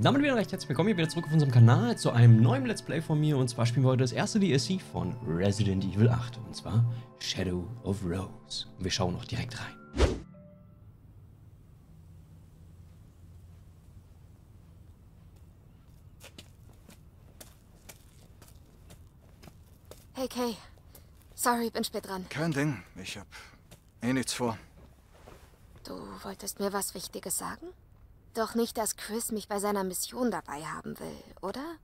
Damit wieder recht herzlich willkommen hier wieder zurück auf unserem Kanal zu einem neuen Let's Play von mir. Und zwar spielen wir heute das erste DLC von Resident Evil 8. Und zwar Shadow of Rose. Und wir schauen noch direkt rein. Hey Kay. Sorry, bin spät dran. Kein Ding. Ich hab eh nichts vor. Du wolltest mir was Wichtiges sagen? Doch nicht, dass Chris mich bei seiner Mission dabei haben will, oder?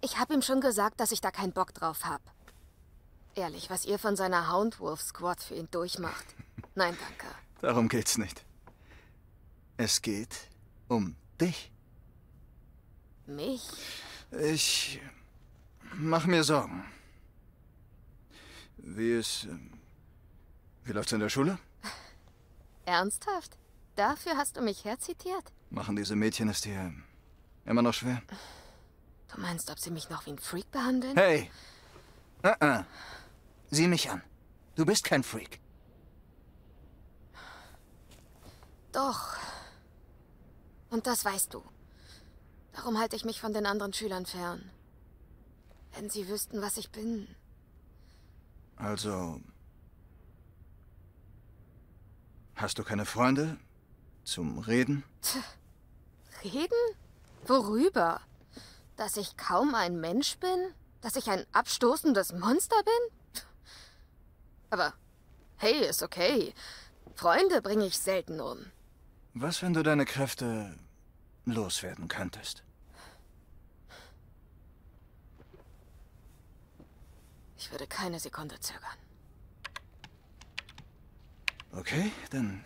Ich hab ihm schon gesagt, dass ich da keinen Bock drauf hab. Ehrlich, was ihr von seiner Houndwolf Squad für ihn durchmacht. Nein, danke. Darum geht's nicht. Es geht um dich. Mich? Ich mach mir Sorgen. Wie ist. ähm, Wie läuft's in der Schule? Ernsthaft? Dafür hast du mich herzitiert? Machen diese Mädchen es dir immer noch schwer? Du meinst, ob sie mich noch wie ein Freak behandeln? Hey! Uh -uh. Sieh mich an. Du bist kein Freak. Doch. Und das weißt du. Darum halte ich mich von den anderen Schülern fern. Wenn sie wüssten, was ich bin. Also. Hast du keine Freunde? Zum Reden? Reden? Worüber? Dass ich kaum ein Mensch bin? Dass ich ein abstoßendes Monster bin? Aber hey, ist okay. Freunde bringe ich selten um. Was, wenn du deine Kräfte loswerden könntest? Ich würde keine Sekunde zögern. Okay, dann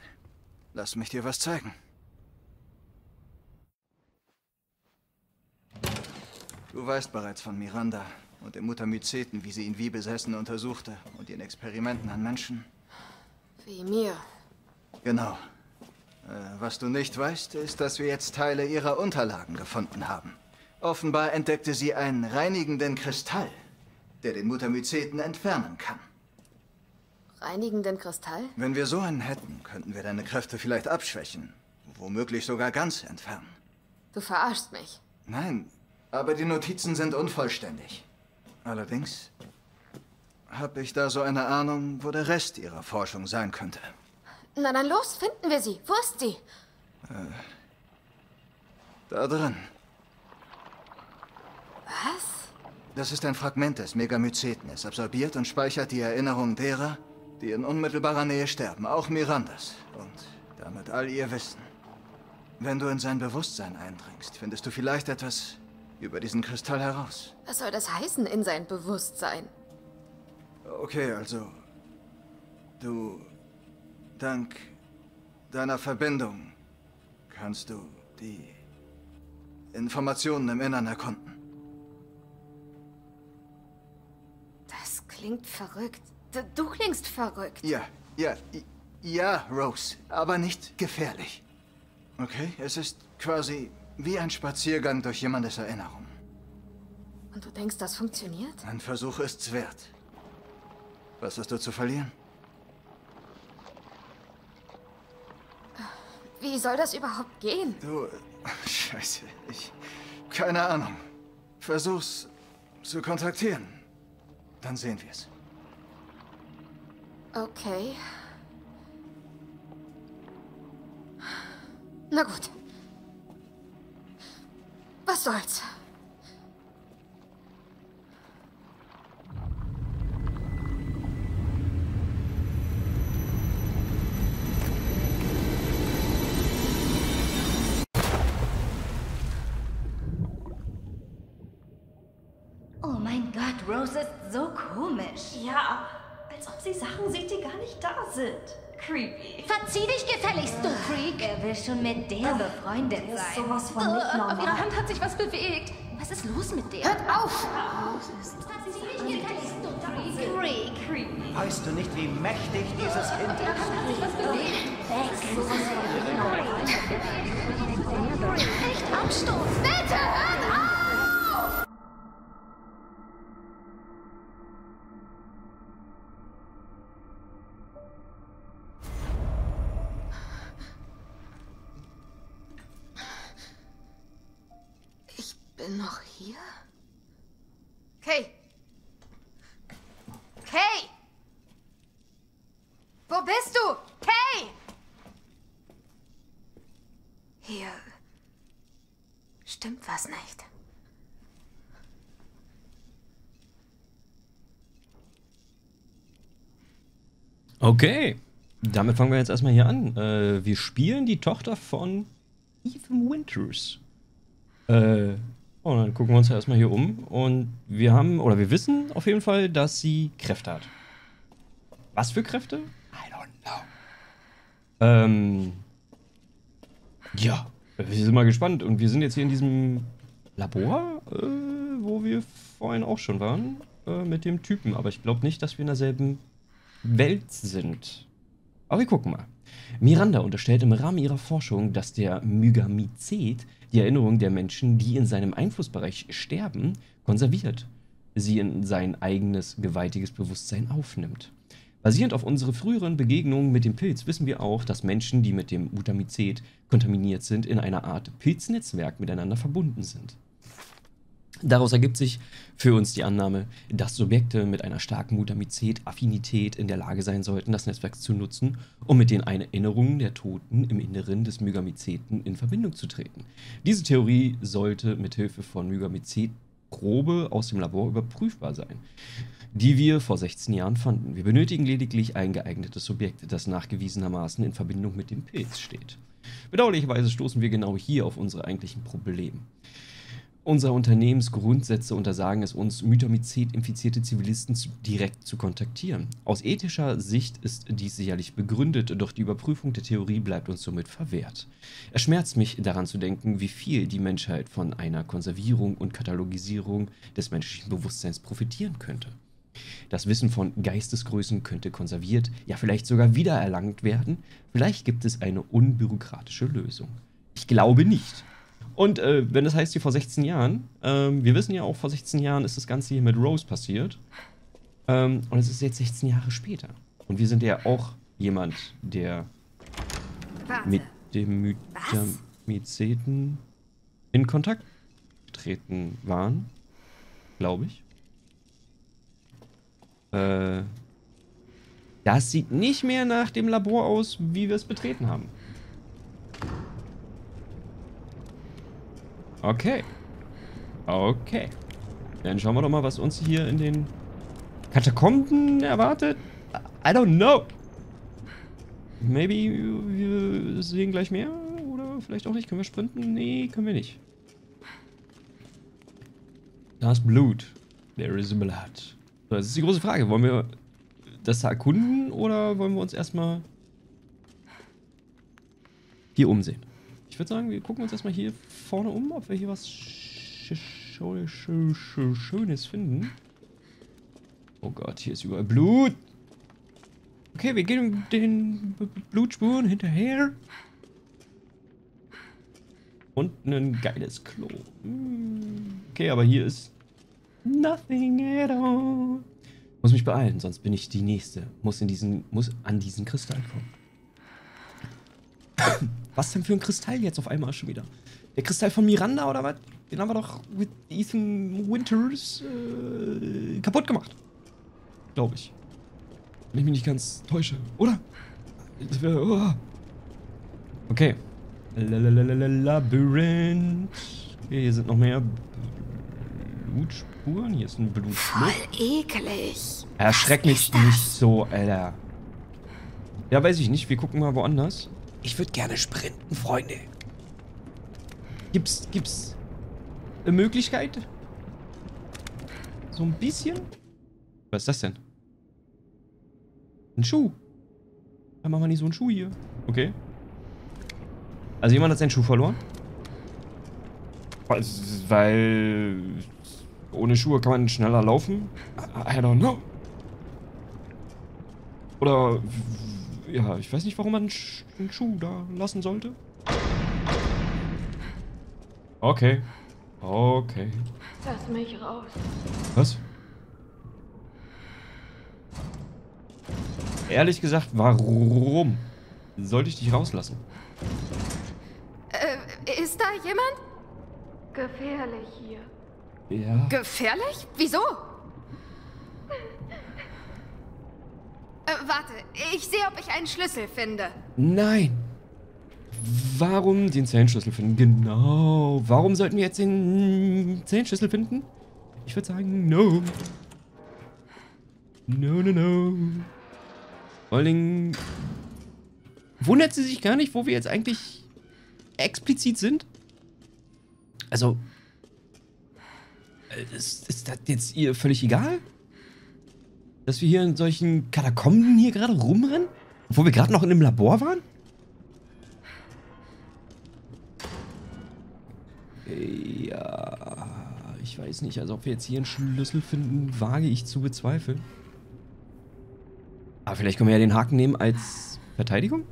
lass mich dir was zeigen. Du weißt bereits von Miranda und dem Mutamyceten, wie sie ihn wie besessen untersuchte und ihren Experimenten an Menschen. Wie mir. Genau. Äh, was du nicht weißt, ist, dass wir jetzt Teile ihrer Unterlagen gefunden haben. Offenbar entdeckte sie einen reinigenden Kristall, der den Mutamyceten entfernen kann. Reinigenden Kristall? Wenn wir so einen hätten, könnten wir deine Kräfte vielleicht abschwächen. Womöglich sogar ganz entfernen. Du verarschst mich. Nein, aber die Notizen sind unvollständig. Allerdings habe ich da so eine Ahnung, wo der Rest ihrer Forschung sein könnte. Na dann los, finden wir sie. Wo ist sie? Da drin. Was? Das ist ein Fragment des Megamyceten. Es absorbiert und speichert die Erinnerungen derer, die in unmittelbarer Nähe sterben, auch Mirandas. Und damit all ihr Wissen. Wenn du in sein Bewusstsein eindringst, findest du vielleicht etwas über diesen Kristall heraus. Was soll das heißen in sein Bewusstsein? Okay, also. Du. Dank deiner Verbindung kannst du die Informationen im Innern erkunden. Das klingt verrückt. Du klingst verrückt. Ja, ja, ja, Rose, aber nicht gefährlich. Okay, es ist quasi wie ein Spaziergang durch jemandes Erinnerung. Und du denkst, das funktioniert? Ein Versuch ist's wert. Was hast du zu verlieren? Wie soll das überhaupt gehen? Du, scheiße, ich, keine Ahnung. Versuch's zu kontaktieren. Dann sehen wir's. Okay. Na gut. Was soll's? Oh mein Gott, Rose ist so komisch. Ja, sie Sachen sieht, die gar nicht da sind. Creepy. Verzieh dich gefälligst, du Freak! Wer will schon mit der befreundet Ist sein? sowas von nicht normal. Auf ihrer Hand hat sich was bewegt. Was ist los mit der? Hört auf! Verzieh dich gefälligst, du Freak! Creepy. Weißt du nicht, wie mächtig dieses Kind ist? Hat sich was bewegt? Nicht abstoßen! Bitte hört auf! Kay! Kay! Wo bist du? Kay! Hier stimmt was nicht. Okay. Damit fangen wir jetzt erstmal hier an. Äh, wir spielen die Tochter von Ethan Winters. Äh, und dann gucken wir uns ja erstmal hier um. Und wir haben, oder wir wissen auf jeden Fall, dass sie Kräfte hat. Was für Kräfte? I don't know. Ähm. Ja, wir sind mal gespannt. Und wir sind jetzt hier in diesem Labor, äh, wo wir vorhin auch schon waren, äh, mit dem Typen. Aber ich glaube nicht, dass wir in derselben Welt sind. Aber wir gucken mal. Miranda unterstellt im Rahmen ihrer Forschung, dass der Mygamizet die Erinnerung der Menschen, die in seinem Einflussbereich sterben, konserviert, sie in sein eigenes gewaltiges Bewusstsein aufnimmt. Basierend auf unseren früheren Begegnungen mit dem Pilz wissen wir auch, dass Menschen, die mit dem Mutamizet kontaminiert sind, in einer Art Pilznetzwerk miteinander verbunden sind. Daraus ergibt sich für uns die Annahme, dass Subjekte mit einer starken Mutamizet-Affinität in der Lage sein sollten, das Netzwerk zu nutzen, um mit den Erinnerungen der Toten im Inneren des Mygamizeten in Verbindung zu treten. Diese Theorie sollte mithilfe von Mygamizet-Probe aus dem Labor überprüfbar sein, die wir vor 16 Jahren fanden. Wir benötigen lediglich ein geeignetes Subjekt, das nachgewiesenermaßen in Verbindung mit dem Pilz steht. Bedauerlicherweise stoßen wir genau hier auf unsere eigentlichen Probleme. Unsere Unternehmensgrundsätze untersagen es uns, Mythomizid-infizierte Zivilisten zu, direkt zu kontaktieren. Aus ethischer Sicht ist dies sicherlich begründet, doch die Überprüfung der Theorie bleibt uns somit verwehrt. Es schmerzt mich, daran zu denken, wie viel die Menschheit von einer Konservierung und Katalogisierung des menschlichen Bewusstseins profitieren könnte. Das Wissen von Geistesgrößen könnte konserviert, ja vielleicht sogar wiedererlangt werden. Vielleicht gibt es eine unbürokratische Lösung. Ich glaube nicht. Und äh, wenn das heißt, hier vor 16 Jahren, ähm, wir wissen ja auch, vor 16 Jahren ist das Ganze hier mit Rose passiert. Ähm, und es ist jetzt 16 Jahre später. Und wir sind ja auch jemand, der Warte. mit dem Myzeten in Kontakt getreten waren. Glaube ich. Äh, das sieht nicht mehr nach dem Labor aus, wie wir es betreten haben. Okay. Okay. Dann schauen wir doch mal, was uns hier in den Katakomben erwartet. I don't know. Maybe wir sehen gleich mehr. Oder vielleicht auch nicht. Können wir sprinten? Nee, können wir nicht. Da ist Blut. There is blood. So, das ist die große Frage. Wollen wir das da erkunden oder wollen wir uns erstmal hier umsehen? Ich würde sagen, wir gucken uns erstmal hier vorne um, ob wir hier was Sch Sch Sch Schönes finden. Oh Gott, hier ist überall Blut. Okay, wir gehen den Blutspuren hinterher. Und ein geiles Klo. Okay, aber hier ist nothing at all. Muss mich beeilen, sonst bin ich die Nächste. Muss in diesen, muss an diesen Kristall kommen. Was denn für ein Kristall jetzt auf einmal schon wieder? Der Kristall von Miranda oder was? Den haben wir doch mit Ethan Winters äh, kaputt gemacht. Glaube ich. Wenn ich mich nicht ganz täusche. Oder? Oh. Okay. Labyrinth. Okay, hier sind noch mehr Blutspuren. Hier ist ein Blutschmuck. Voll eklig. Erschreck mich nicht so, Alter. Ja, weiß ich nicht. Wir gucken mal woanders. Ich würde gerne sprinten, Freunde. Gibt's, gibt's eine Möglichkeit? So ein bisschen? Was ist das denn? Ein Schuh. Dann machen wir nicht so einen Schuh hier. Okay. Also jemand hat seinen Schuh verloren? Weil ohne Schuhe kann man schneller laufen? I don't know. Oder ja, ich weiß nicht, warum man einen Schuh da lassen sollte. Okay. Okay. Lass mich raus. Was? Ehrlich gesagt, warum sollte ich dich rauslassen? Äh, ist da jemand? Gefährlich hier. Ja. Gefährlich? Wieso? Äh, warte, ich sehe, ob ich einen Schlüssel finde. Nein. Warum den Zellenschlüssel finden? Genau. Warum sollten wir jetzt den Zellenschlüssel finden? Ich würde sagen, no. No, no, no. Vor allen Dingen wundert sie sich gar nicht, wo wir jetzt eigentlich explizit sind. Also, äh, ist, ist das jetzt ihr völlig egal? Dass wir hier in solchen Katakomben hier gerade rumrennen? Obwohl wir gerade noch in einem Labor waren? Äh, Ja, ich weiß nicht. Also ob wir jetzt hier einen Schlüssel finden, wage ich zu bezweifeln. Aber vielleicht können wir ja den Haken nehmen als Verteidigung?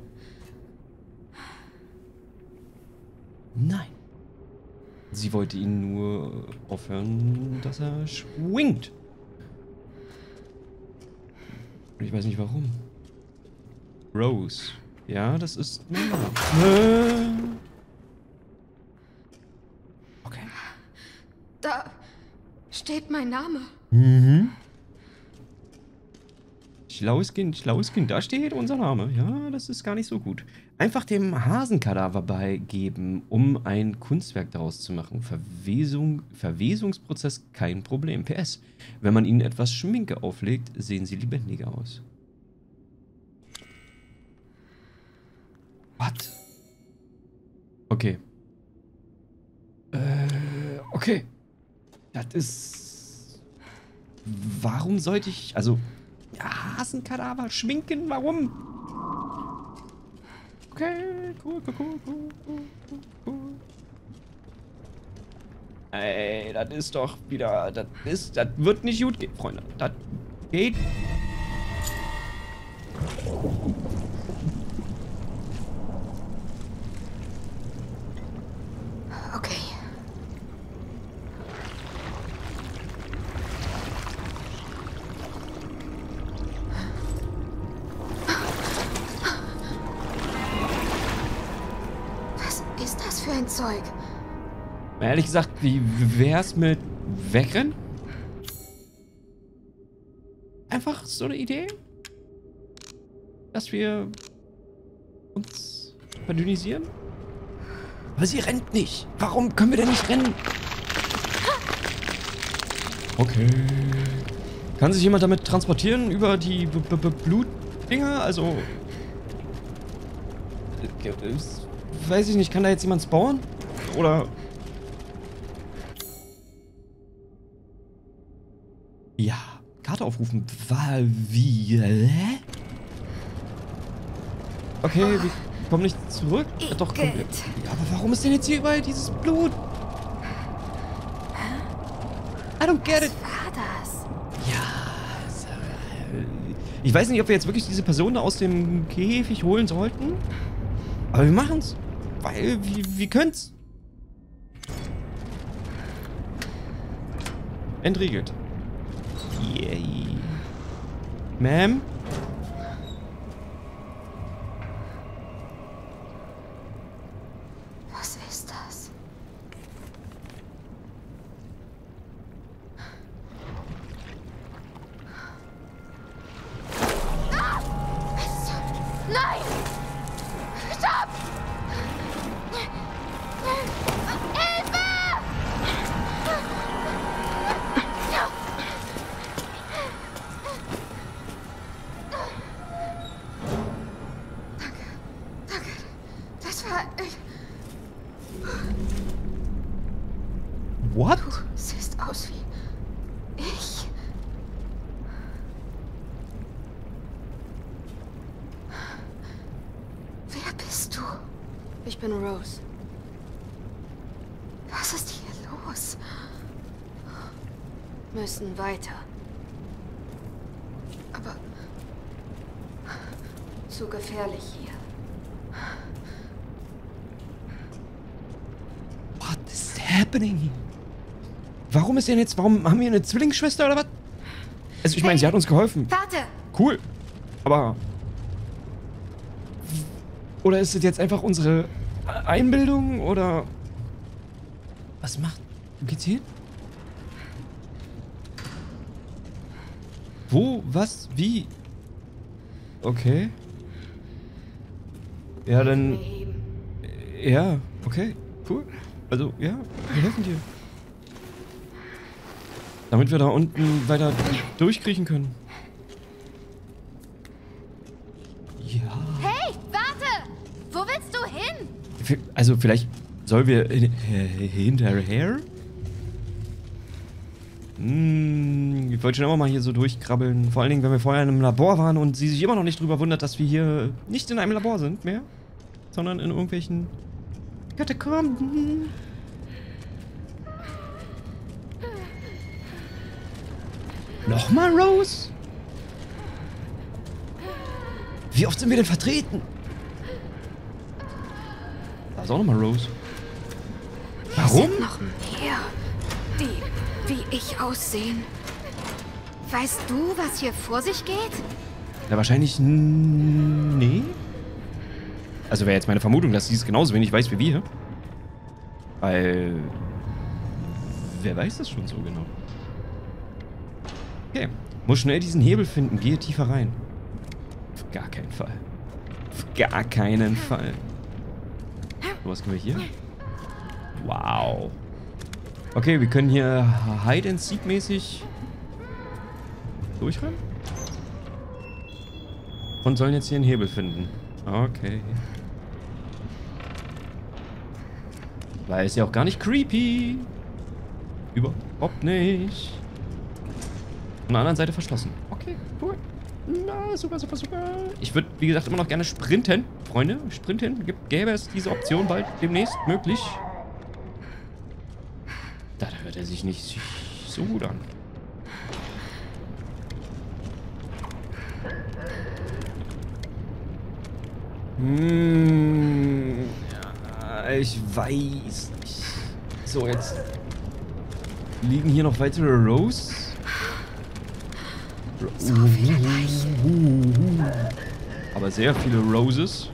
Nein. Sie wollte ihn nur aufhören, dass er schwingt. Und ich weiß nicht warum. Rose. Ja, das ist... Äh. Okay. Da steht mein Name. Mhm. Schlaues Kind, schlaues Kind. Da steht unser Name. Ja, das ist gar nicht so gut. Einfach dem Hasenkadaver beigeben, um ein Kunstwerk daraus zu machen. Verwesung, Verwesungsprozess kein Problem. PS. Wenn man ihnen etwas Schminke auflegt, sehen sie lebendiger aus. What? Okay. Äh, okay. Das ist. Warum sollte ich. Also. Ja, Hasenkadaver schminken? Warum? Okay, cool, cool, cool, cool, cool. Ey, das ist doch wieder. Das ist. Das wird nicht gut gehen, Freunde. Das geht. Okay. Ehrlich gesagt, wie wär's mit wegrennen? Einfach so eine Idee? Dass wir uns verdünnisieren? Aber sie rennt nicht. Warum können wir denn nicht rennen? Okay. Kann sich jemand damit transportieren über die B -B -B Blutdinger? Also. äh, Weiß ich nicht, kann da jetzt jemand spawnen? Oder. Karte aufrufen. War wie? Okay, wir kommen nicht zurück. Ja, doch. Igitt. Ja, aber warum ist denn jetzt hier überall dieses Blut? I don't get it. War das? Ja, ich weiß nicht, ob wir jetzt wirklich diese Person da aus dem Käfig holen sollten. Aber wir machen's. Weil wir, wir können's. Entriegelt. Yay. Ma'am? Ist denn jetzt, warum haben wir eine Zwillingsschwester oder was? Also ich meine, sie hat uns geholfen. Warte! Cool. Aber. Oder ist es jetzt einfach unsere Einbildung oder. Was macht... Wo geht's hin? Wo? Was? Wie? Okay. Ja, dann... Ja, okay. Cool. Also, ja, wir helfen dir. Damit wir da unten weiter durchkriechen können. Ja. Hey, warte! Wo willst du hin? Also, vielleicht sollen wir äh, hinterher? Hm, ich wollte schon immer mal hier so durchkrabbeln. Vor allen Dingen, wenn wir vorher in einem Labor waren und sie sich immer noch nicht drüber wundert, dass wir hier nicht in einem Labor sind mehr, sondern in irgendwelchen Katakomben. Nochmal Rose? Wie oft sind wir denn vertreten? Da ist auch nochmal Rose. Warum? Sind noch mehr, die wie ich aussehen. Weißt du, was hier vor sich geht? Ja, wahrscheinlich nee. Also wäre jetzt meine Vermutung, dass sie es genauso wenig weiß wie wir. Weil... Wer weiß das schon so genau? Okay. Muss schnell diesen Hebel finden. Gehe tiefer rein. Auf gar keinen Fall. Auf gar keinen Fall. So, was können wir hier? Wow. Okay, wir können hier Hide and Seek mäßig durchrennen. Und sollen jetzt hier einen Hebel finden. Okay. Weil ist ja auch gar nicht creepy. Überhaupt nicht. Von der anderen Seite verschlossen. Okay, cool. Na, super, super, super. Ich würde, wie gesagt, immer noch gerne sprinten. Freunde, sprinten. Gibt, gäbe es diese Option bald demnächst möglich. Da hört er sich nicht so gut an. Hm, ja, ich weiß nicht. So, jetzt liegen hier noch weitere Rose. So viele Leichen. Aber sehr viele Roses.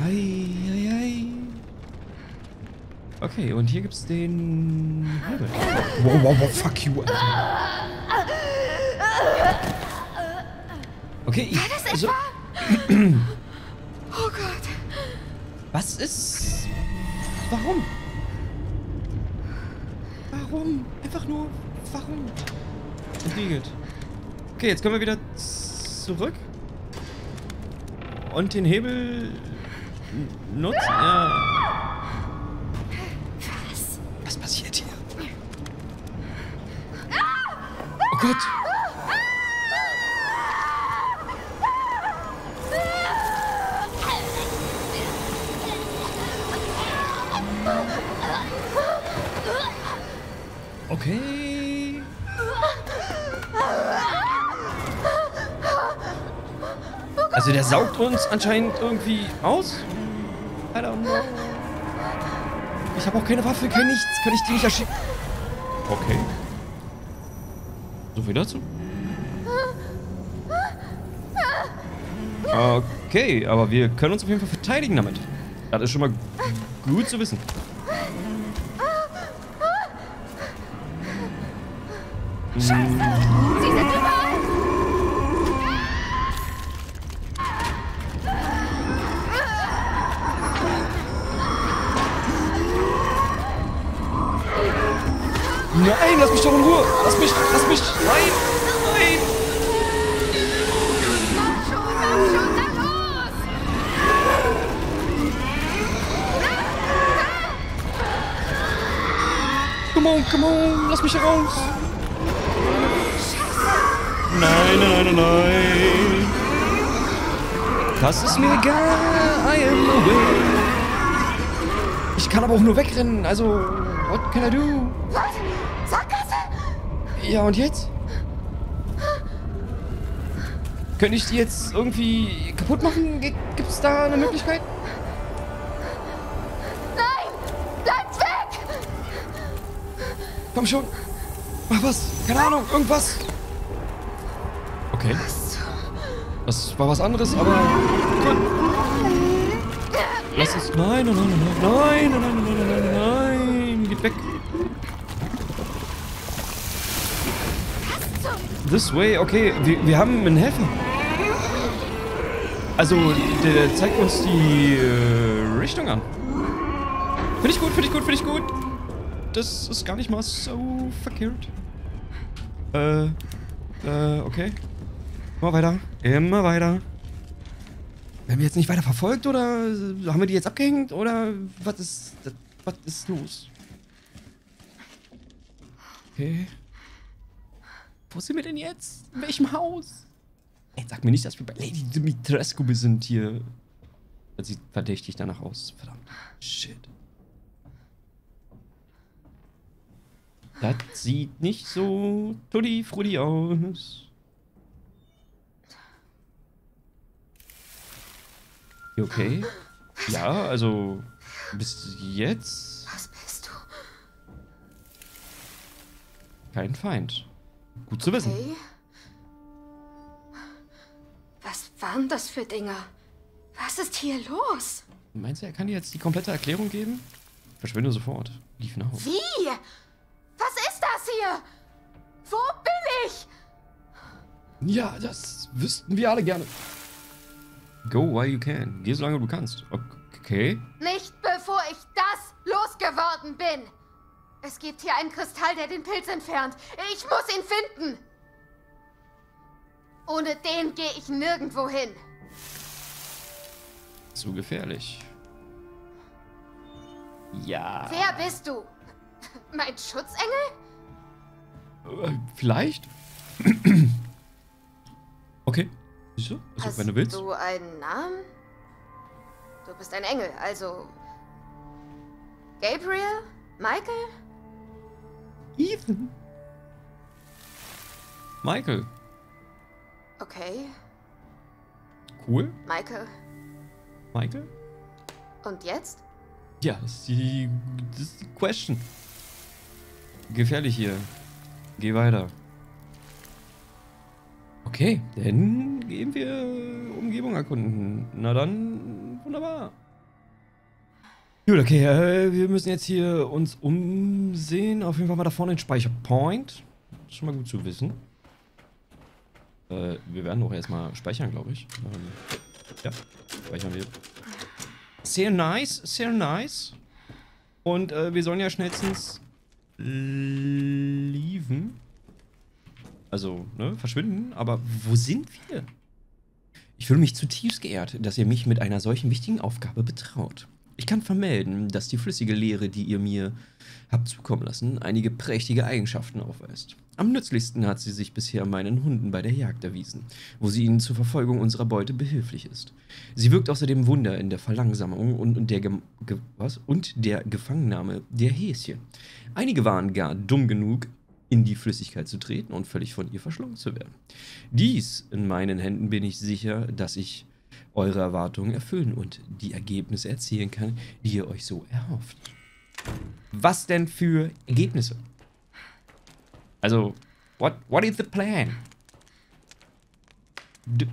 Ei, ei, ei. Okay, und hier gibt's den. Wow, wow, wow, fuck you, Alter. Okay, ich, also, Oh Gott. Was ist... Warum? Warum? Einfach nur... Warum? Entriegelt. Okay, jetzt können wir wieder zurück. Und den Hebel... nutzen. Ja. Was passiert hier? Oh Gott! Also der saugt uns anscheinend irgendwie aus. I don't know. Ich habe auch keine Waffe, kein nichts. Kann ich die nicht erschießen? Okay. So viel dazu. Okay, aber wir können uns auf jeden Fall verteidigen damit. Das ist schon mal gut zu wissen. Sie Nein, lass mich doch in Ruhe. Lass mich, lass mich. Nein, nein. Come on, come on. Lass mich raus. Nein, nein, nein, nein, nein. Das ist mir egal. I am away. Ich kann aber auch nur wegrennen. Also, what can I do? Ja, und jetzt? Könnte ich die jetzt irgendwie kaputt machen? G- Gibt's da eine Möglichkeit? Nein! Bleibt weg! Komm schon. Mach was. Keine Ahnung. Irgendwas. Okay. Das war was anderes, aber gut. Lass uns. Nein, nein, nein, nein, nein, nein, nein, nein, nein, nein, nein, nein. nein, geht weg. This way, okay. Wir, wir haben einen Helfer. Also, der, der zeigt uns die äh, Richtung an. Finde ich gut, finde ich gut, finde ich gut. Das ist gar nicht mal so verkehrt. Äh, äh, okay. Immer weiter, immer weiter. Werden wir jetzt nicht weiter verfolgt oder haben wir die jetzt abgehängt oder was ist, was ist los? Okay. Wo sind wir denn jetzt? In welchem Haus? Ey, sag mir nicht, dass wir bei Lady Dimitrescu sind hier. Das sieht verdächtig danach aus. Verdammt. Shit. Das sieht nicht so tutti frutti aus. Okay. Ja, also bis jetzt Was bist du? kein Feind. Gut zu wissen. Okay. Was waren das für Dinger? Was ist hier los? Meinst du, er kann dir jetzt die komplette Erklärung geben? Verschwinde sofort. Lief nach Hause. Wie? Was ist das hier? Wo bin ich? Ja, das wüssten wir alle gerne. Go while you can. Geh so lange du kannst. Okay. Nicht bevor ich das losgeworden bin. Es gibt hier einen Kristall, der den Pilz entfernt. Ich muss ihn finden. Ohne den gehe ich nirgendwo hin. Zu gefährlich. Ja. Wer bist du? Mein Schutzengel? Äh, vielleicht? okay. Also, Hast wenn du willst. du einen Namen? Du bist ein Engel, also... Gabriel? Michael? Ethan. Michael. Okay, Cool. Michael. Michael? Und jetzt? Ja, das ist die, das ist die Question. Gefährlich hier. Geh weiter. Okay, dann gehen wir Umgebung erkunden. Na dann, wunderbar. Gut, okay, äh, wir müssen jetzt hier uns umsehen. Auf jeden Fall mal da vorne den Speicherpoint. Ist schon mal gut zu wissen. Äh, wir werden auch erstmal speichern, glaube ich. Ähm, ja, speichern wir. Sehr nice, sehr nice. Und äh, wir sollen ja schnellstens leaven. Also, ne, verschwinden. Aber wo sind wir? Ich fühle mich zutiefst geehrt, dass ihr mich mit einer solchen wichtigen Aufgabe betraut. Ich kann vermelden, dass die flüssige Leere, die ihr mir habt zukommen lassen, einige prächtige Eigenschaften aufweist. Am nützlichsten hat sie sich bisher meinen Hunden bei der Jagd erwiesen, wo sie ihnen zur Verfolgung unserer Beute behilflich ist. Sie wirkt außerdem Wunder in der Verlangsamung und, der, Gem- ge was? und der Gefangennahme der Häschen. Einige waren gar dumm genug, in die Flüssigkeit zu treten und völlig von ihr verschlungen zu werden. Dies in meinen Händen bin ich sicher, dass ich eure Erwartungen erfüllen und die Ergebnisse erzielen kann, die ihr euch so erhofft. Was denn für Ergebnisse? Also, what, what is the plan? Do,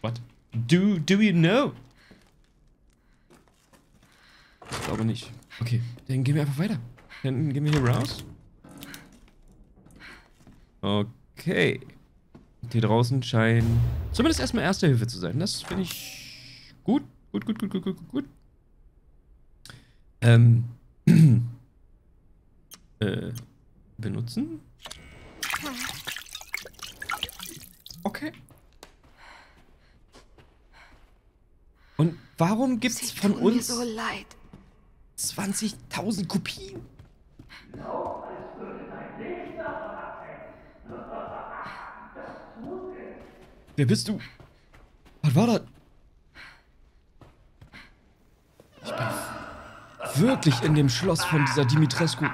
what? Do, do you know? Ich glaube nicht. Okay, dann gehen wir einfach weiter. Dann gehen wir hier raus. Okay. Hier draußen scheinen zumindest erstmal Erste Hilfe zu sein. Das finde ich gut. Gut, gut, gut, gut, gut, gut, gut. Ähm. äh. Benutzen? Okay. Und warum gibt's Sie von uns so leid. 20.000 Kopien? Wer bist du? Was war das? Ich bin wirklich in dem Schloss von dieser Dimitrescu.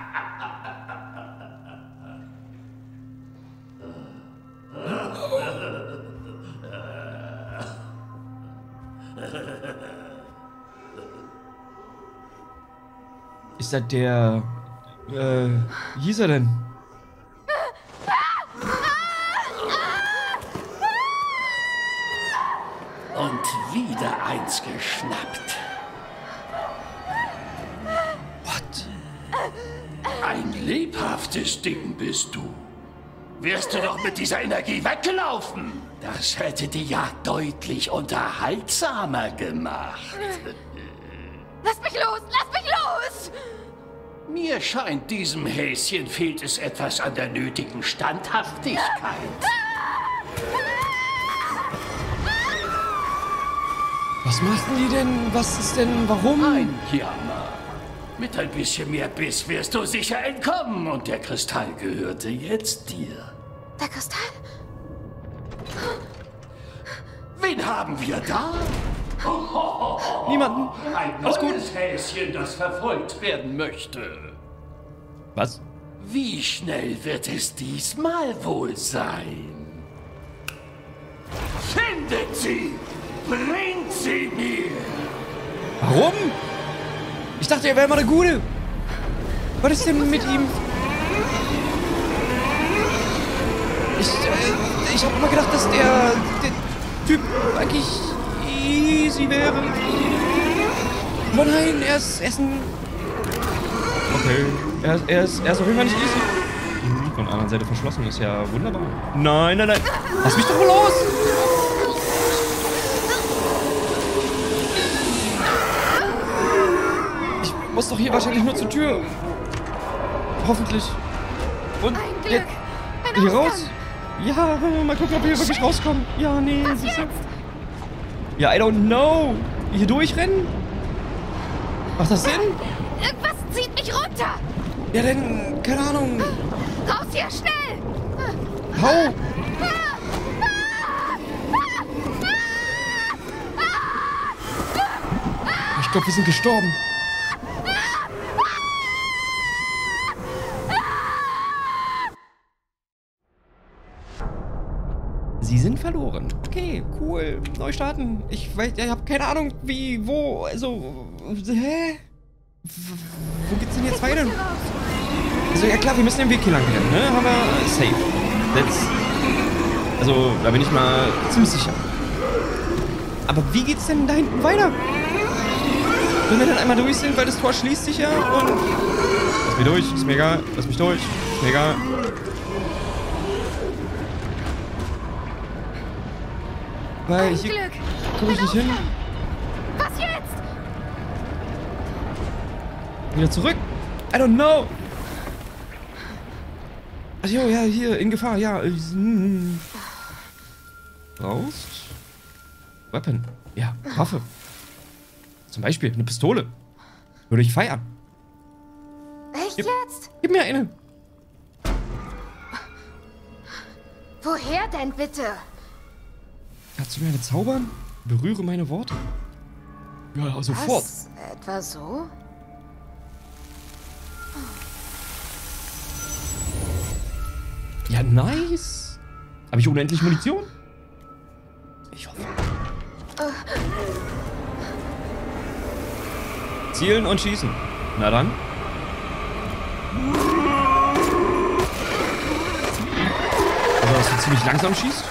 Ist das der... Äh, wie hieß er denn? Wieder eins geschnappt. What? Ein lebhaftes Ding bist du. Wärst du doch mit dieser Energie weggelaufen? Das hätte die Jagd deutlich unterhaltsamer gemacht. Lass mich los! Lass mich los! Mir scheint, diesem Häschen fehlt es etwas an der nötigen Standhaftigkeit. Was machen die denn? Was ist denn? Warum? Ein Jammer. Mit ein bisschen mehr Biss wirst du sicher entkommen und der Kristall gehörte jetzt dir. Der Kristall? Wen haben wir da? Niemanden. Ein Alles gut. neues Häschen, das verfolgt werden möchte. Was? Wie schnell wird es diesmal wohl sein? Findet sie! Bringt sie mir! Warum? Ich dachte, er wäre mal der Gute. Was ist denn mit ihm? Ich, äh, ich habe immer gedacht, dass der, der Typ eigentlich easy wäre. Aber nein, er ist Essen. Okay. Er, ist- er, ist, er ist auf jeden Fall nicht easy. Mhm, Von der anderen Seite verschlossen ist ja wunderbar. Nein, nein, nein. Lass mich doch mal los! Ich muss doch hier wahrscheinlich nur zur Tür. Hoffentlich. Und jetzt hier raus. Ja, mal gucken, ob wir hier wirklich rauskommen. Ja, nee. Siehst du? Ja, I don't know. Hier durchrennen? Macht das Sinn? Irgendwas zieht mich runter! Ja, dann, keine Ahnung. Raus hier, schnell! Hau! Ich glaube, wir sind gestorben. Verloren. Okay, cool. Neu starten. Ich weiß, ich habe keine Ahnung, wie, wo, also, hä? Wo geht's denn jetzt weiter? Also, ja klar, wir müssen den Weg hier lang rennen, ne? Haben wir safe. That's, also, da bin ich mal ziemlich sicher. Aber wie geht's denn da hinten weiter? Wenn wir dann einmal durch sind, weil das Tor schließt sich ja und... Lass mich durch, ist mir egal. Lass mich durch, ist mir egal. Weil hier komme ich nicht hin. Was jetzt? Wieder zurück. I don't know. Ach jo, ja, hier, in Gefahr, ja. Brauchst? Weapon. Ja, Waffe. Zum Beispiel eine Pistole. Würde ich feiern. Echt Gib- jetzt? Gib mir eine. Woher denn bitte? Kannst du mir eine zaubern? Berühre meine Worte. Ja, sofort. Was? Etwa so? Ja, nice. Habe ich unendlich Munition? Ich hoffe. Zielen und schießen. Na dann. Also, dass du ziemlich langsam schießt?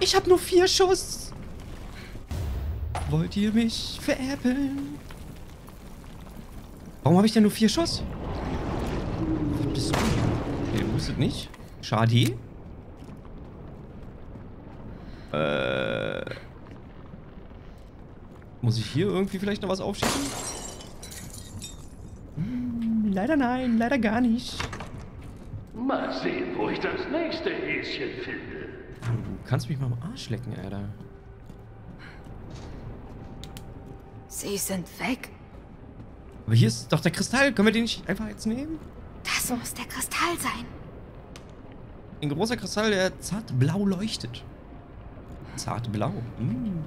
Ich habe nur vier Schuss. Wollt ihr mich veräppeln? Warum habe ich denn nur vier Schuss? Was bist du? Okay, wusstet nicht. Schade. Äh. Muss ich hier irgendwie vielleicht noch was aufschießen? Hm, leider nein, leider gar nicht. Mal sehen, wo ich das nächste Häschen finde. Du kannst mich mal am Arsch lecken, Alter. Sie sind weg. Aber hier ist doch der Kristall. Können wir den nicht einfach jetzt nehmen? Das muss der Kristall sein. Ein großer Kristall, der zart blau leuchtet. Zart blau. Mm.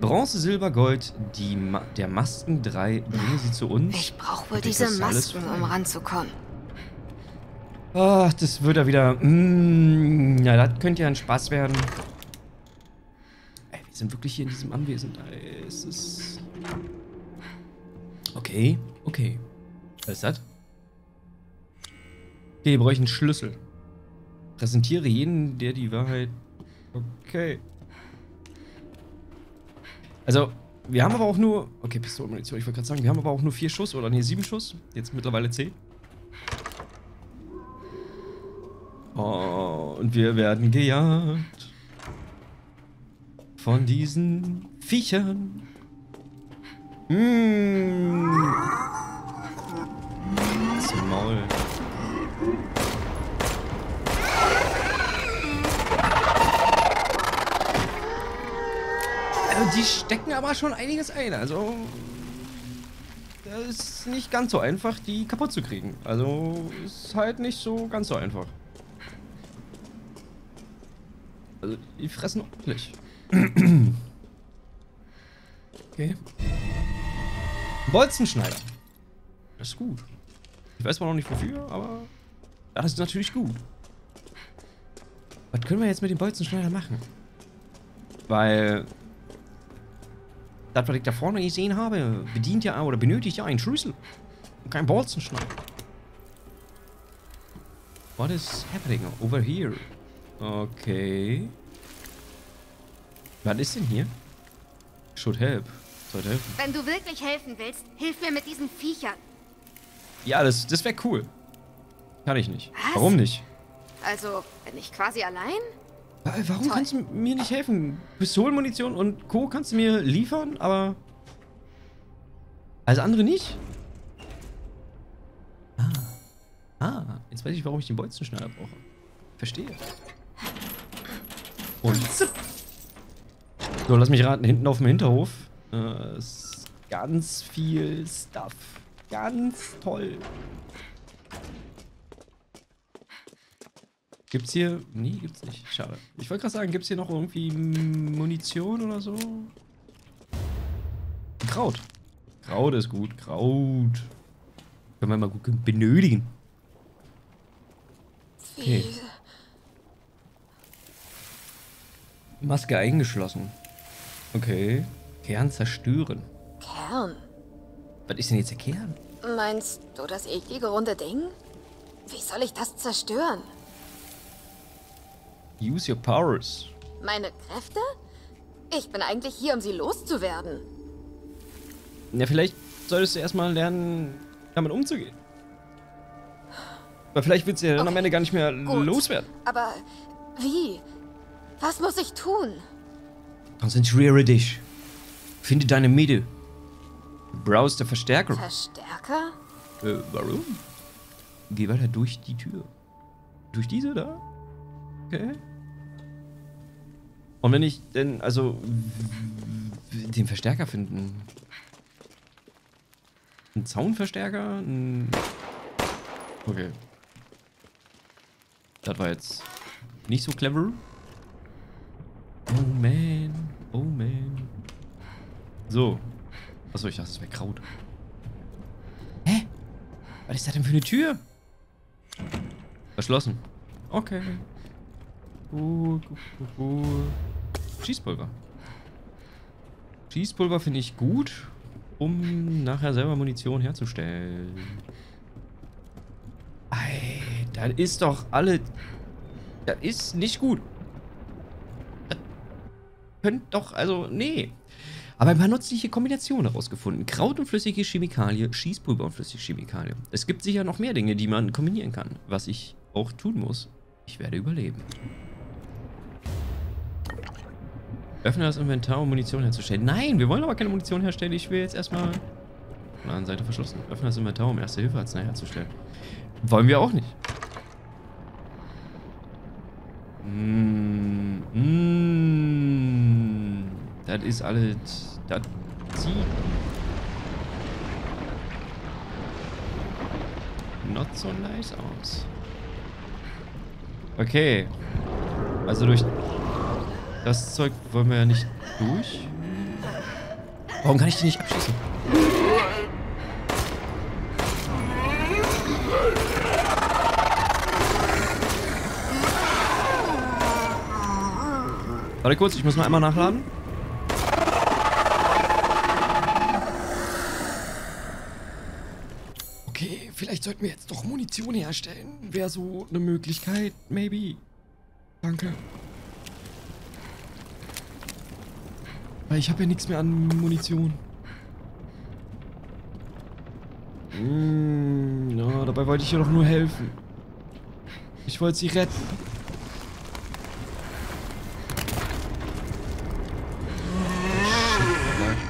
Bronze, Silber, Gold, die Ma der Masken 3, bringen sie zu uns. Ich brauche wohl diese Masken, um ranzukommen. Ach, das wird ja wieder. Mm, ja, das könnte ja ein Spaß werden. Ey, wir sind wirklich hier in diesem Anwesen. Ey, es ist. Okay, okay. Was ist das? Okay, wir bräuchten einen Schlüssel. Präsentiere jeden, der die Wahrheit. Okay. Also, Wir haben aber auch nur. Okay, Pistolenmunition, ich wollte gerade sagen, wir haben aber auch nur vier Schuss oder nee, sieben Schuss. Jetzt mittlerweile zehn. Oh, und wir werden gejagt. Von diesen Viechern. Mmh. Das Maul. Also die stecken aber schon einiges ein. Also das ist nicht ganz so einfach, die kaputt zu kriegen. Also ist halt nicht so ganz so einfach. Also die fressen ordentlich. okay. Bolzenschneider. Das ist gut. Ich weiß zwar noch nicht wofür, aber das ist natürlich gut. Was können wir jetzt mit dem Bolzenschneider machen? Weil das, was ich da vorne gesehen habe, bedient ja oder benötigt ja einen Schlüssel. Und kein Bolzenschneider. What is happening over here? Okay. Was ist denn hier? Should help. Sollte helfen. Wenn du wirklich helfen willst, hilf mir mit diesen Viechern. Ja, das, das wäre cool. Kann ich nicht. Was? Warum nicht? Also, bin ich quasi allein? Wa- Warum Toll. kannst du mir nicht helfen? Pistolenmunition und Co. kannst du mir liefern, aber... Alles andere nicht? Ah. Ah, jetzt weiß ich, warum ich den Bolzenschneider brauche. Verstehe. Und. So, lass mich raten, hinten auf dem Hinterhof äh, ist ganz viel Stuff. Ganz toll. Gibt's hier. Nee, gibt's nicht. Schade. Ich wollte gerade sagen, gibt's hier noch irgendwie Munition oder so? Kraut. Kraut ist gut. Kraut. Können wir mal gut benötigen. Okay. Maske eingeschlossen. Okay. Kern zerstören. Kern. Was ist denn jetzt der Kern? Meinst du das eklige runde Ding? Wie soll ich das zerstören? Use your powers. Meine Kräfte? Ich bin eigentlich hier, um sie loszuwerden. Ja, vielleicht solltest du erstmal lernen, damit umzugehen. Weil vielleicht willst du ja dann am Okay, Ende gar nicht mehr gut. loswerden. Aber wie? Was muss ich tun? Konzentriere dich. Finde deine Mitte. Browse der Verstärker. Verstärker? Äh, warum? Geh weiter durch die Tür. Durch diese da? Okay. Und wenn ich denn, also, den Verstärker finden. Ein Zaunverstärker? Ein okay. Das war jetzt nicht so clever. Oh man. Oh man. So. Achso, ich dachte, es wäre Kraut. Hä? Was ist das denn für eine Tür? Verschlossen. Okay. Gut, gut, gut. Schießpulver. Schießpulver finde ich gut, um nachher selber Munition herzustellen. Ey, das ist doch alle... Das ist nicht gut. Das könnte doch, also, nee. Aber ein paar nützliche Kombinationen herausgefunden. Kraut und flüssige Chemikalie, Schießpulver und flüssige Chemikalie. Es gibt sicher noch mehr Dinge, die man kombinieren kann. Was ich auch tun muss. Ich werde überleben. Öffne das Inventar, um Munition herzustellen. Nein, wir wollen aber keine Munition herstellen. Ich will jetzt erstmal... Auf der Seite verschlossen. Öffne das Inventar, um erste Hilfe Arznei herzustellen. Wollen wir auch nicht. Mm, mm, das ist alles. Das sieht. Not so nice aus. Okay. Also durch das Zeug wollen wir ja nicht durch. Warum kann ich die nicht abschießen? Warte kurz, ich muss mal einmal nachladen. Vielleicht sollten wir jetzt doch Munition herstellen. Wäre so eine Möglichkeit, maybe. Danke. Weil ich habe ja nichts mehr an Munition. Hm, ja, dabei wollte ich ihr doch nur helfen. Ich wollte sie retten.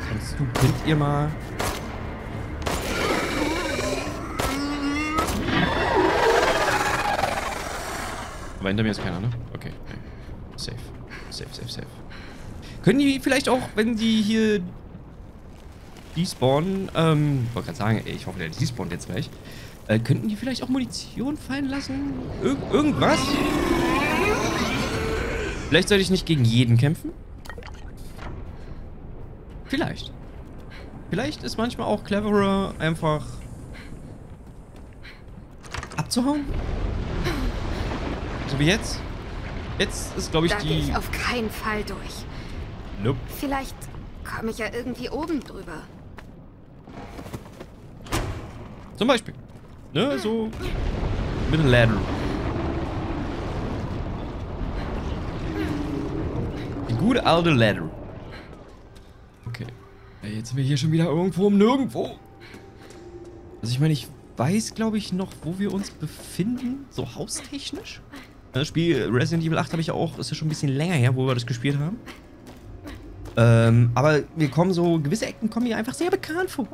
Kannst du, könnt ihr mal... Aber hinter mir ist keiner, ne? Okay. Safe. Safe, safe, safe. Können die vielleicht auch, wenn die hier despawnen, ähm, wollte gerade sagen, ich hoffe, der despawnt jetzt gleich. Äh, könnten die vielleicht auch Munition fallen lassen? Ir irgendwas? Vielleicht sollte ich nicht gegen jeden kämpfen? Vielleicht. Vielleicht ist manchmal auch cleverer, einfach abzuhauen. So wie jetzt. Jetzt ist, glaube ich, Da die... gehe ich auf keinen Fall durch. Nope. Vielleicht komme ich ja irgendwie oben drüber. Zum Beispiel. Ne, so mit einem Ladder. Die gute alte Ladder. Okay. Jetzt sind wir hier schon wieder irgendwo um nirgendwo. Also ich meine, ich weiß, glaube ich, noch, wo wir uns befinden. So haustechnisch. Das Spiel Resident Evil 8 habe ich auch, ist ja schon ein bisschen länger her, wo wir das gespielt haben. Ähm, aber wir kommen so, gewisse Ecken kommen mir einfach sehr bekannt vor.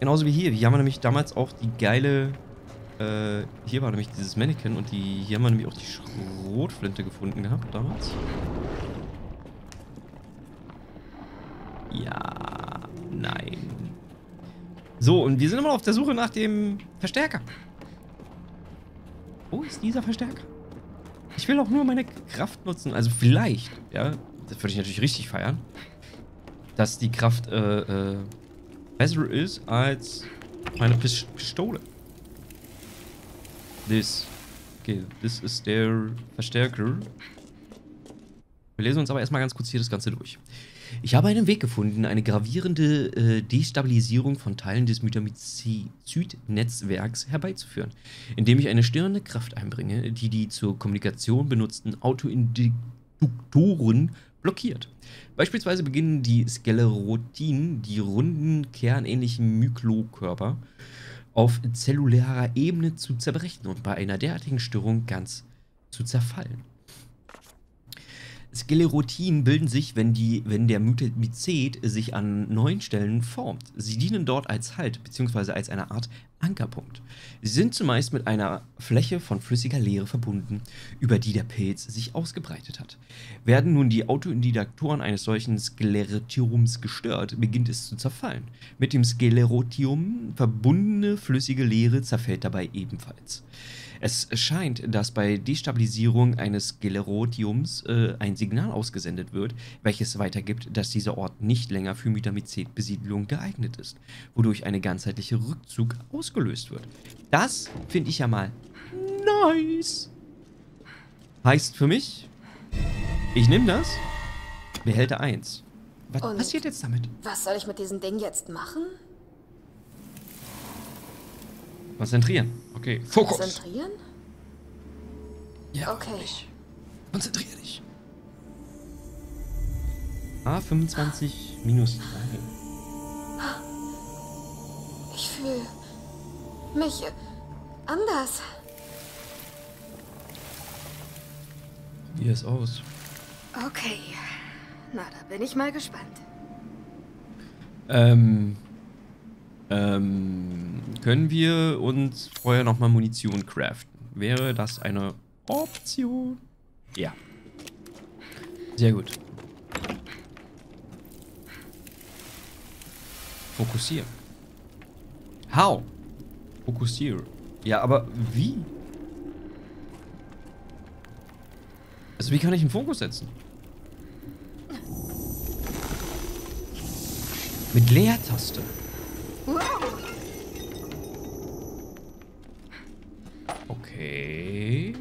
Genauso wie hier. Hier haben wir nämlich damals auch die geile. Äh, hier war nämlich dieses Mannequin und die, hier haben wir nämlich auch die Schrotflinte gefunden gehabt damals. Ja, nein. So, und wir sind immer noch auf der Suche nach dem Verstärker. Wo ist dieser Verstärker? Ich will auch nur meine Kraft nutzen. Also vielleicht, ja, das würde ich natürlich richtig feiern, dass die Kraft äh, äh, besser ist als meine Pis Pistole. This. Okay, das ist der Verstärker. Wir lesen uns aber erstmal ganz kurz hier das Ganze durch. Ich habe einen Weg gefunden, eine gravierende äh, Destabilisierung von Teilen des Mythamizid-Netzwerks herbeizuführen, indem ich eine störende Kraft einbringe, die die zur Kommunikation benutzten Autoinduktoren blockiert. Beispielsweise beginnen die Sklerotinen, die runden, kernähnlichen Myklokörper, auf zellularer Ebene zu zerbrechen und bei einer derartigen Störung ganz zu zerfallen. Sklerotinen bilden sich, wenn, die, wenn der Mycet sich an neuen Stellen formt. Sie dienen dort als Halt bzw. als eine Art Ankerpunkt. Sie sind zumeist mit einer Fläche von flüssiger Leere verbunden, über die der Pilz sich ausgebreitet hat. Werden nun die Autoindikatoren eines solchen Sklerotiums gestört, beginnt es zu zerfallen. Mit dem Sklerotium verbundene flüssige Leere zerfällt dabei ebenfalls. Es scheint, dass bei Destabilisierung eines Sklerotiums äh, ein Signal ausgesendet wird, welches weitergibt, dass dieser Ort nicht länger für Mythamizid-Besiedlung geeignet ist, wodurch ein ganzheitlicher Rückzug ausgelöst wird. Das finde ich ja mal nice. Heißt für mich, ich nehme das, behälte 1. Was Und- passiert jetzt damit? Was soll ich mit diesem Ding jetzt machen? Konzentrieren. Okay, Fokus. Konzentrieren? Ja, Okay. Konzentriere dich. A25 minus 3. Ich fühle mich anders. Wie es aus? Okay. Na, da bin ich mal gespannt. Ähm, ähm, können wir uns vorher nochmal Munition craften? Wäre das eine Option? Ja. Sehr gut. Fokussieren. How? Fokussiere. Ja, aber wie? Also wie kann ich einen Fokus setzen? Mit Leertaste. Okay.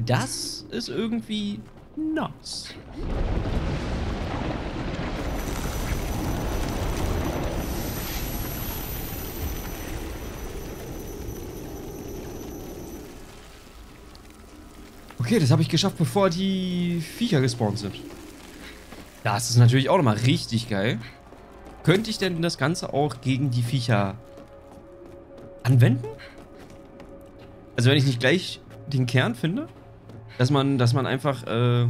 Das ist irgendwie nice. Okay, das habe ich geschafft, bevor die Viecher gespawnt sind. Das ist natürlich auch nochmal richtig geil. Könnte ich denn das Ganze auch gegen die Viecher anwenden? Also wenn ich nicht gleich den Kern finde, dass man, dass man einfach, äh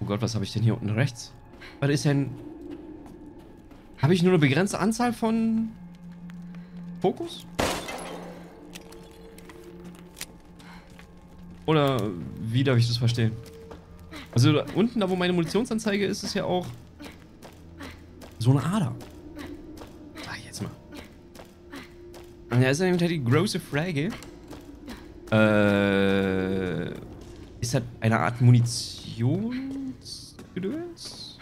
oh Gott, was habe ich denn hier unten rechts? Was ist denn, habe ich nur eine begrenzte Anzahl von Fokus? Oder wie darf ich das verstehen? Also da unten, da wo meine Munitionsanzeige ist, ist ja auch so eine Ader. Ah, jetzt mal. Da ist eben halt die große Frage. Äh, ist das eine Art Munitionsgedöns?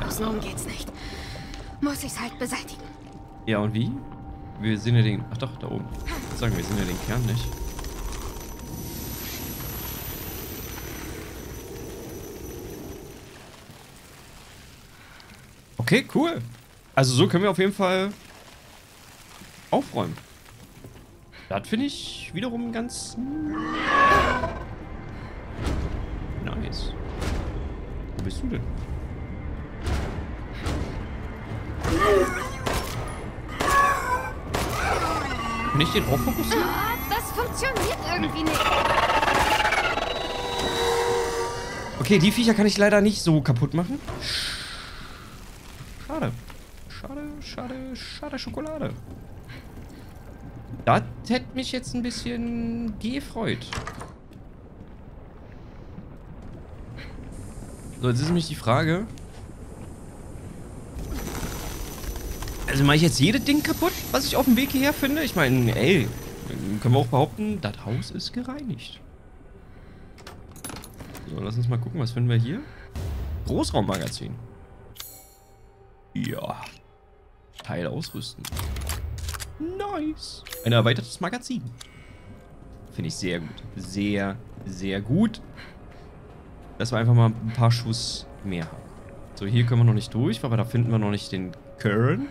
Ja. So geht's nicht. Muss ich's halt beseitigen. Ja, und wie? Wir sehen ja den... Ach doch, da oben. Sagen wir sehen ja den Kern nicht. Okay, cool. Also so können wir auf jeden Fall aufräumen. Das finde ich wiederum ganz nice. Wo bist du denn? Kann ich den auch fokussieren? Ah, das funktioniert irgendwie nicht. Okay, die Viecher kann ich leider nicht so kaputt machen. Schade. Schade, schade, schade Schokolade. Das hätte mich jetzt ein bisschen gefreut. So, jetzt ist nämlich die Frage. Also mache ich jetzt jedes Ding kaputt, was ich auf dem Weg hierher finde? Ich meine, ey, können wir auch behaupten, das Haus ist gereinigt. So, lass uns mal gucken, was finden wir hier? Großraummagazin. Ja. Teil ausrüsten. Nice. Ein erweitertes Magazin. Finde ich sehr gut. Sehr, sehr gut. Dass wir einfach mal ein paar Schuss mehr haben. So, hier können wir noch nicht durch, aber da finden wir noch nicht den Kern.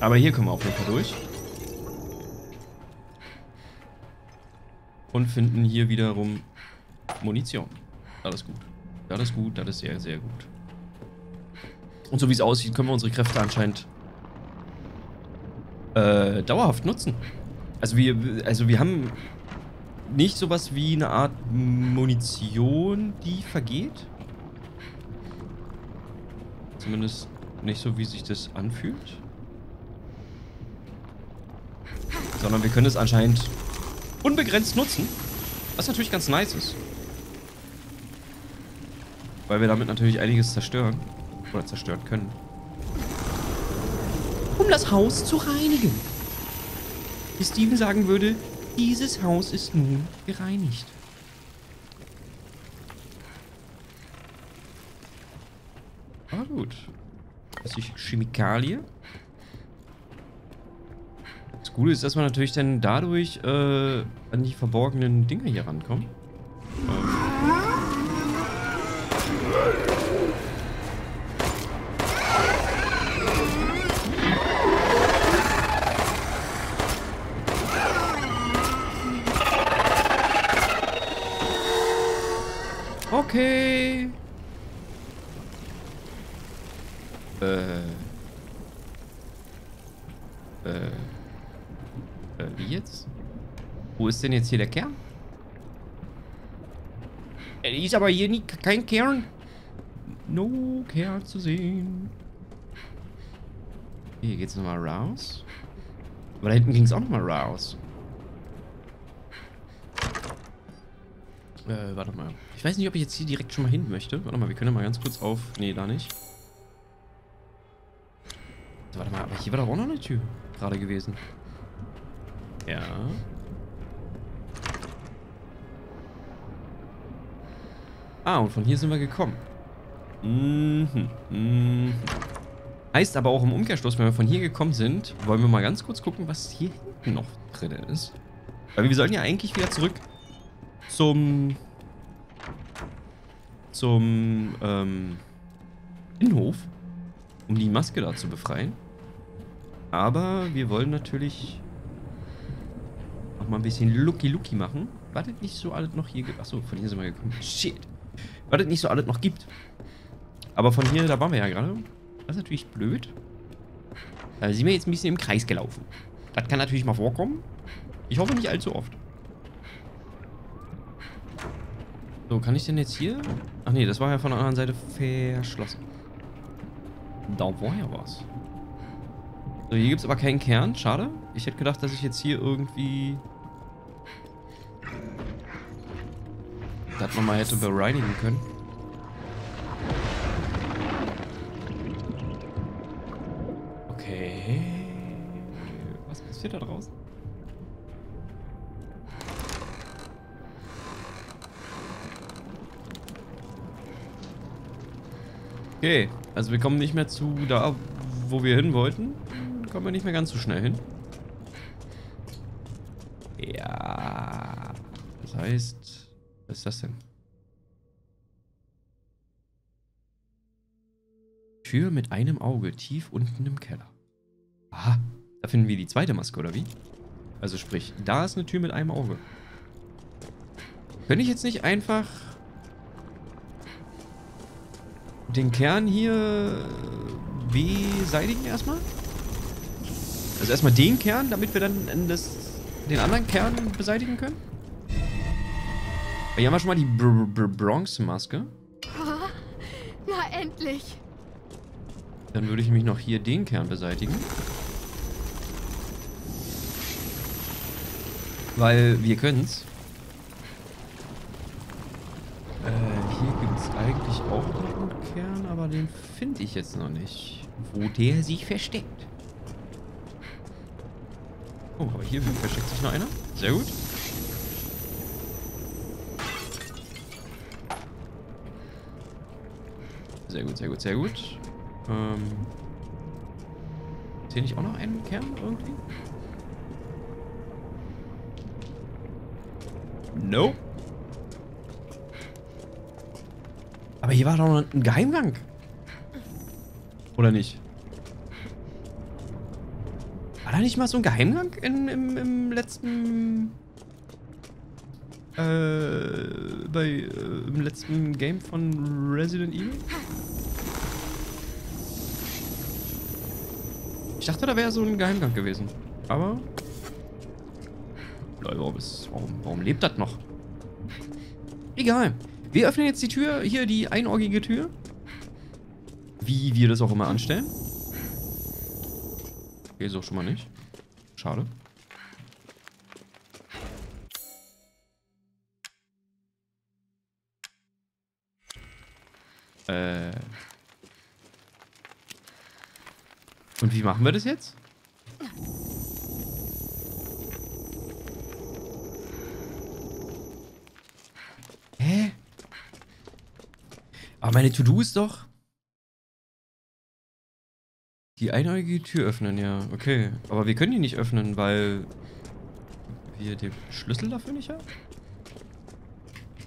Aber hier kommen wir auf jeden Fall durch. Und finden hier wiederum Munition. Ist gut. Das ist gut, das ist sehr, sehr gut. Und so wie es aussieht, können wir unsere Kräfte anscheinend äh, dauerhaft nutzen. Also wir, also wir haben nicht sowas wie eine Art Munition, die vergeht. Zumindest nicht so, wie sich das anfühlt. Sondern wir können es anscheinend unbegrenzt nutzen. Was natürlich ganz nice ist. Weil wir damit natürlich einiges zerstören. Oder zerstören können. Um das Haus zu reinigen. Wie Steven sagen würde, dieses Haus ist nun gereinigt. Ah gut. Das ist Chemikalie. Das Gute ist, dass man natürlich dann dadurch äh, an die verborgenen Dinge hier rankommt. Ähm. Ist denn jetzt hier der Kern? Ist aber hier nie, kein Kern. No Kern zu sehen. Hier geht's nochmal raus. Aber da hinten ging es auch nochmal raus. Äh, warte mal. Ich weiß nicht, ob ich jetzt hier direkt schon mal hin möchte. Warte mal, wir können ja mal ganz kurz auf... Nee, da nicht. Warte mal, aber hier war doch auch noch eine Tür gerade gewesen. Ja. Ah, und von hier sind wir gekommen. Mhm. Mhm. Heißt aber auch im Umkehrschluss, wenn wir von hier gekommen sind, wollen wir mal ganz kurz gucken, was hier hinten noch drin ist. Weil wir sollten ja eigentlich wieder zurück zum zum ähm, Innenhof, um die Maske da zu befreien. Aber wir wollen natürlich noch mal ein bisschen Lucky-Lucky machen. Was es nicht so alles noch hier. Achso, von hier sind wir gekommen. Shit. Was es nicht so alles noch gibt. Aber von hier, da waren wir ja gerade. Das ist natürlich blöd. Da sind wir jetzt ein bisschen im Kreis gelaufen. Das kann natürlich mal vorkommen. Ich hoffe nicht allzu oft. So, kann ich denn jetzt hier? Ach nee, das war ja von der anderen Seite verschlossen. Da war ja was. So, hier gibt es aber keinen Kern. Schade. Ich hätte gedacht, dass ich jetzt hier irgendwie... Das nochmal hätte bereinigen können. Okay. Was passiert da draußen? Okay, also wir kommen nicht mehr zu da, wo wir hin wollten. Kommen wir nicht mehr ganz so schnell hin. Ja. Das heißt, was ist das denn? Tür mit einem Auge, tief unten im Keller. Aha, da finden wir die zweite Maske, oder wie? Also sprich, da ist eine Tür mit einem Auge. Könnte ich jetzt nicht einfach den Kern hier beseitigen erstmal? Also erstmal den Kern, damit wir dann das, den anderen Kern beseitigen können? Hier haben wir schon mal die Br Br Bronze-Maske. Na, endlich. Dann würde ich mich noch hier den Kern beseitigen. Weil wir können's. Äh, hier gibt es eigentlich auch noch einen Kern, aber den finde ich jetzt noch nicht. Wo der sich versteckt. Oh, aber hier versteckt sich noch einer. Sehr gut. Sehr gut, sehr gut, sehr gut. Ähm. Ist hier nicht auch noch einen Kern irgendwie? Nope. Aber hier war doch noch ein Geheimgang. Oder nicht? War da nicht mal so ein Geheimgang in, im, im letzten... Äh, bei, äh, im letzten Game von Resident Evil? Ich dachte, da wäre so ein Geheimgang gewesen. Aber... Leute, warum, ist, warum, warum lebt das noch? Egal. Wir öffnen jetzt die Tür, hier die einohrige Tür. Wie wir das auch immer anstellen. Okay, so schon mal nicht. Schade. Äh. Und wie machen wir das jetzt? Hä? Aber meine To-Do ist doch... Die einäugige Tür öffnen, ja. Okay. Aber wir können die nicht öffnen, weil... wir den Schlüssel dafür nicht haben?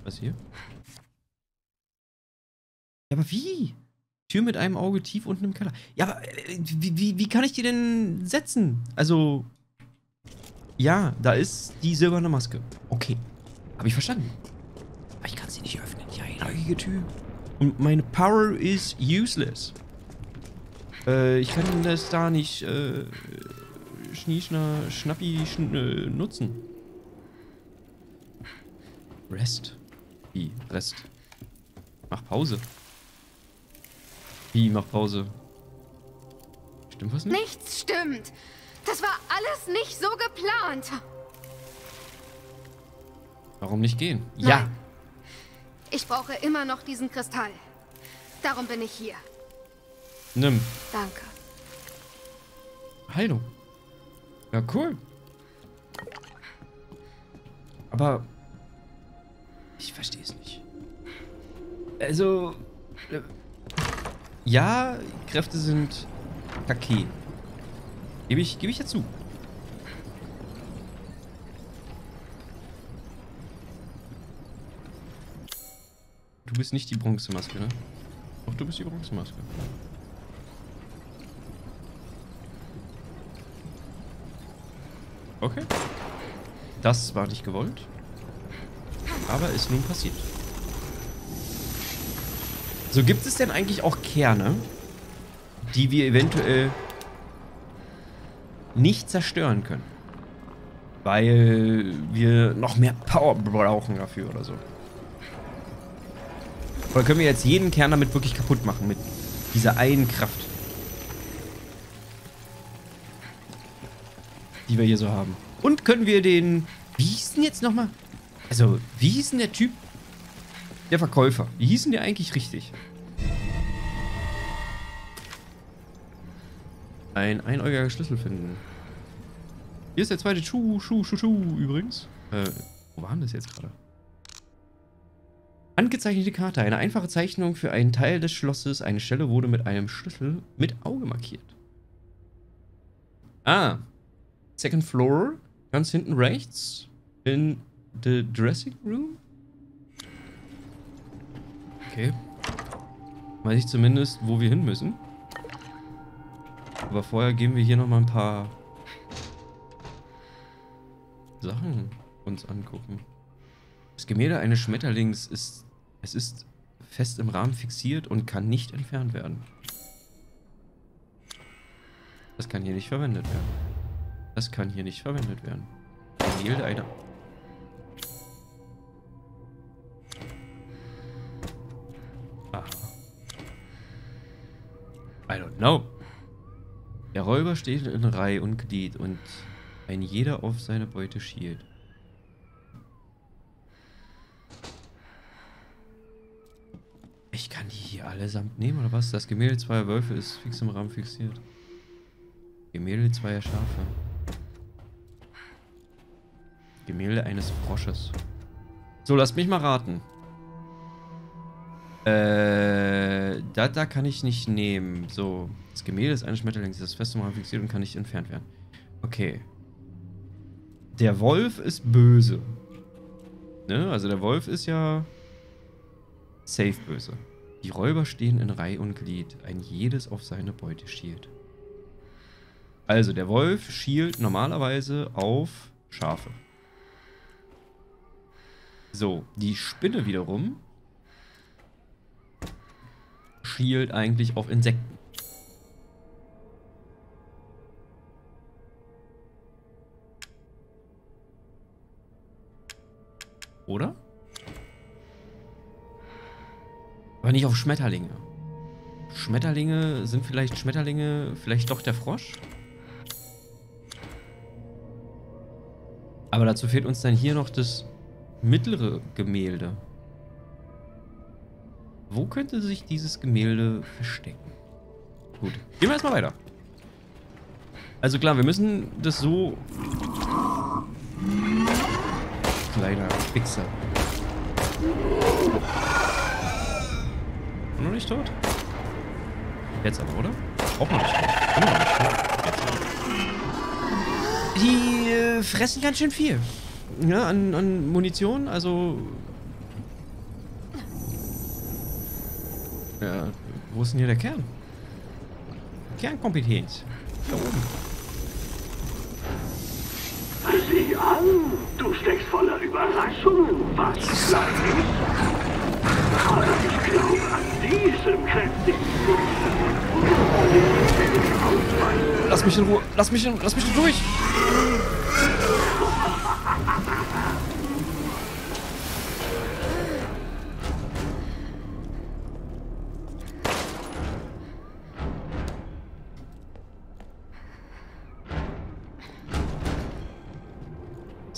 Was hier? Ja, aber wie? Tür mit einem Auge tief unten im Keller. Ja, aber äh, wie, wie, wie kann ich die denn setzen? Also... Ja, da ist die silberne Maske. Okay. Habe ich verstanden. Aber ich kann sie nicht öffnen. Die einäugige Tür. Und meine Power is useless. Äh, ich kann das da nicht, äh, Schnieschner, Schnappi schn äh, nutzen. Rest. Wie? Rest. Mach Pause. Wie? Mach Pause. Stimmt was nicht? Nichts stimmt. Das war alles nicht so geplant. Warum nicht gehen? Nein. Ja. Ich brauche immer noch diesen Kristall. Darum bin ich hier. Nimm. Danke. Heilung. Ja, cool. Aber ich verstehe es nicht. Also, äh, ja, Kräfte sind kacke. Gebe ich, gebe ich ja zu. Du bist nicht die Bronzemaske, ne? Doch, du bist die Bronzemaske. Okay. Das war nicht gewollt. Aber ist nun passiert. So, gibt es denn eigentlich auch Kerne, die wir eventuell nicht zerstören können? Weil wir noch mehr Power brauchen dafür oder so. Oder können wir jetzt jeden Kern damit wirklich kaputt machen mit dieser einen Kraft? Die wir hier so haben. Und können wir den... Wie hieß denn jetzt nochmal? Also, wie hieß denn der Typ? Der Verkäufer. Wie hieß denn der eigentlich richtig? Ein einäugiger Schlüssel finden. Hier ist der zweite Schuh, Schuh, Schuh, Schuh übrigens. Äh, wo waren das jetzt gerade? Angezeichnete Karte. Eine einfache Zeichnung für einen Teil des Schlosses. Eine Stelle wurde mit einem Schlüssel mit Auge markiert. Ah. Second floor. Ganz hinten rechts. In the dressing room. Okay. Weiß ich zumindest, wo wir hin müssen. Aber vorher gehen wir hier nochmal ein paar Sachen uns angucken. Das Gemälde eines Schmetterlings ist... Es ist fest im Rahmen fixiert und kann nicht entfernt werden. Das kann hier nicht verwendet werden. Das kann hier nicht verwendet werden. Gemälde einer... Aha. I don't know. Der Räuber steht in Reihe und Glied und ein jeder auf seine Beute schielt. Ich kann die hier allesamt nehmen, oder was? Das Gemälde zweier Wölfe ist fix im Rahmen fixiert. Gemälde zweier Schafe. Gemälde eines Frosches. So, lasst mich mal raten. Äh, da, da kann ich nicht nehmen. So, das Gemälde ist eines Schmetterlings, das ist fest im Rahmen fixiert und kann nicht entfernt werden. Okay. Der Wolf ist böse. Ne? Also der Wolf ist ja safe böse. Die Räuber stehen in Reih und Glied. Ein jedes auf seine Beute schielt. Also der Wolf schielt normalerweise auf Schafe. So, die Spinne wiederum schielt eigentlich auf Insekten. Oder? Aber nicht auf Schmetterlinge. Schmetterlinge sind vielleicht Schmetterlinge, vielleicht doch der Frosch? Aber dazu fehlt uns dann hier noch das mittlere Gemälde. Wo könnte sich dieses Gemälde verstecken? Gut, gehen wir erstmal weiter. Also klar, wir müssen das so... Kleiner Fixer. Noch nicht tot? Jetzt aber, oder? Auch noch nicht tot. Immer noch nicht tot. Jetzt aber. Die äh, fressen ganz schön viel. Ja, an, an Munition, also... Ja, wo ist denn hier der Kern? Kernkompetenz. Da oben. Sieh an, du steckst voller Überraschungen, was Kleines? Aber ich glaube an diesem kräftigen Lass mich in Ruhe. Lass mich in, lass mich durch.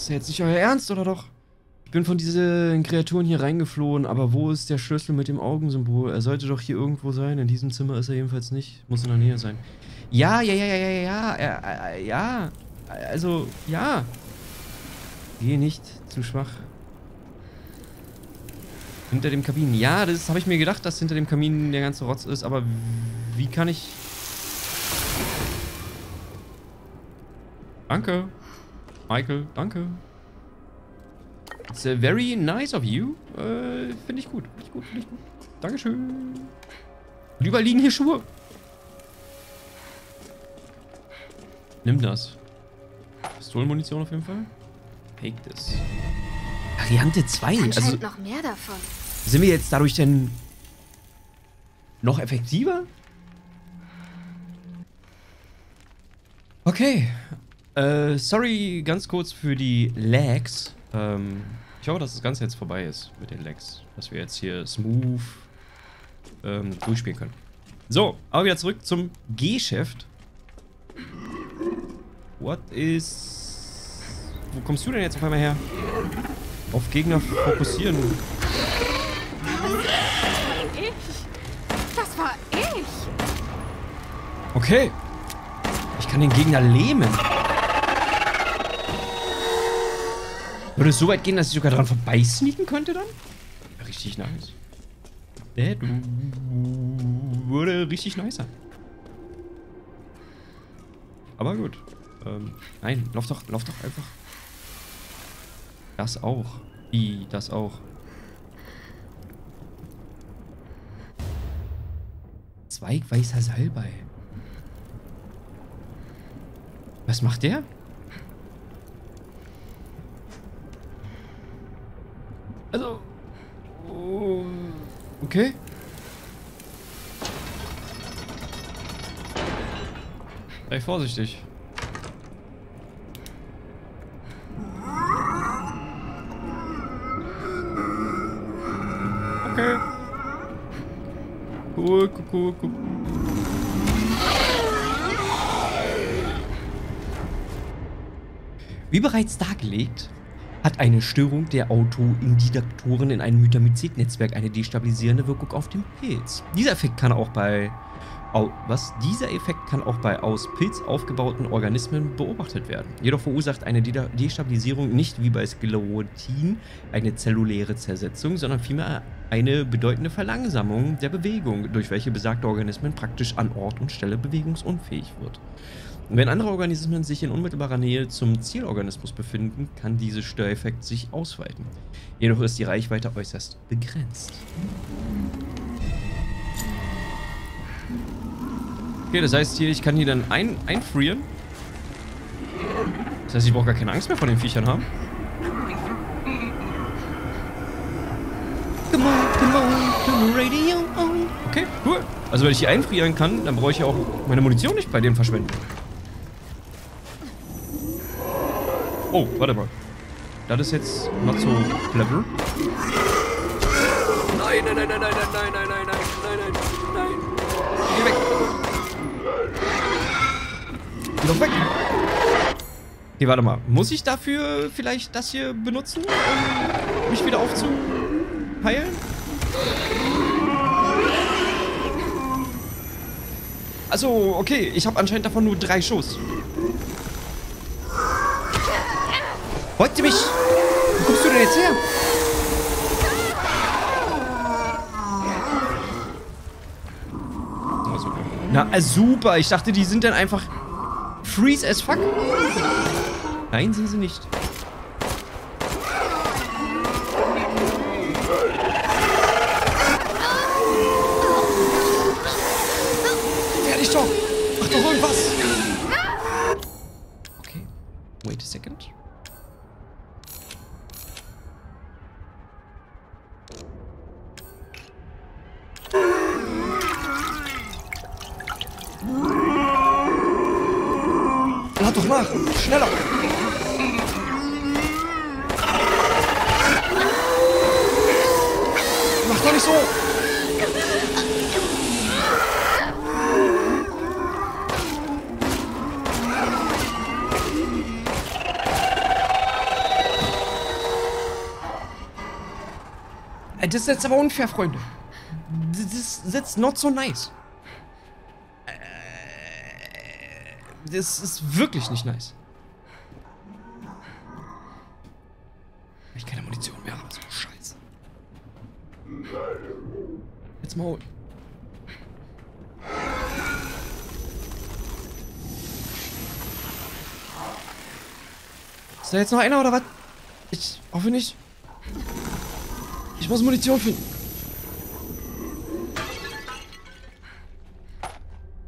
Ist ja jetzt nicht euer Ernst, oder doch? Ich bin von diesen Kreaturen hier reingeflohen, aber wo ist der Schlüssel mit dem Augensymbol? Er sollte doch hier irgendwo sein. In diesem Zimmer ist er jedenfalls nicht. Muss in der Nähe sein. Ja, ja, ja, ja, ja, ja, ja, äh, ja. Also, ja. Geh nicht zu schwach. Hinter dem Kamin. Ja, das habe ich mir gedacht, dass hinter dem Kamin der ganze Rotz ist, aber wie kann ich... Danke. Michael, danke. It's uh, very nice of you. Äh, finde ich gut. Finde ich gut, finde ich gut. Dankeschön. Und überall liegen hier Schuhe. Nimm das. Pistolenmunition auf jeden Fall. Take this. Variante 2. Anscheinend Also noch mehr davon. sind wir jetzt dadurch denn noch effektiver? Okay. Äh, sorry ganz kurz für die Lags. Ähm, ich hoffe, dass das Ganze jetzt vorbei ist mit den Lags. Dass wir jetzt hier smooth ähm, durchspielen können. So, aber wieder zurück zum Geschäft. What is... Wo kommst du denn jetzt auf einmal her? Auf Gegner fokussieren. Das war ich! Okay. Ich kann den Gegner lähmen. Würde es so weit gehen, dass ich sogar dran vorbeisneaken könnte dann? Richtig nice. Der du würde richtig nice sein. Aber gut. Ähm, nein, lauf doch, lauf doch einfach. Das auch. Wie, das auch. Zweig weißer Salbei. Was macht der? Also. oh, Okay. Sei vorsichtig. Okay. Cool, cool, cool, cool. Wie bereits dargelegt, hat eine Störung der Autoindikatoren in einem Mythamycet-Netzwerk eine destabilisierende Wirkung auf den Pilz. Dieser Effekt kann auch bei was? Dieser Effekt kann auch bei aus Pilz aufgebauten Organismen beobachtet werden. Jedoch verursacht eine De Destabilisierung nicht wie bei Sklerotin eine zelluläre Zersetzung, sondern vielmehr eine bedeutende Verlangsamung der Bewegung, durch welche besagte Organismen praktisch an Ort und Stelle bewegungsunfähig wird. Wenn andere Organismen sich in unmittelbarer Nähe zum Zielorganismus befinden, kann dieser Störeffekt sich ausweiten. Jedoch ist die Reichweite äußerst begrenzt. Okay, das heißt hier, ich kann hier dann ein einfrieren. Das heißt, ich brauche gar keine Angst mehr vor den Viechern haben. Come on, come on, the radio on. Okay, cool. Also wenn ich hier einfrieren kann, dann brauche ich ja auch meine Munition nicht bei dem verschwenden. Oh, warte mal. Das ist jetzt not so clever. Nein, nein, nein, nein, nein, nein, nein, nein, nein, nein, nein, nein, nein. Geh weg. Geh doch weg. Okay, warte mal. Muss ich dafür vielleicht das hier benutzen, um mich wieder aufzuheilen? Also, okay. Ich habe anscheinend davon nur drei Schuss. Wollt ihr mich? Wo kommst du denn jetzt her? Na super. Ich dachte, die sind dann einfach freeze as fuck. Nein, sind sie nicht. Fertig doch. Mach doch irgendwas. Okay. Wait a second. Lad doch nach! Schneller! Mach doch nicht so! Äh, Das ist jetzt aber unfair, Freunde. Das ist that's not so nice. Das ist wirklich nicht nice. Ich keine Munition mehr habe, so scheiße. Jetzt mal holen. Ist da jetzt noch einer oder was? Ich hoffe nicht. Muss Munition finden.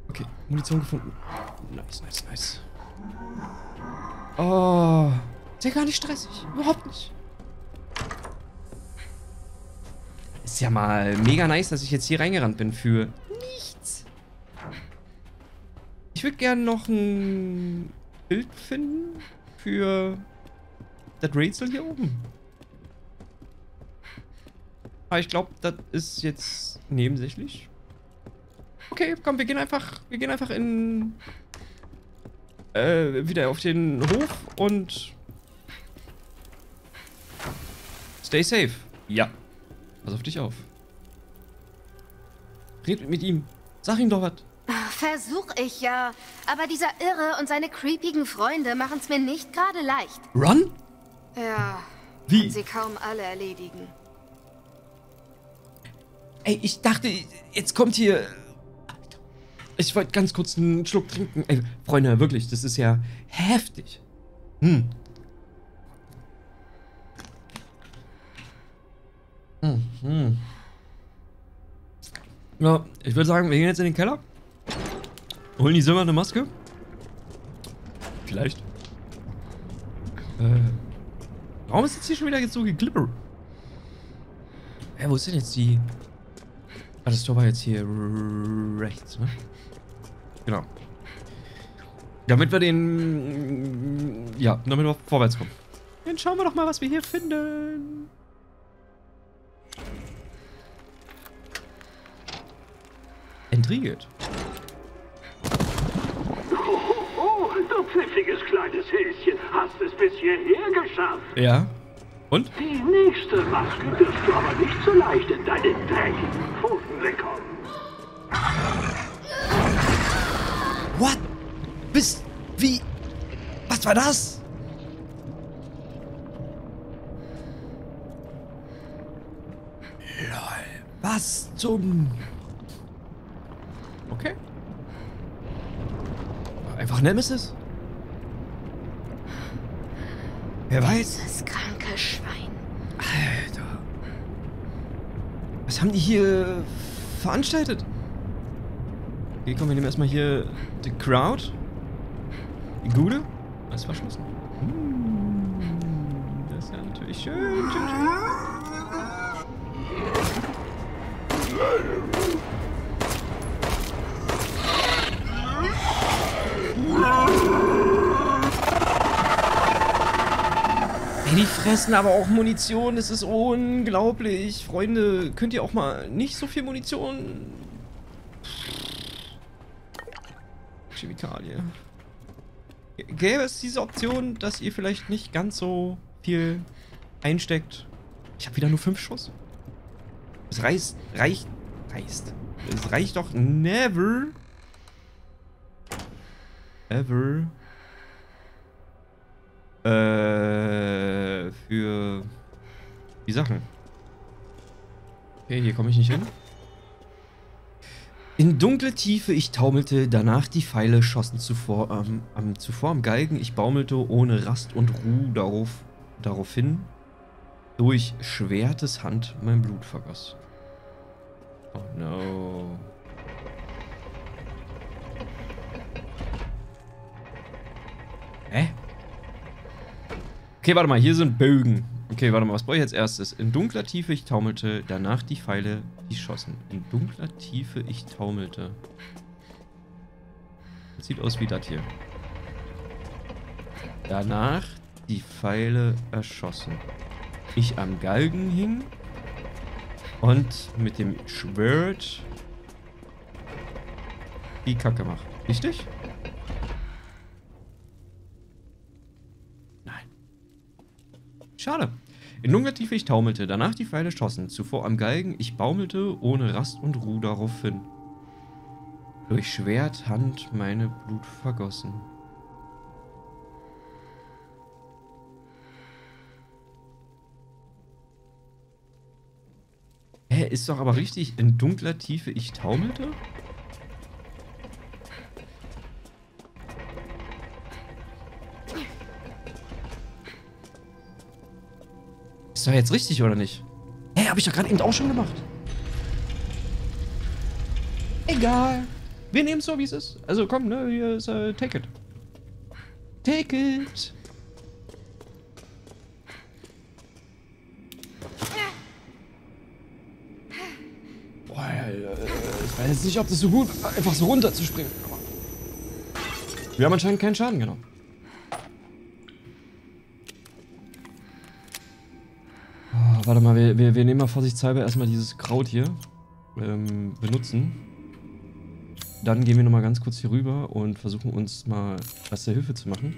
Okay, Munition gefunden. Nice, nice, nice. Oh. Ist ja gar nicht stressig. Überhaupt nicht. Ist ja mal mega nice, dass ich jetzt hier reingerannt bin für nichts. Ich würde gerne noch ein Bild finden für das Rätsel hier oben. Aber ich glaube, das ist jetzt nebensächlich. Okay, komm, wir gehen einfach, wir gehen einfach in äh, wieder auf den Hof und stay safe. Ja. Pass auf dich auf. Red mit ihm. Sag ihm doch was. Versuch ich ja. Aber dieser Irre und seine creepigen Freunde machen es mir nicht gerade leicht. Run? Ja. Wie? kann sie kaum alle erledigen. Ey, ich dachte, jetzt kommt hier. Ich wollte ganz kurz einen Schluck trinken. Ey, Freunde, wirklich, das ist ja heftig. Hm. Hm, hm. Ja, ich würde sagen, wir gehen jetzt in den Keller. Holen die silberne Maske. Vielleicht. Äh. Warum ist jetzt hier schon wieder jetzt so geglibbert? Hä, wo ist denn jetzt die... Ah, das Tor war jetzt hier rechts, ne? Genau. Damit wir den... Ja, damit wir vorwärts kommen. Dann schauen wir doch mal, was wir hier finden. Entriegelt. Oh, du pfiffiges kleines Häschen, hast es bis hierher geschafft. Ja. Und? Die nächste Maske wirst du aber nicht so leicht in deine dreckigen Pfoten bekommen. What? Bis... Wie... Was war das? Lol. Was zum... Okay. Einfach Nemesis? Wer weiß? Das kranke Schwein. Alter. Was haben die hier veranstaltet? Okay, komm, wir nehmen erstmal hier die Crowd. Die Gude. Das ist verschlossen. Hm, Das ist ja natürlich schön, schön, schön. Die fressen aber auch Munition. Das ist unglaublich. Freunde, könnt ihr auch mal nicht so viel Munition... Chemikalie. Gäbe es diese Option, dass ihr vielleicht nicht ganz so viel einsteckt? Ich habe wieder nur fünf Schuss. Es reißt, reicht, reißt. Es reicht doch never, ever äh, für die Sachen. Okay, hier komme ich nicht hin. In dunkle Tiefe ich taumelte, danach die Pfeile schossen zuvor, ähm, am, zuvor am Galgen, ich baumelte ohne Rast und Ruhe darauf, daraufhin, durch Schwertes Hand mein Blut vergoss. Oh no. Hä? Okay, warte mal, hier sind Bögen. Okay, warte mal, was brauche ich jetzt erstes? In dunkler Tiefe ich taumelte, danach die Pfeile, die schossen. In dunkler Tiefe ich taumelte. Das sieht aus wie das hier. Danach die Pfeile erschossen. Ich am Galgen hing und mit dem Schwert die Kacke macht. Richtig? Schade. In dunkler Tiefe ich taumelte, danach die Pfeile schossen. Zuvor am Galgen, ich baumelte ohne Rast und Ruhe daraufhin. Durch Schwert Hand meine Blut vergossen. Hä, ist doch aber richtig. In dunkler Tiefe ich taumelte? ist doch jetzt richtig, oder nicht? Hä, hey, habe ich doch gerade eben auch schon gemacht. Egal. Wir nehmen es so, wie es ist. Also komm, ne, hier ist, äh, take it. Take it. Boah, Alter, ich weiß jetzt nicht, ob das so gut war, einfach so runterzuspringen. Wir haben anscheinend keinen Schaden genommen. Warte mal, wir, wir, wir nehmen mal vorsichtshalber erstmal dieses Kraut hier. Ähm, benutzen. Dann gehen wir nochmal ganz kurz hier rüber und versuchen uns mal was der Hilfe zu machen.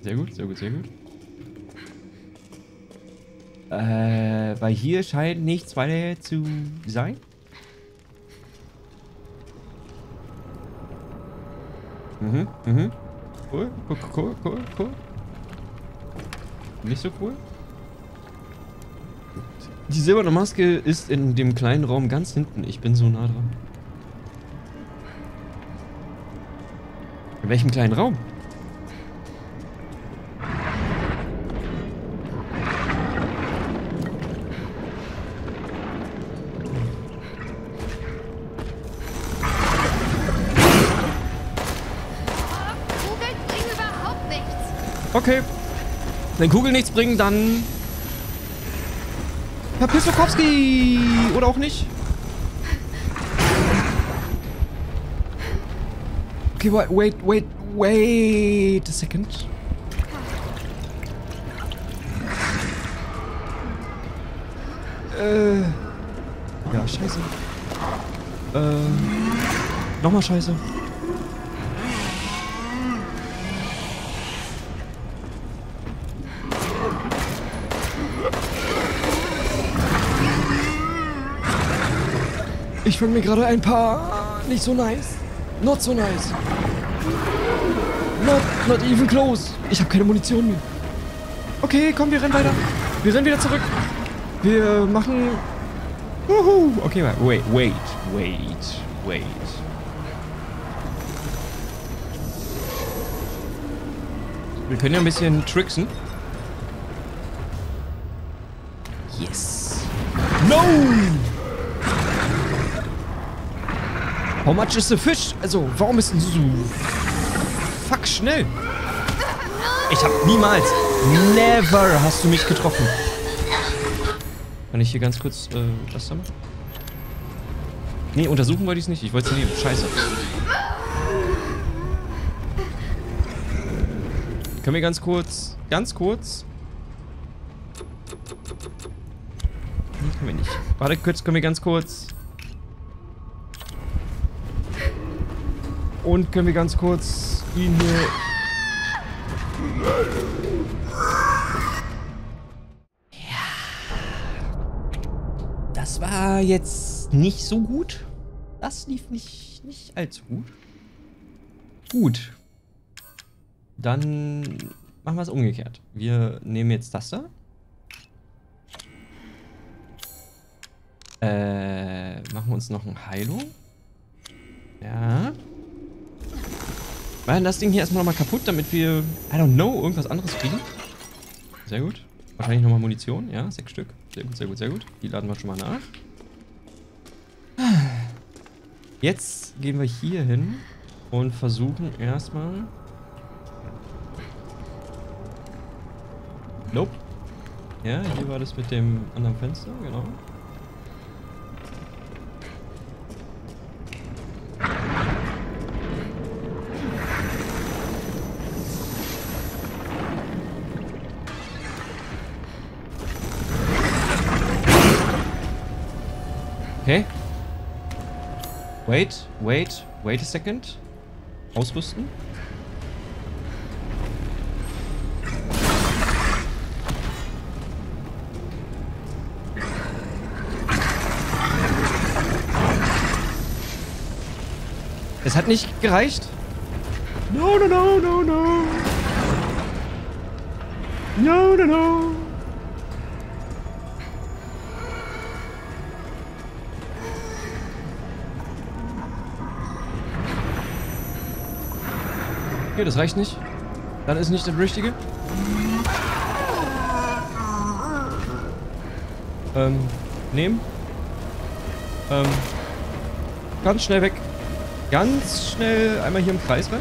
Sehr gut, sehr gut, sehr gut. Äh, weil hier scheint nichts weiter zu sein. Mhm, mhm. Cool, cool, cool, cool, cool. Nicht so cool. Die silberne Maske ist in dem kleinen Raum ganz hinten. Ich bin so nah dran. In welchem kleinen Raum? Kugeln bringen überhaupt nichts. Okay. Wenn Kugeln nichts bringen, dann... Herr Pistokowski! Oder auch nicht. Okay, wait, wait, wait a second. Äh... Ja, scheiße. Äh... Nochmal scheiße. Ich fange mir gerade ein paar nicht so nice. Not so nice. Not, not even close. Ich habe keine Munition mehr. Okay, komm, wir rennen weiter. Wir rennen wieder zurück. Wir machen... Wuhu. Okay, wait, wait, wait, wait. Wir können ja ein bisschen tricksen. How much is the fish? Also, warum ist denn so fuck schnell? Ich hab niemals, never hast du mich getroffen. Kann ich hier ganz kurz äh, das da machen? Nee, untersuchen wollte ich es nicht. Ich wollte es nehmen. Scheiße. Können wir ganz kurz, ganz kurz... Nee, können wir nicht. Warte kurz, können wir ganz kurz... Und können wir ganz kurz ihn hier... Ja. Das war jetzt nicht so gut. Das lief nicht, nicht allzu gut. Gut. Dann machen wir es umgekehrt. Wir nehmen jetzt das da. Äh, machen wir uns noch ein Heilung. Ja. Machen das Ding hier erstmal nochmal kaputt, damit wir, I don't know, irgendwas anderes kriegen. Sehr gut. Wahrscheinlich nochmal Munition. Ja, sechs Stück. Sehr gut, sehr gut, sehr gut. Die laden wir schon mal nach. Jetzt gehen wir hier hin und versuchen erstmal... Nope. Ja, hier war das mit dem anderen Fenster, genau. Okay. Wait, wait, wait a second. Ausrüsten. Es hat nicht gereicht. No, no, no, no, no. No, no, no. Okay, das reicht nicht. Dann ist nicht das Richtige. Ähm, nehmen. Ähm, ganz schnell weg. Ganz schnell einmal hier im Kreis rein.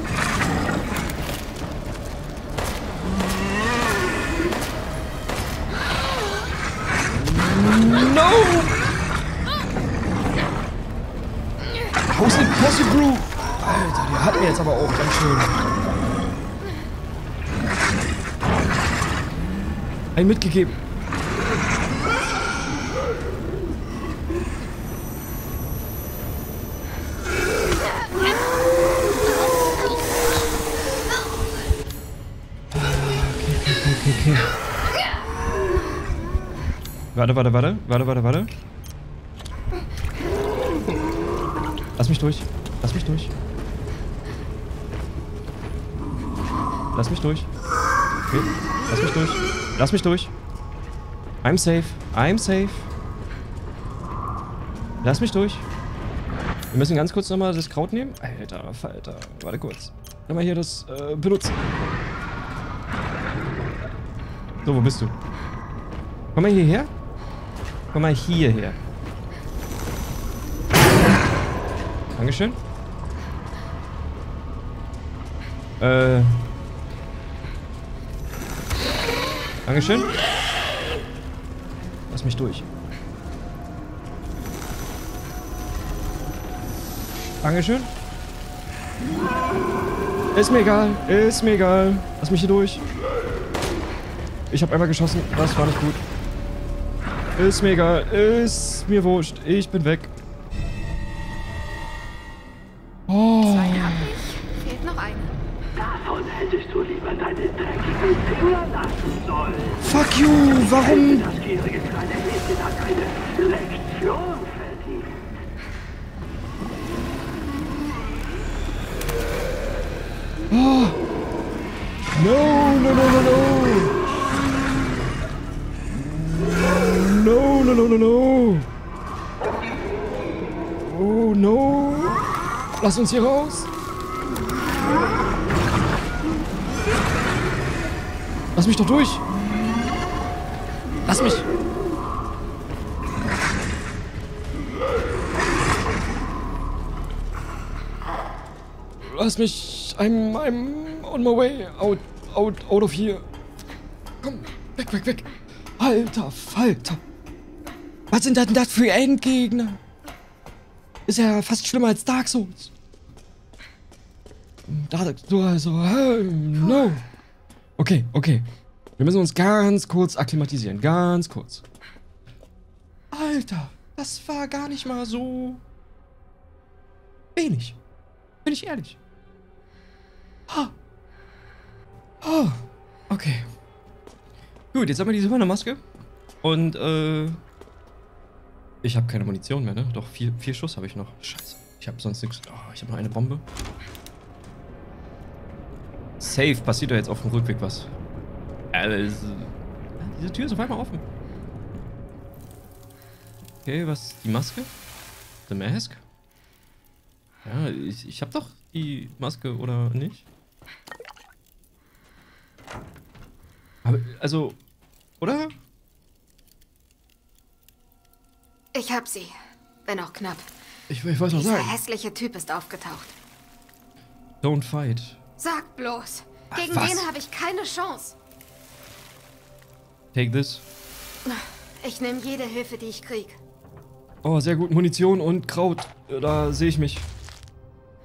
Ein mitgegeben. Okay. Warte, warte, warte. Warte, warte, warte. Lass mich durch. Lass mich durch. Lass mich durch. Okay. Lass mich durch. Lass mich durch. I'm safe. I'm safe. Lass mich durch. Wir müssen ganz kurz nochmal das Kraut nehmen. Alter, Falter. Warte kurz. Nochmal hier das äh, benutzen. So, wo bist du? Komm mal hierher. Komm mal hierher. Dankeschön. Äh. Dankeschön. Lass mich durch. Dankeschön. Ist mir egal. Ist mir egal. Lass mich hier durch. Ich habe einmal geschossen. Das war nicht gut. Ist mir egal. Ist mir wurscht. Ich bin weg. Uns hier raus. Lass mich doch durch. Lass mich. Lass mich. I'm, I'm on my way out, out, out of here. Komm, weg, weg, weg. Alter Falter. Was sind denn das für Endgegner? Ist ja fast schlimmer als Dark Souls. Dark Souls, also, oh, no. Okay, okay. Wir müssen uns ganz kurz akklimatisieren. Ganz kurz. Alter, das war gar nicht mal so wenig. Bin ich ehrlich. Ha. Oh, okay. Gut, jetzt haben wir diese Maske. Und, äh... Ich habe keine Munition mehr, ne? Doch, vier, vier Schuss habe ich noch. Scheiße. Ich habe sonst nichts. Oh, ich habe noch eine Bombe. Safe passiert da jetzt auf dem Rückweg was. Also, diese Tür ist auf einmal offen. Okay, was? Die Maske? The Mask? Ja, ich, ich habe doch die Maske, oder nicht? Aber, also, oder? Ich hab sie. Wenn auch knapp. Ich, ich wollte noch Dieser sagen. hässliche Typ ist aufgetaucht. Don't fight. Sag bloß. Ach, Gegen was? den habe ich keine Chance. Take this. Ich nehme jede Hilfe, die ich krieg. Oh, sehr gut. Munition und Kraut. Da sehe ich mich.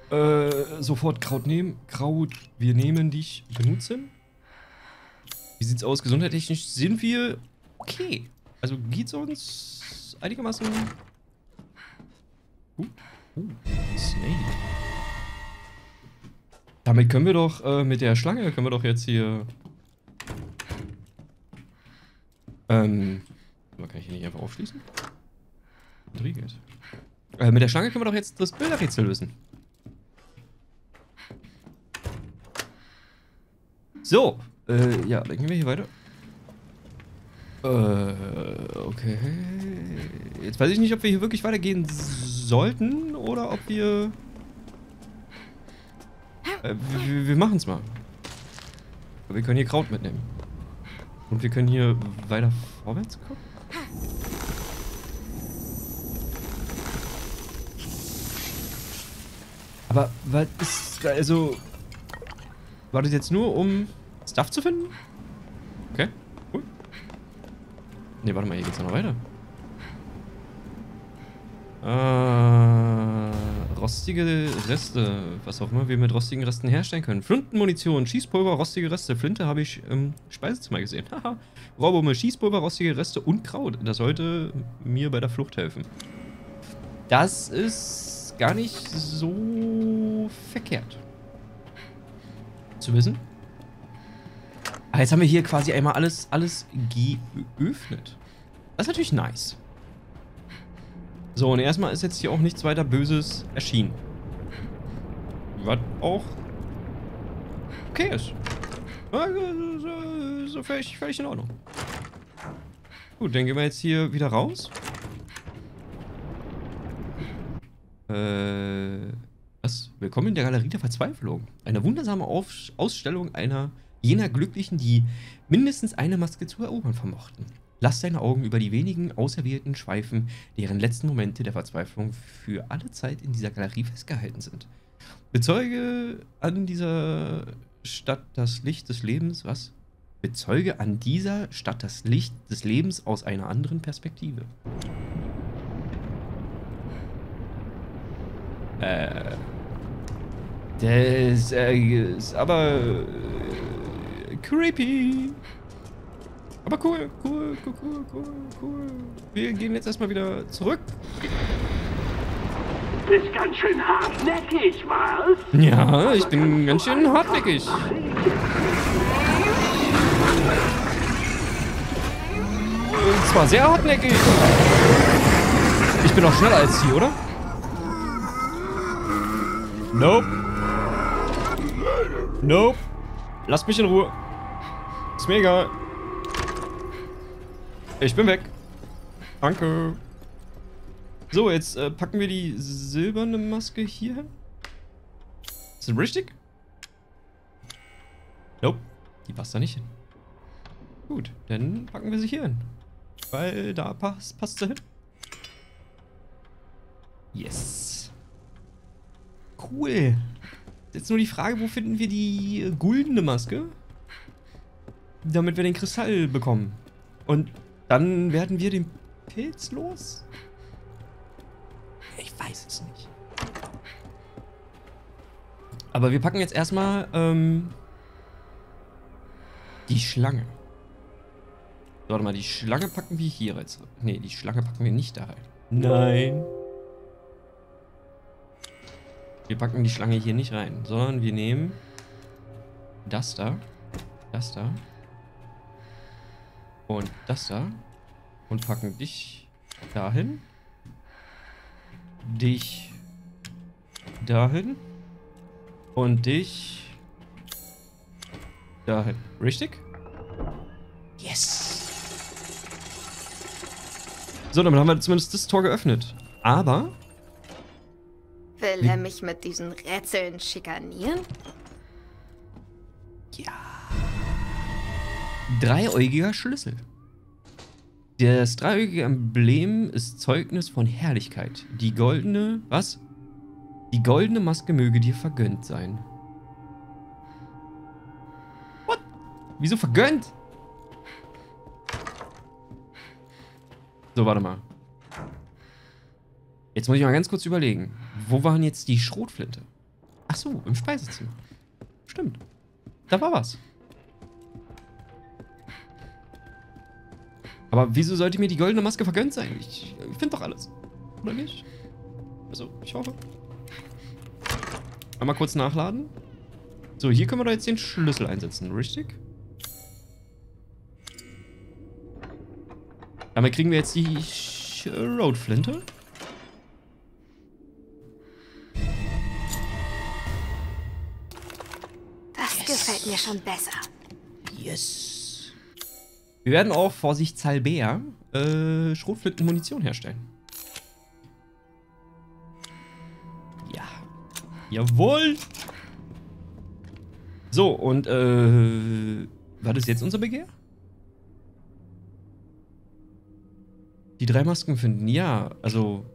Äh, sofort Kraut nehmen. Kraut, wir nehmen dich. Benutzen. Wie sieht's aus? Gesundheitstechnisch sind wir okay. Also geht's uns einigermaßen gut. Uh, Snake. Damit können wir doch, äh, mit der Schlange können wir doch jetzt hier... Ähm, kann ich hier nicht einfach aufschließen? Rodriguez. Äh, mit der Schlange können wir doch jetzt das Bilderrätsel lösen. So, äh, ja, dann gehen wir hier weiter. Äh, okay. Jetzt weiß ich nicht, ob wir hier wirklich weitergehen sollten oder ob wir... Äh, wir wir machen es mal. Wir können hier Kraut mitnehmen. Und wir können hier weiter vorwärts kommen. Aber was ist. Also. War das jetzt nur, um Stuff zu finden? Okay, cool. Ne, warte mal, hier geht's ja noch weiter. Äh. Rostige Reste. Was auch immer wir mit rostigen Resten herstellen können. Flintenmunition, Schießpulver, rostige Reste. Flinte habe ich im Speisezimmer gesehen. Haha. Rohrbumme, Schießpulver, rostige Reste und Kraut. Das sollte mir bei der Flucht helfen. Das ist gar nicht so verkehrt. Zu wissen. Ah, jetzt haben wir hier quasi einmal alles, alles geöffnet. Das ist natürlich nice. So, und erstmal ist jetzt hier auch nichts weiter Böses erschienen. Was auch okay ist. So völlig, völlig in Ordnung. Gut, dann gehen wir jetzt hier wieder raus. Äh, was? Willkommen in der Galerie der Verzweiflung. Eine wundersame Auf Ausstellung einer jener Glücklichen, die mindestens eine Maske zu erobern vermochten. Lass deine Augen über die wenigen Auserwählten schweifen, deren letzten Momente der Verzweiflung für alle Zeit in dieser Galerie festgehalten sind. Bezeuge an dieser Stadt das Licht des Lebens, was? Bezeuge an dieser Stadt das Licht des Lebens aus einer anderen Perspektive. Äh. Das äh, ist aber äh, creepy. Aber cool, cool, cool, cool, cool, cool. Wir gehen jetzt erstmal wieder zurück. Bist ganz schön hartnäckig, was? Ja, ich bin ganz schön hartnäckig. Und zwar sehr hartnäckig. Ich bin auch schneller als sie, oder? Nope. Nope. Lasst mich in Ruhe. Ist mir egal. Ich bin weg. Danke. So, jetzt äh, packen wir die silberne Maske hier hin. Ist das richtig? Nope. Die passt da nicht hin. Gut, dann packen wir sie hier hin. Weil da passt, passt sie hin. Yes. Cool. Jetzt nur die Frage, wo finden wir die äh, goldene Maske? Damit wir den Kristall bekommen. Und dann werden wir den Pilz los? Ich weiß es nicht. Aber wir packen jetzt erstmal ähm, die Schlange. Warte mal, die Schlange packen wir hier jetzt. Ne, die Schlange packen wir nicht da rein. Nein. Wir packen die Schlange hier nicht rein, sondern wir nehmen das da, das da und das da und packen dich dahin, dich dahin und dich dahin. Richtig? Yes! So, damit haben wir zumindest das Tor geöffnet. Aber Will er mich mit diesen Rätseln schikanieren? Ja. Dreieugiger Schlüssel. Das dreieugige Emblem ist Zeugnis von Herrlichkeit. Die goldene. Was? Die goldene Maske möge dir vergönnt sein. What? Wieso vergönnt? So, warte mal. Jetzt muss ich mal ganz kurz überlegen. Wo waren jetzt die Schrotflinte? Ach so, im Speisezimmer. Stimmt. Da war was. Aber wieso sollte mir die goldene Maske vergönnt sein? Ich, ich finde doch alles. Oder nicht? Also, ich hoffe. Einmal kurz nachladen. So, hier können wir doch jetzt den Schlüssel einsetzen, richtig? Damit kriegen wir jetzt die Roadflinte. Das gefällt mir schon besser. Yes. Wir werden auch vorsichtshalber äh, Schrotflinten-Munition herstellen. Ja. Jawohl. So, und äh, was ist jetzt unser Begehr? Die drei Masken finden. Ja, also.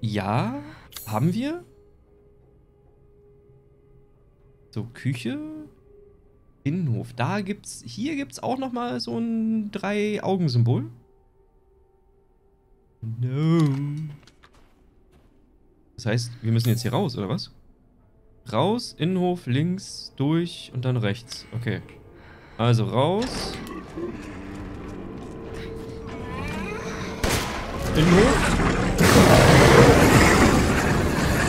Ja, haben wir. So, Küche. Innenhof. Da gibt's. Hier gibt's auch nochmal so ein Drei-Augen-Symbol. No. Das heißt, wir müssen jetzt hier raus, oder was? Raus, Innenhof, links, durch und dann rechts. Okay. Also raus. Innenhof.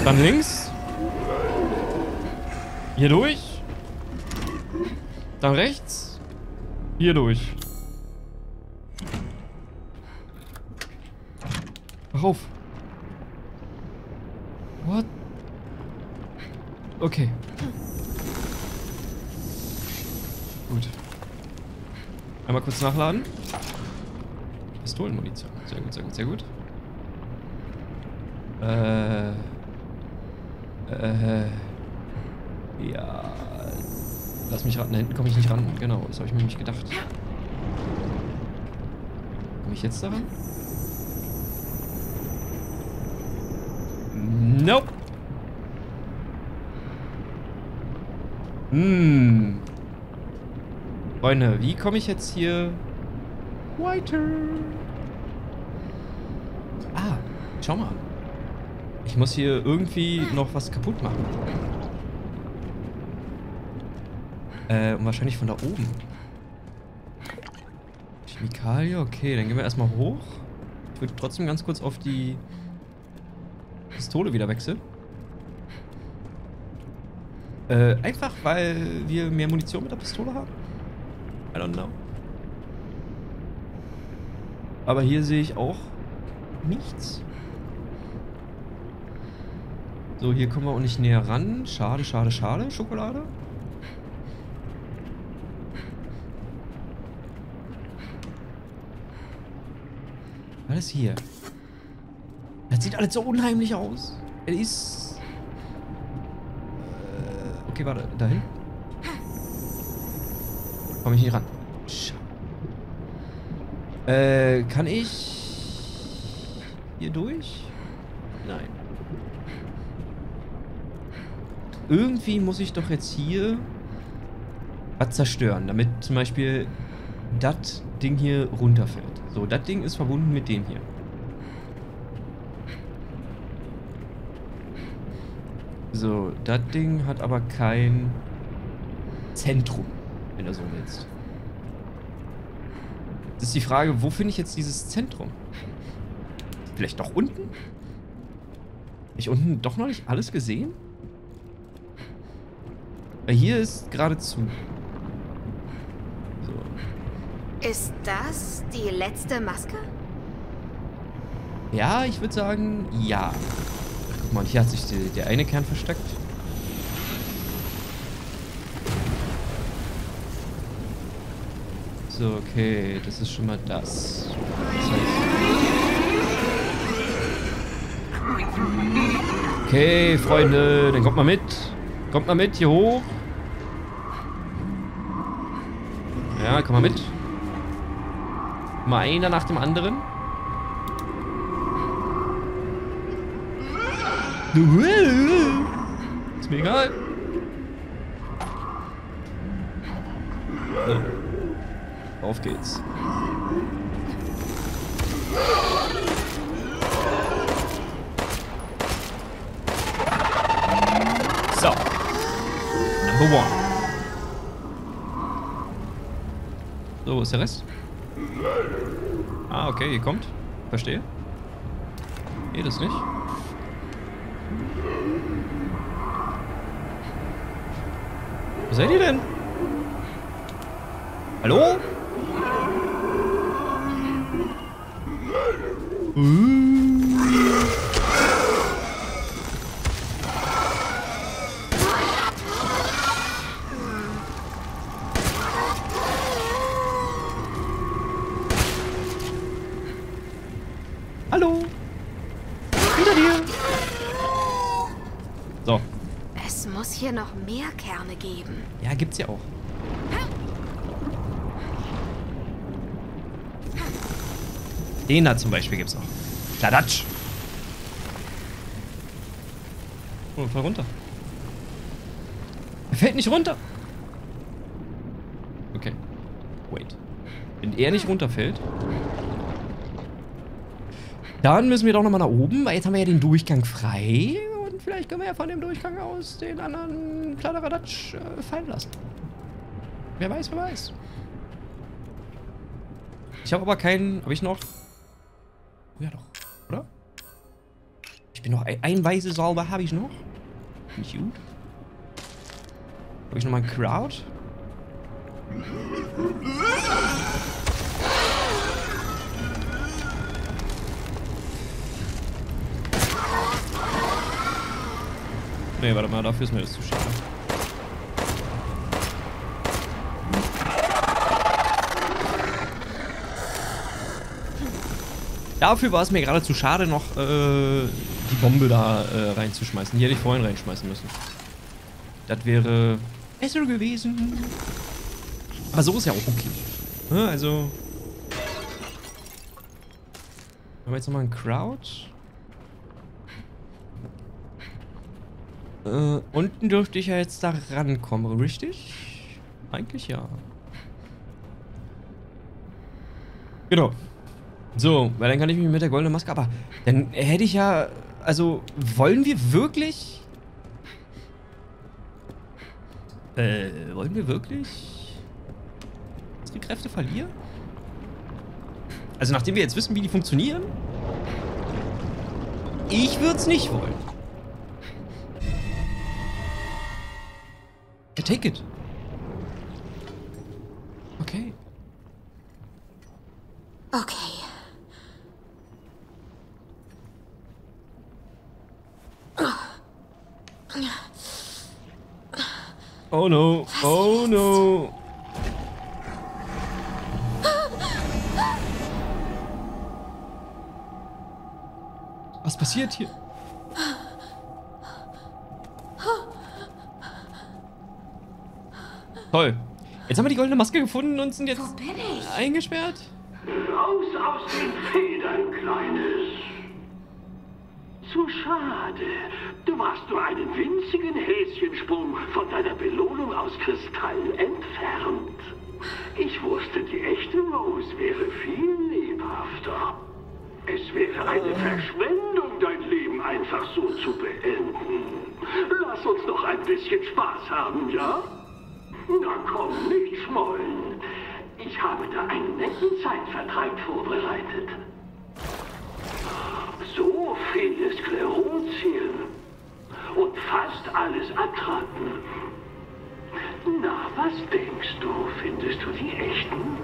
Dann links. Hier durch. Dann rechts. Hier durch. Mach auf. What? Okay. Gut. Einmal kurz nachladen. Pistolenmunition. Sehr gut, sehr gut, sehr gut. Äh. Äh. Ja. Lass mich ran. Da hinten komme ich nicht ran. Genau, das habe ich mir nicht gedacht. Komme ich jetzt daran? Nope. Hm. Freunde, wie komme ich jetzt hier weiter? Ah, schau mal. Ich muss hier irgendwie noch was kaputt machen. Äh, und wahrscheinlich von da oben. Chemikalie, okay, dann gehen wir erstmal hoch. Ich würde trotzdem ganz kurz auf die Pistole wieder wechseln. Äh, einfach weil wir mehr Munition mit der Pistole haben? I don't know. Aber hier sehe ich auch nichts. So, hier kommen wir auch nicht näher ran. Schade, schade, schade. Schokolade. Alles hier. Das sieht alles so unheimlich aus. Es ist... Äh, okay, warte. Dahin. Komm ich nicht ran. Äh, kann ich... Hier durch? Nein. Irgendwie muss ich doch jetzt hier was zerstören, damit zum Beispiel das Ding hier runterfällt. So, das Ding ist verbunden mit dem hier. So, das Ding hat aber kein Zentrum, wenn du so willst. Das ist die Frage, wo finde ich jetzt dieses Zentrum? Vielleicht doch unten? Hab ich unten doch noch nicht alles gesehen? Weil hier ist gerade zu. So. Ist das die letzte Maske? Ja, ich würde sagen, ja. Guck mal, hier hat sich die, der eine Kern versteckt. So, okay, das ist schon mal das. das heißt okay, Freunde, dann kommt mal mit. Kommt mal mit, hier hoch. Ja, komm mal mit. Mal einer nach dem anderen. Ist mir egal. So. Auf geht's. So. Number one. So, wo ist der Rest? Ah, okay, ihr kommt. Verstehe. Geht es nicht. Wo seid ihr denn? Hallo? Hallo? Hier noch mehr Kerne geben. Ja, gibt's ja auch. Den da zum Beispiel gibt's noch. Kladatsch. Oh, fall runter. Er fällt nicht runter. Okay. Wait. Wenn er nicht runterfällt. Dann müssen wir doch nochmal nach oben, weil jetzt haben wir ja den Durchgang frei. Vielleicht können wir ja von dem Durchgang aus den anderen Kladderadatsch äh, fallen lassen. Wer weiß, wer weiß. Ich habe aber keinen... Habe ich noch... Ja doch, oder? Ich bin noch... Ein, ein weiße Salbe habe ich noch. Ich gut. Habe ich noch mal ein Crowd? Nee, warte mal, dafür ist mir das zu schade. Dafür war es mir gerade zu schade, noch äh, die Bombe da äh, reinzuschmeißen. Die hätte ich vorhin reinschmeißen müssen. Das wäre besser gewesen. Aber so ist ja auch okay. Ne, also... Haben wir jetzt nochmal einen Crowd? Äh, unten dürfte ich ja jetzt da rankommen, richtig? Eigentlich ja. Genau. So, weil dann kann ich mich mit der goldenen Maske... Aber dann hätte ich ja... Also, wollen wir wirklich... Äh, wollen wir wirklich... unsere Kräfte verlieren? Also, nachdem wir jetzt wissen, wie die funktionieren... Ich würde es nicht wollen. Ja, take it. Okay. Okay. Oh no. Oh no. Was passiert hier? Toll. Jetzt haben wir die goldene Maske gefunden und sind jetzt Wo bin ich? eingesperrt. Raus aus den Federn, Kleines. Zu schade. Du warst nur einen winzigen Häschensprung von deiner Belohnung aus Kristall entfernt. Ich wusste, die echte Rose wäre viel lebhafter. Es wäre eine Verschwendung, dein Leben einfach so zu beenden. Lass uns noch ein bisschen Spaß haben, ja? Na komm, nicht schmollen. Ich habe da einen netten Zeitvertreib vorbereitet. So viele Sklerotien und fast alles Atraten. Na, was denkst du? Findest du die echten?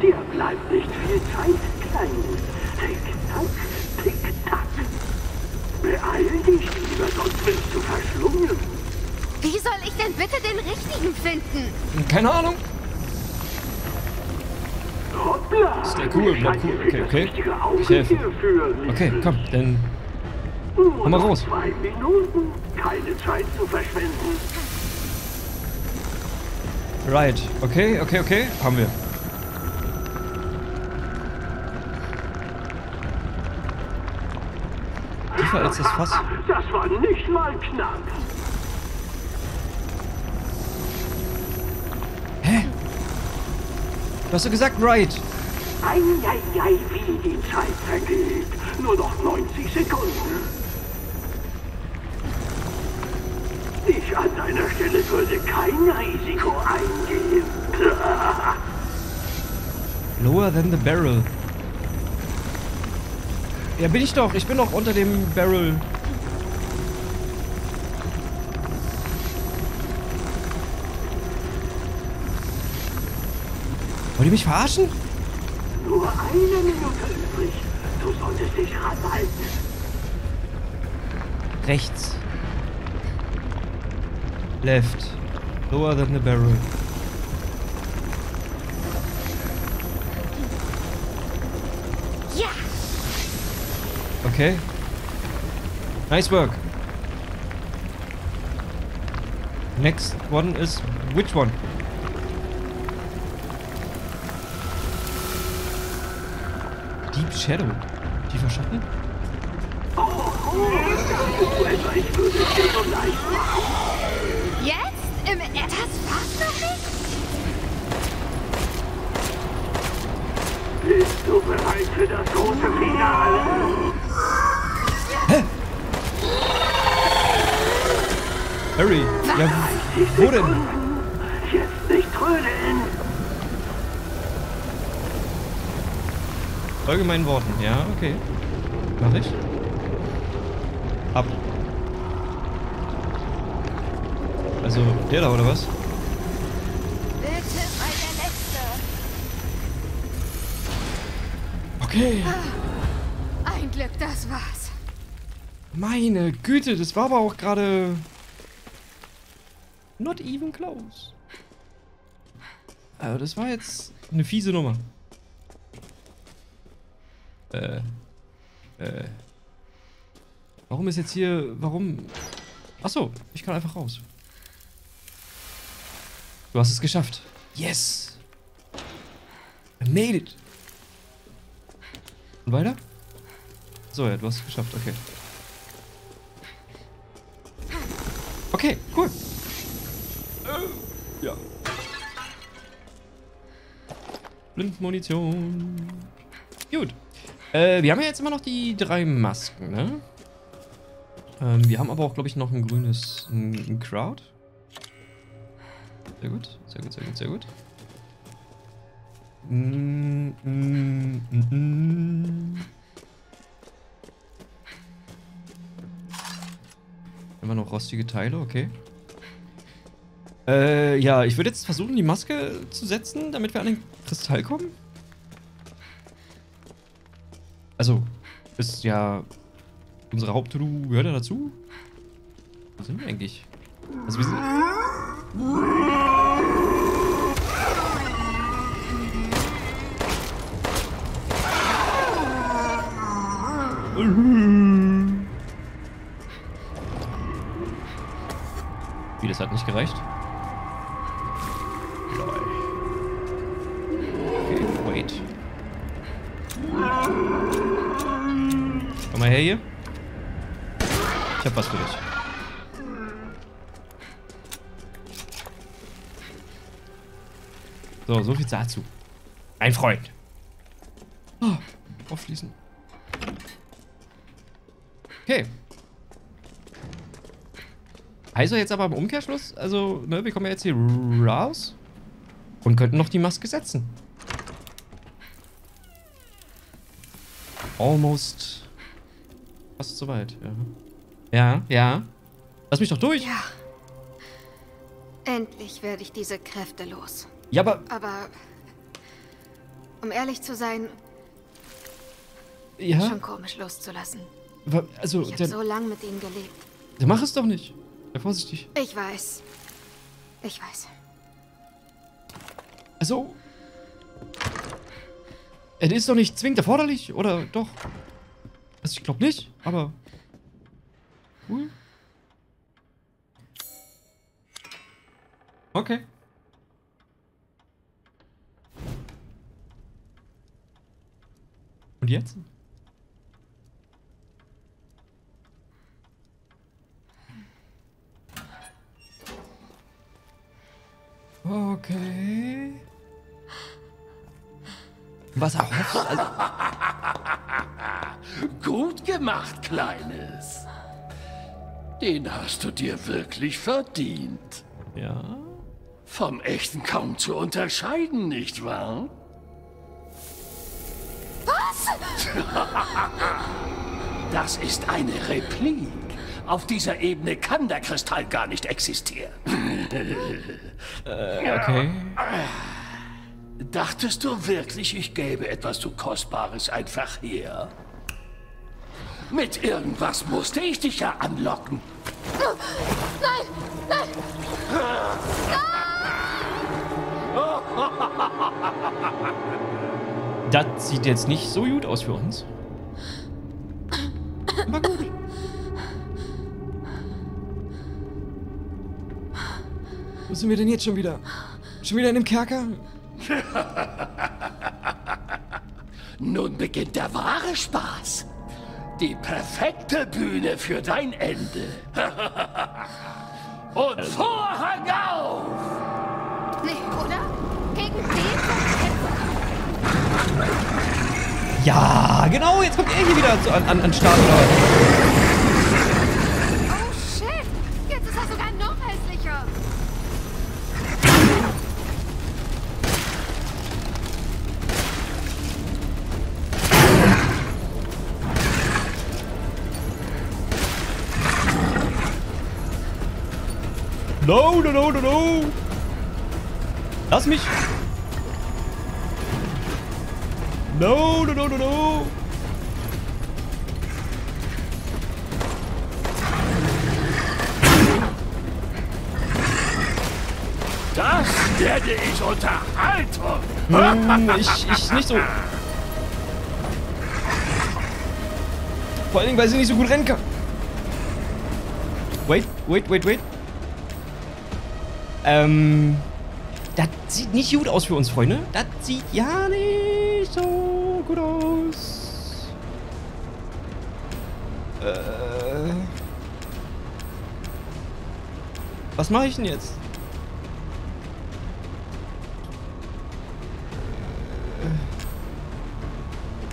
Dir bleibt nicht viel Zeit, Kleines. Tick-Tack, Tick-Tack. Beeil dich lieber, sonst wirst du verschlungen. Wie soll ich denn bitte den richtigen finden? Keine Ahnung. Hoppla! Ist der cool, bleib cool. Okay, okay. Ich helfe. Okay, komm, dann Komm mal raus. Zwei Minuten. Keine Zeit zu verschwenden. Right. Okay, okay, okay. Haben wir. Tiefer als das Fass. Das war nicht mal knapp. Hä? Du hast doch gesagt, right. Eieiei, wie die Zeit vergeht. Nur noch 90 Sekunden. Ich an deiner Stelle würde kein Risiko eingehen. Lower than the barrel. Ja, bin ich doch. Ich bin doch unter dem Barrel. Wollt ihr mich verarschen? Nur eine Minute übrig. Du solltest dich ranhalten. Rechts. Left. Lower than the barrel. Ja! Okay. Nice work. Next one is which one? Deep Shadow. Tiefer Schatten? Ich würde es dir so leicht machen. Jetzt? Im Das war's noch nicht? Bist du bereit für das große Finale? Harry. Ja, wo denn? Jetzt nicht trödeln. Folge meinen Worten. Ja, okay. Mach ich. Ab. Also, der da, oder was? Bitte sei der Letzte. Okay. Ein Glück, das war's. Meine Güte, das war aber auch gerade... Not even close. Also das war jetzt eine fiese Nummer. Äh. Äh. Warum ist jetzt hier... Warum... Achso, ich kann einfach raus. Du hast es geschafft. Yes! I made it! Und weiter? So, ja, du hast es geschafft, okay. Okay, cool. Ja. Blindmunition. Gut. Äh, wir haben ja jetzt immer noch die drei Masken, ne? Ähm, wir haben aber auch, glaube ich, noch ein grünes ein, ein Crowd. Sehr gut, sehr gut, sehr gut, sehr gut. Mm, mm, mm, mm. Immer noch rostige Teile, okay. Äh, ja, ich würde jetzt versuchen, die Maske zu setzen, damit wir an den Kristall kommen. Also, ist ja unsere Haupt-To-Do gehört ja dazu. Wo sind wir eigentlich? Also wir sind... Wie, das hat nicht gereicht? Was für dich. So, so viel dazu. Ein Freund. Oh, aufschließen. Okay. Heißt er jetzt aber im Umkehrschluss, also, ne, wir kommen ja jetzt hier raus und könnten noch die Maske setzen. Almost. Fast soweit, ja. Ja, ja. Lass mich doch durch. Ja. Endlich werde ich diese Kräfte los. Ja, aber. Aber um ehrlich zu sein, Ja. schon komisch loszulassen. Also, Ich habe so lange mit ihnen gelebt. dann mach es doch nicht. Sei vorsichtig. Ich weiß. Ich weiß. Also. Es ist doch nicht zwingend erforderlich, oder doch? Also, ich glaube nicht, aber. Cool. Okay. Und jetzt? Okay. Was erhoffst du? Gut gemacht, Kleines. Den hast du dir wirklich verdient. ja. Vom echten kaum zu unterscheiden, nicht wahr? Was? Das ist eine Replik. Auf dieser Ebene kann der Kristall gar nicht existieren. Okay. Dachtest du wirklich, ich gäbe etwas so Kostbares einfach her? Mit irgendwas musste ich dich ja anlocken. Das sieht jetzt nicht so gut aus für uns. Aber gut. Wo sind wir denn jetzt schon wieder? Schon wieder in dem Kerker? Nun beginnt der wahre Spaß. Die perfekte Bühne für dein Ende. Und Vorhang auf! Nee, oder? Gegen den? Ja, genau, jetzt kommt er hier wieder zu, an, an, an Start. Oder? Oh shit! Jetzt ist er sogar No, no, no, no, no. Lass mich. No, no, no, no, no. Das werde ich Unterhaltung. Hm, ich, ich nicht so. Vor allen Dingen, weil sie nicht so gut rennen kann. Wait, wait, wait, wait. Ähm. Das sieht nicht gut aus für uns, Freunde. Das sieht ja nicht so gut aus. Äh. Was mache ich denn jetzt?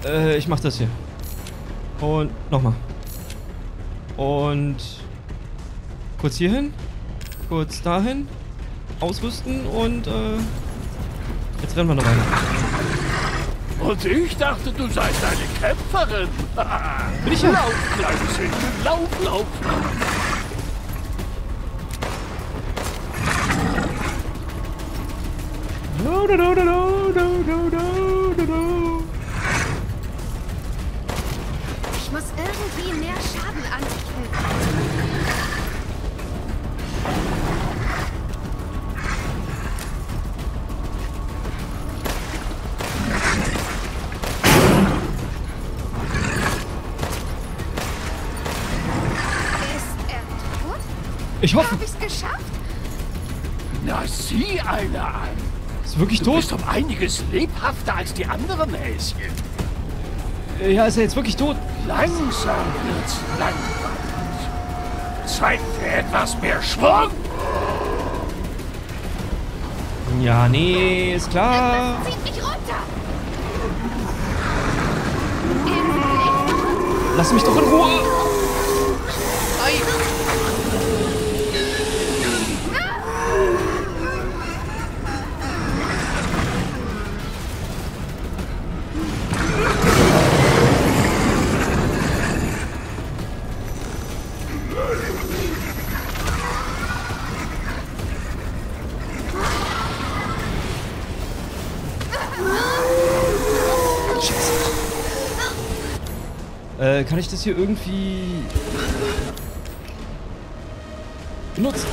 Äh, ich mach das hier. Und nochmal. Und kurz hierhin. Kurz dahin. Ausrüsten und äh, jetzt rennen wir noch weiter. Und ich dachte, du seist eine Kämpferin. Bin ich ja. Lauf, kleines Händchen, lauf, lauf, lauf. No, no, no, no, no, no, no, no, no, no. Ich muss irgendwie mehr Schaden anrichten. Hoffe, Hab ich's geschafft? Na, sieh einer an. ist wirklich Du tot. bist um einiges lebhafter als die anderen Häschen. Äh, Ja, ist er jetzt wirklich tot? Langsam wird's langweilig. Zeit für etwas mehr Schwung. Ja, nee, ist klar. Zieht mich runter! Lass mich doch in Ruhe. Kann ich das hier irgendwie benutzen?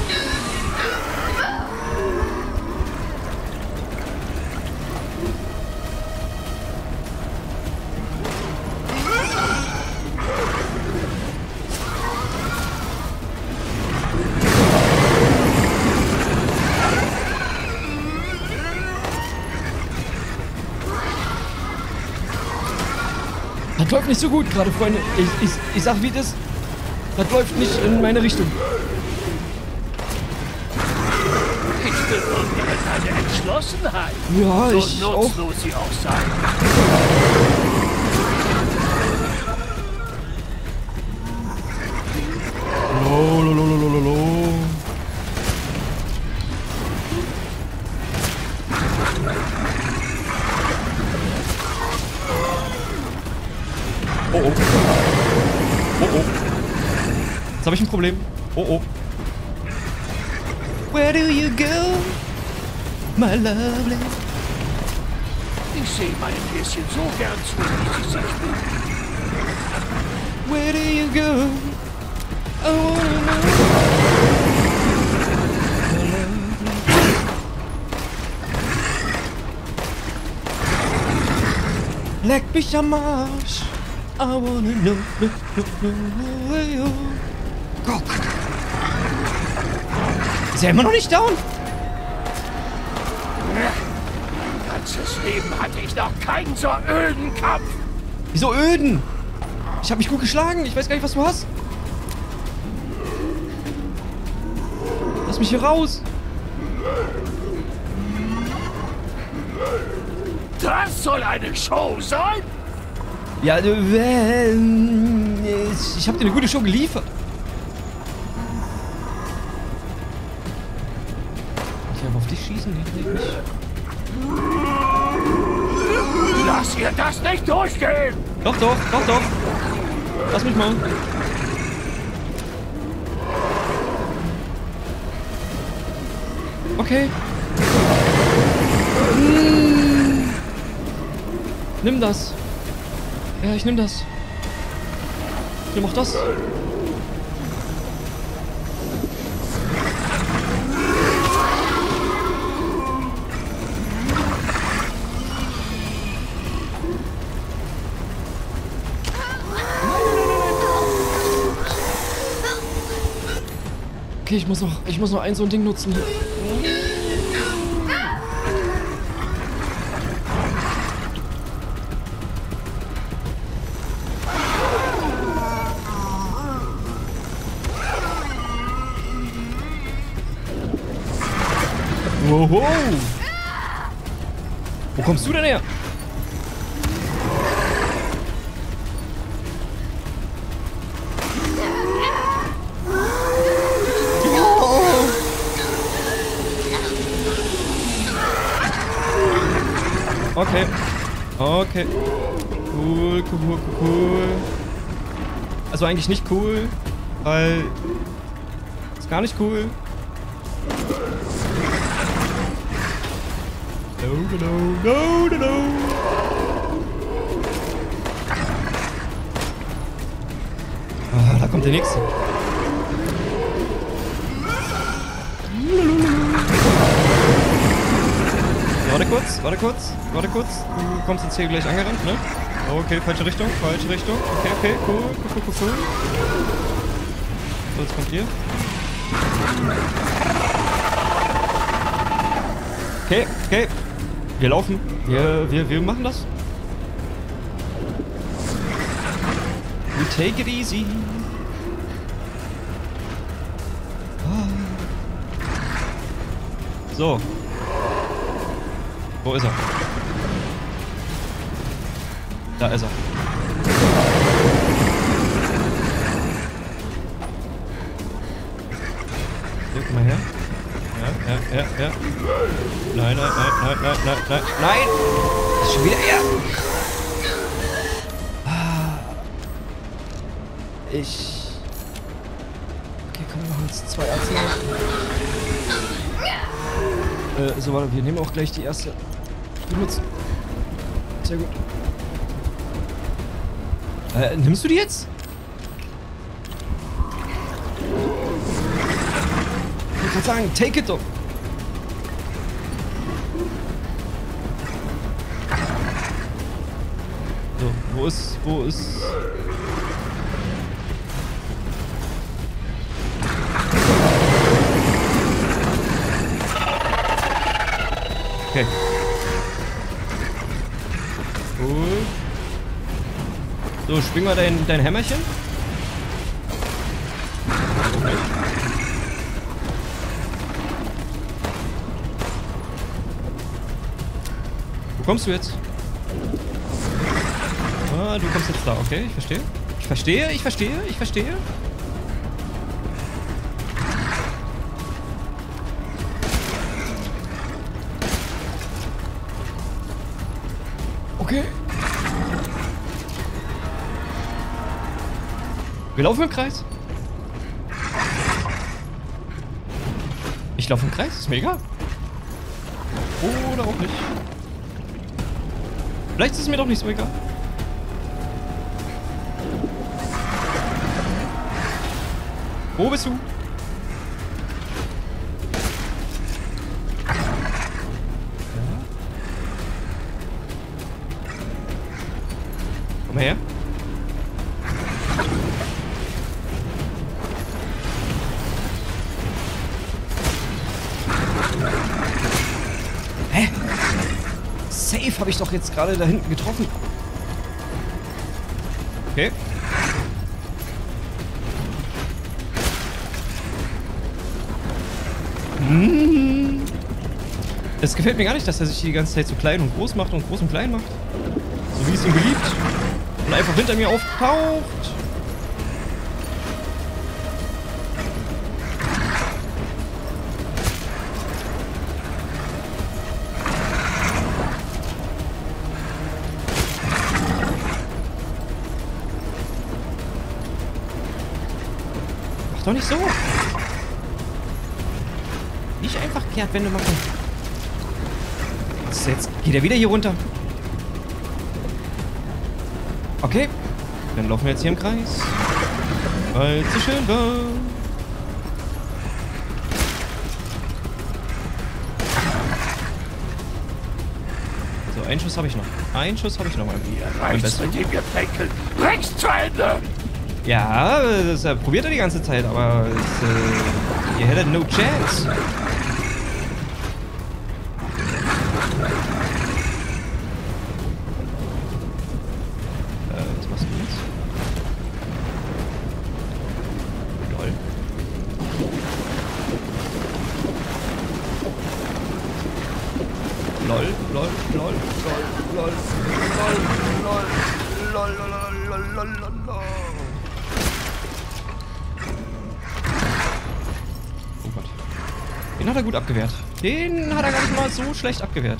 So gut gerade, Freunde. Ich, ich, ich sag wie das. Das läuft nicht in meine Richtung. Ich bewundere deine Entschlossenheit. Ja, so ich auch. nutzlos sie auch sein. My lovely? Ich sehe meinem Häschen so gern zu, wie sie sich. Where do you go? I wanna know. Leck mich am Arsch. I wanna know, know, know, know where you go. Ist er immer noch nicht down? Leben hatte ich noch keinen so öden Kampf. Wieso öden? Ich habe mich gut geschlagen. Ich weiß gar nicht, was du hast. Lass mich hier raus. Das soll eine Show sein? Ja, ich habe dir eine gute Show geliefert. Doch, doch, doch, doch. Lass mich mal. Okay. Mm. Nimm das. Ja, ich nimm das. Ich nimm auch das. Okay, ich muss noch, ich muss noch ein so ein Ding nutzen. Woho! Wo kommst du Also eigentlich nicht cool, weil... Ist gar nicht cool. No, no, no, no, no. Ah, da kommt der nächste. Warte kurz, warte kurz, warte kurz. Du kommst jetzt hier gleich angerannt, ne? Okay, falsche Richtung, falsche Richtung. Okay, okay, cool, cool, cool, cool. So, jetzt kommt ihr. Okay, okay. Wir laufen. Wir, wir, wir machen das. We take it easy. Ah. So. Wo ist er? Da ist er. Hier, mal her. Ja, ja, ja, ja. Nein, nein, nein, nein, nein, nein, nein, nein! Ist schon wieder er! Ah. Ich... Okay, komm, wir machen jetzt zwei Ärzte. Äh, so, warte, wir nehmen auch gleich die erste benutzen. Sehr gut. Äh, nimmst du die jetzt? Ich wollte sagen, take it doch. So, wo ist, wo ist... Okay. So, schwing mal dein, dein Hämmerchen. Wo kommst du jetzt? Ah, du kommst jetzt da, okay, ich verstehe. Ich verstehe, ich verstehe, ich verstehe. Wir laufen im Kreis. Ich laufe im Kreis, ist mir egal. Oder auch nicht. Vielleicht ist es mir doch nicht so egal. Wo bist du? Jetzt gerade da hinten getroffen. Okay. Hm. Es gefällt mir gar nicht, dass er sich die ganze Zeit so klein und groß macht und groß und klein macht. So wie es ihm beliebt. Und einfach hinter mir auftaucht. Mach doch nicht so. Nicht einfach Kehrtwende machen. Jetzt, jetzt geht er wieder hier runter. Okay. Dann laufen wir jetzt hier im Kreis. Weil es so schön war. So, einen Schuss habe ich noch. Einen Schuss habe ich noch mal. Ihr reicht mit dem Geplänkel. Bring's zu Ende! Ja, das äh, probiert er die ganze Zeit, aber es, äh, ihr hättet no chance. Schlecht abgewehrt.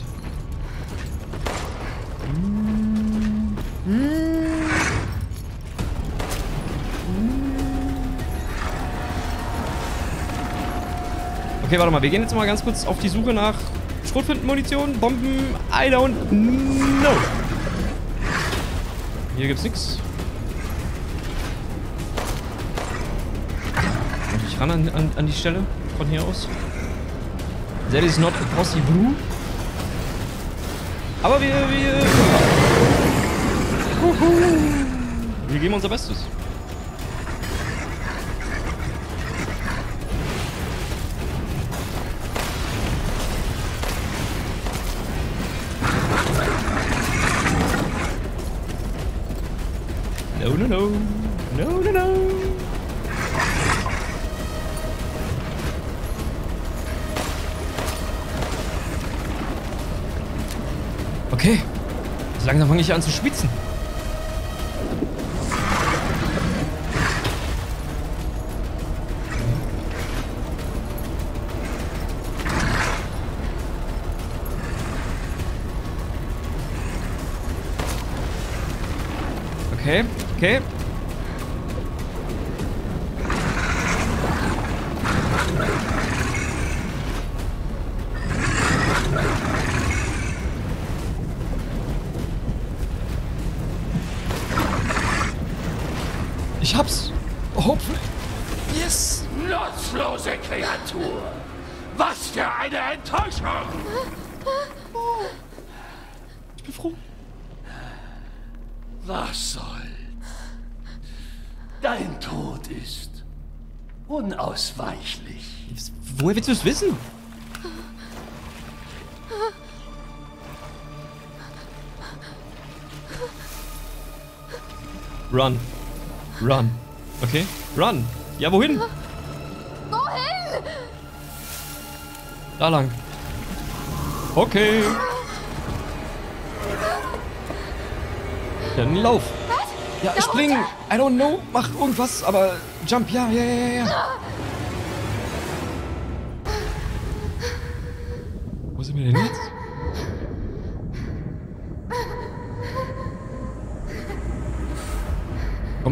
Okay, warte mal. Wir gehen jetzt mal ganz kurz auf die Suche nach Schrotflintenmunition, Bomben. I don't know. Hier gibt's nichts. Muss ich ran an, an, an die Stelle von hier aus? That is not possible. Aber wir, wir... Wir geben unser Bestes. nicht an zu schwitzen. Wissen? Run. Run. Okay. Run. Ja, wohin? Wohin? Da lang. Okay. Dann lauf. Ja, spring. I don't know. Mach irgendwas, aber jump. Ja, ja, ja, ja,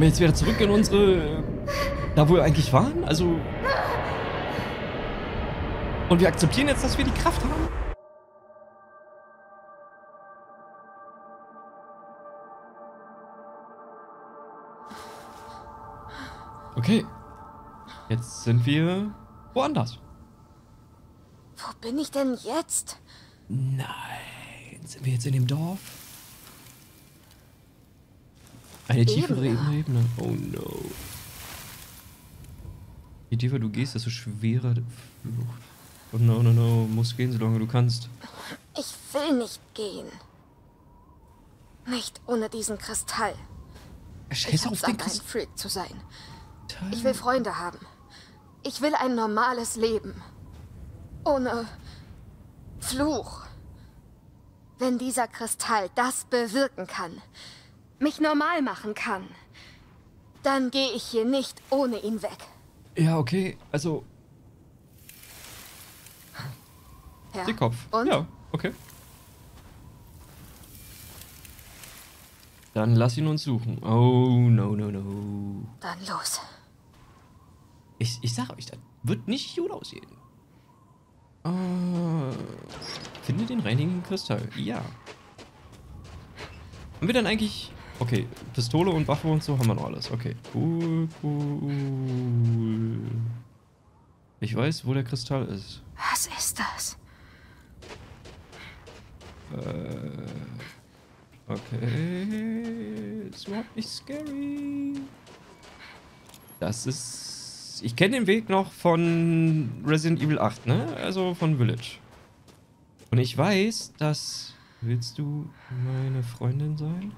Kommen wir jetzt wieder zurück in unsere... Da, wo wir eigentlich waren? Also... Und wir akzeptieren jetzt, dass wir die Kraft haben? Okay. Jetzt sind wir woanders. Wo bin ich denn jetzt? Nein. Sind wir jetzt in dem Dorf? Eine tiefere Ebene. Ebene. Oh no. Je tiefer du gehst, desto schwerer Flucht. Oh no, no, no. Musst gehen, solange du kannst. Ich will nicht gehen. Nicht ohne diesen Kristall. Scheiß auf den Kristall. Freak zu sein. Ich will Freunde haben. Ich will ein normales Leben. Ohne Fluch. Wenn dieser Kristall das bewirken kann, mich normal machen kann, dann gehe ich hier nicht ohne ihn weg. Ja, okay. Also, Ja. den Kopf. Und? Ja, okay. Dann lass ihn uns suchen. Oh, no, no, no. Dann los. Ich, ich sag euch, das wird nicht gut aussehen. Äh, finde den reinigen Kristall. Ja. Haben wir dann eigentlich... Okay, Pistole und Waffe und so haben wir noch alles. Okay. Cool, cool. Ich weiß, wo der Kristall ist. Was ist das? Äh, okay. Ist überhaupt nicht scary. Das ist... Ich kenne den Weg noch von Resident Evil 8, ne? Also von Village. Und ich weiß, dass... Willst du meine Freundin sein?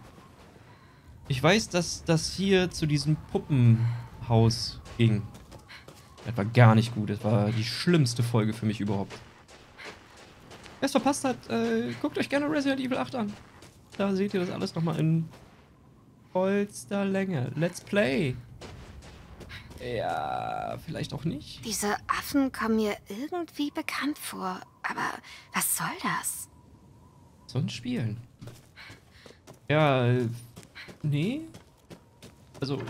Ich weiß, dass das hier zu diesem Puppenhaus ging. Das war gar nicht gut. Das war die schlimmste Folge für mich überhaupt. Wer es verpasst hat, äh, guckt euch gerne Resident Evil 8 an. Da seht ihr das alles nochmal in vollster Länge. Let's play. Ja, vielleicht auch nicht. Diese Affen kommen mir irgendwie bekannt vor. Aber was soll das? Sonst spielen. Ja, äh, nee. Also.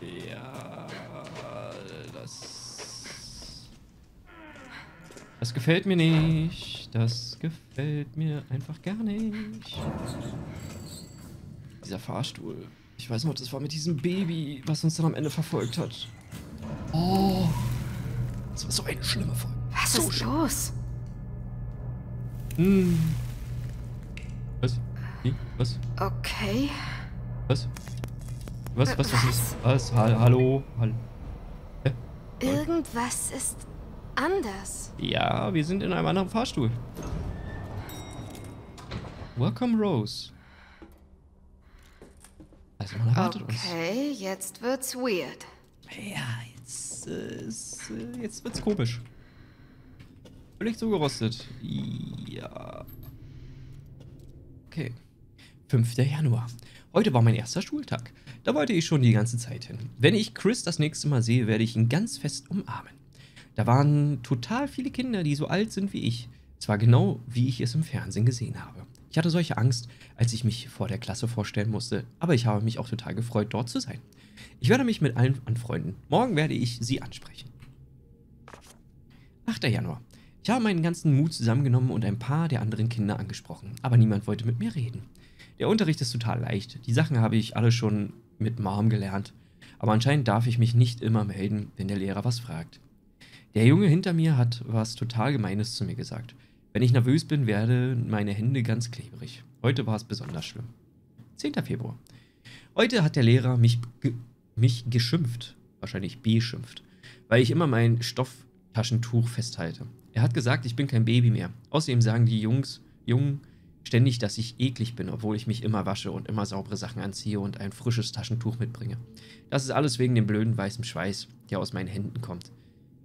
Ja, das. Das gefällt mir nicht. Das gefällt mir einfach gar nicht. Dieser Fahrstuhl. Ich weiß noch, das war mit diesem Baby, was uns dann am Ende verfolgt hat. Oh. Das war so eine schlimme Folge. Was so ist los? Hm. Was? Wie? Was? Okay. Was? Was? Was? Was? Was? was? Ha hallo? Hallo? Hä? Irgendwas ist anders. Ja, wir sind in einem anderen Fahrstuhl. Welcome, Rose. Also man erwartet uns. Okay, jetzt wird's weird. Ja, jetzt, äh, ist, äh, jetzt wird's komisch. Völlig zugerostet. Ja. Okay. 5. Januar. Heute war mein erster Schultag. Da wollte ich schon die ganze Zeit hin. Wenn ich Chris das nächste Mal sehe, werde ich ihn ganz fest umarmen. Da waren total viele Kinder, die so alt sind wie ich. Zwar genau, wie ich es im Fernsehen gesehen habe. Ich hatte solche Angst, als ich mich vor der Klasse vorstellen musste, aber ich habe mich auch total gefreut, dort zu sein. Ich werde mich mit allen anfreunden. Morgen werde ich sie ansprechen. 8. Januar. Ich habe meinen ganzen Mut zusammengenommen und ein paar der anderen Kinder angesprochen, aber niemand wollte mit mir reden. Der Unterricht ist total leicht. Die Sachen habe ich alle schon mit Mom gelernt. Aber anscheinend darf ich mich nicht immer melden, wenn der Lehrer was fragt. Der Junge hinter mir hat was total Gemeines zu mir gesagt. Wenn ich nervös bin, werden meine Hände ganz klebrig. Heute war es besonders schlimm. 10. Februar. Heute hat der Lehrer mich, ge mich geschimpft, wahrscheinlich beschimpft, weil ich immer mein Stofftaschentuch festhalte. Er hat gesagt, ich bin kein Baby mehr. Außerdem sagen die Jungs, Jungen ständig, dass ich eklig bin, obwohl ich mich immer wasche und immer saubere Sachen anziehe und ein frisches Taschentuch mitbringe. Das ist alles wegen dem blöden weißen Schweiß, der aus meinen Händen kommt.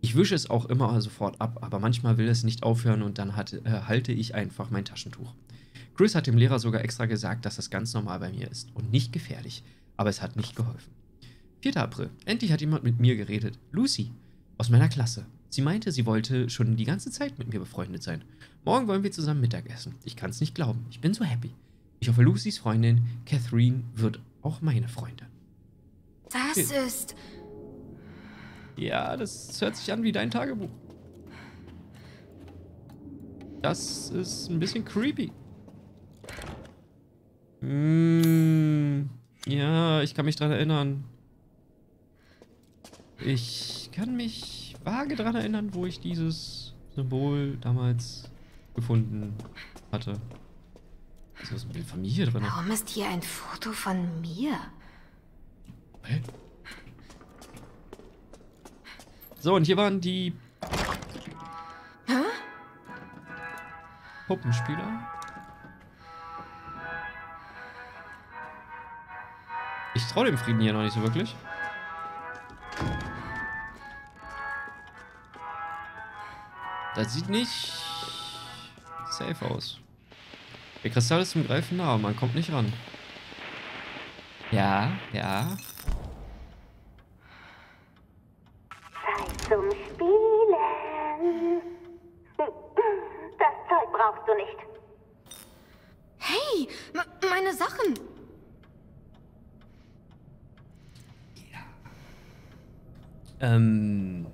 Ich wische es auch immer sofort ab, aber manchmal will es nicht aufhören und dann hat, äh, halte ich einfach mein Taschentuch. Chris hat dem Lehrer sogar extra gesagt, dass das ganz normal bei mir ist und nicht gefährlich, aber es hat nicht geholfen. 4. April. Endlich hat jemand mit mir geredet. Lucy. Aus meiner Klasse. Sie meinte, sie wollte schon die ganze Zeit mit mir befreundet sein. Morgen wollen wir zusammen Mittag essen. Ich kann es nicht glauben. Ich bin so happy. Ich hoffe, Lucys Freundin, Catherine, wird auch meine Freundin. Das Okay. ist. Ja, das hört sich an wie dein Tagebuch. Das ist ein bisschen creepy. Hm, ja, ich kann mich dran erinnern. Ich kann mich vage dran erinnern, wo ich dieses Symbol damals gefunden hatte. Ist ein Bild von mir hier drin? Warum ist hier ein Foto von mir? Hä? So, und hier waren die Puppenspieler. Ich traue dem Frieden hier noch nicht so wirklich. Das sieht nicht safe aus. Der Kristall ist zum Greifen nah, man kommt nicht ran. Ja, ja. Zeit zum Spielen. Das Zeug brauchst du nicht. Hey, meine Sachen. Ähm.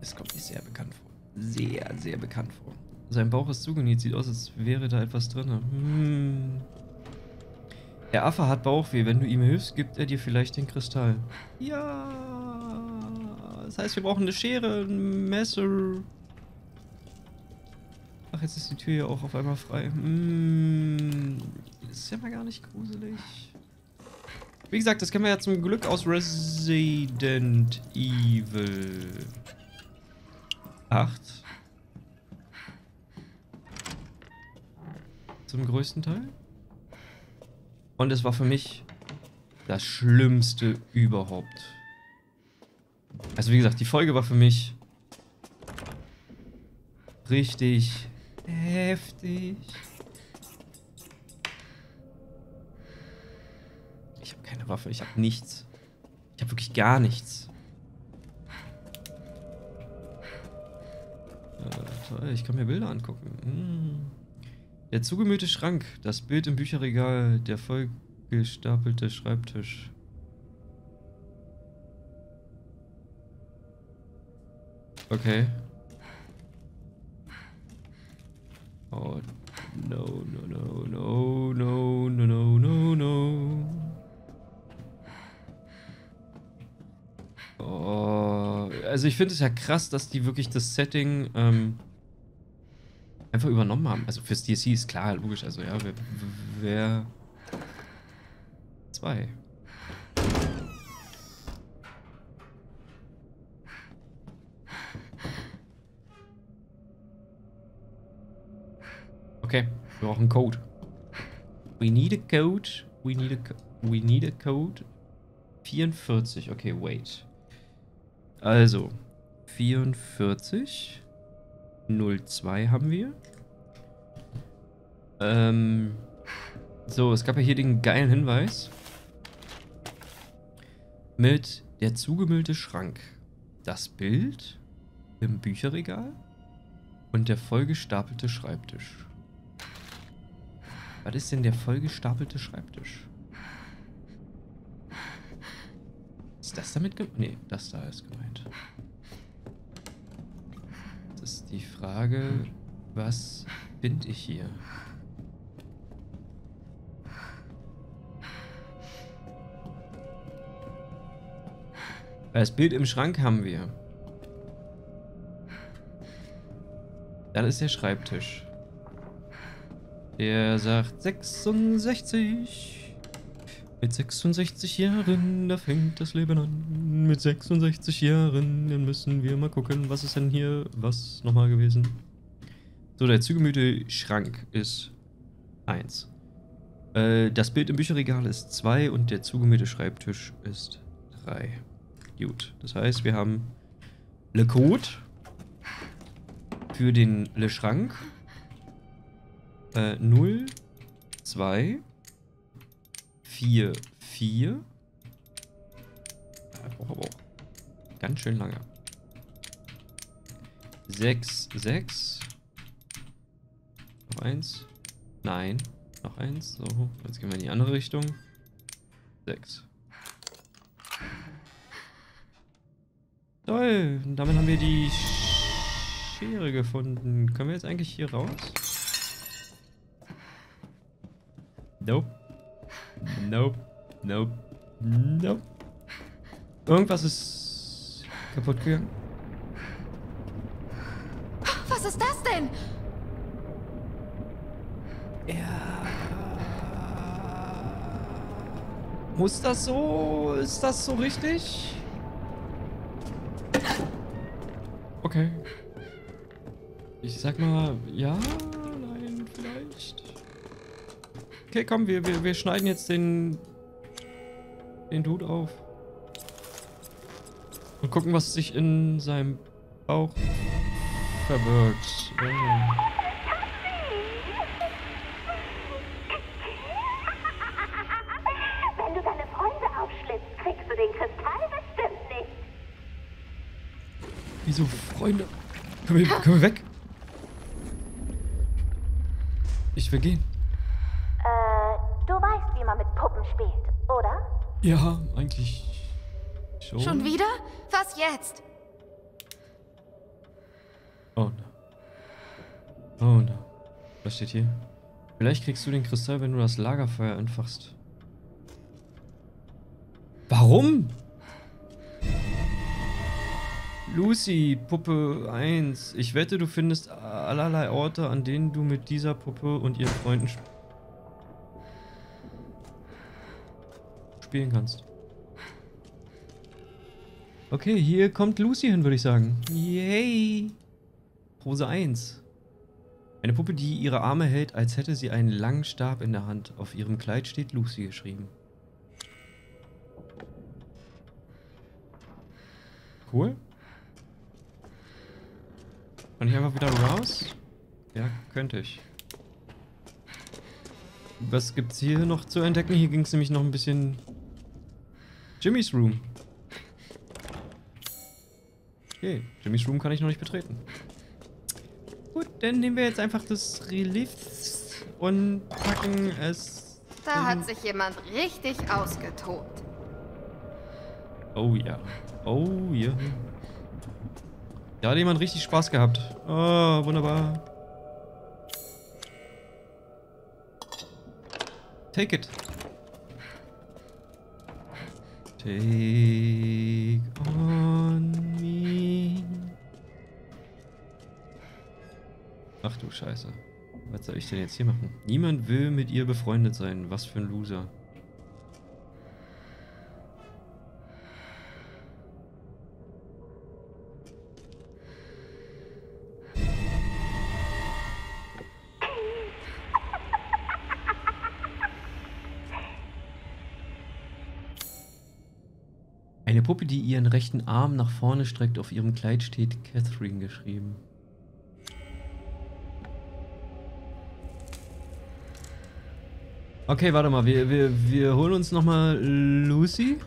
Es kommt mir sehr bekannt vor. Sehr, sehr bekannt vor. Sein Bauch ist zugenäht, sieht aus, als wäre da etwas drin. Hm. Der Affe hat Bauchweh. Wenn du ihm hilfst, gibt er dir vielleicht den Kristall. Ja. Das heißt, wir brauchen eine Schere, ein Messer. Ach, jetzt ist die Tür ja auch auf einmal frei. Hm. Ist ja mal gar nicht gruselig. Wie gesagt, das kennen wir ja zum Glück aus Resident Evil 8. Zum größten Teil. Und es war für mich das Schlimmste überhaupt. Also wie gesagt, die Folge war für mich richtig heftig. Ich habe keine Waffe, ich habe nichts. Ich habe wirklich gar nichts. Äh, ich kann mir Bilder angucken. Hm. Der zugemüllte Schrank, das Bild im Bücherregal, der vollgestapelte Schreibtisch. Okay. Oh, no, no, no, no, no, no, no, no, no. Oh, also ich finde es ja krass, dass die wirklich das Setting ähm, einfach übernommen haben. Also fürs DSC ist klar, logisch. Also ja, wer, wer zwei. Okay, wir brauchen Code. We need a code. We need a, we need a code. 44. Okay, wait. Also, 44. 02 haben wir. Ähm, so, es gab ja hier den geilen Hinweis. Mit der zugemüllte Schrank. Das Bild im Bücherregal und der vollgestapelte Schreibtisch. Was ist denn der vollgestapelte Schreibtisch? Ist das damit gemeint? Nee, das da ist gemeint. Die Frage, was bin ich hier? Das Bild im Schrank haben wir. Dann ist der Schreibtisch. Der sagt 66. Mit 66 Jahren, da fängt das Leben an. Mit 66 Jahren, dann müssen wir mal gucken, was ist denn hier was nochmal gewesen. So, der zugemühte Schrank ist 1. Äh, das Bild im Bücherregal ist 2 und der zugemühte Schreibtisch ist 3. Gut, das heißt, wir haben Le Code für den Le Schrank äh, 0, 2, 4, 4. Ja, braucht aber auch ganz schön lange. 6, 6. Noch eins. Nein. Noch eins. So, jetzt gehen wir in die andere Richtung. 6. Toll. Und damit haben wir die Schere gefunden. Können wir jetzt eigentlich hier raus? Nope. Nope. Nope. Nope. Irgendwas ist kaputt gegangen. Was ist das denn? Ja. Muss das so? Ist das so richtig? Okay. Ich sag mal, ja, nein, vielleicht. Okay, komm, wir, wir, wir schneiden jetzt den, den Dude auf. Und gucken, was sich in seinem Bauch verbirgt. Oh. Wenn du deine Freunde aufschlitzt, kriegst du den Kristall bestimmt nicht. Wieso, Freunde? Können wir, können wir weg? Ich will gehen. Ja, eigentlich schon. Schon wieder? Was jetzt? Oh no. Oh no. Was steht hier? Vielleicht kriegst du den Kristall, wenn du das Lagerfeuer entfachst. Warum? Lucy, Puppe 1. Ich wette, du findest allerlei Orte, an denen du mit dieser Puppe und ihren Freunden spielst. Spielen kannst. Okay, hier kommt Lucy hin, würde ich sagen. Yay! Pose 1. Eine Puppe, die ihre Arme hält, als hätte sie einen langen Stab in der Hand. Auf ihrem Kleid steht Lucy geschrieben. Cool. Kann ich einfach wieder raus? Ja, könnte ich. Was gibt's hier noch zu entdecken? Hier ging es nämlich noch ein bisschen... Jimmys Room. Okay, Jimmys Room kann ich noch nicht betreten. Gut, dann nehmen wir jetzt einfach das Relief und packen es... Da hat sich jemand richtig ausgetobt. Oh ja. Oh ja. Da hat jemand richtig Spaß gehabt. Oh, wunderbar. Take it. Take on me. Ach du Scheiße. Was soll ich denn jetzt hier machen? Niemand will mit ihr befreundet sein. Was für ein Loser. Puppe, die ihren rechten Arm nach vorne streckt, auf ihrem Kleid steht Catherine geschrieben. Okay, warte mal, wir, wir, wir holen uns nochmal Lucy.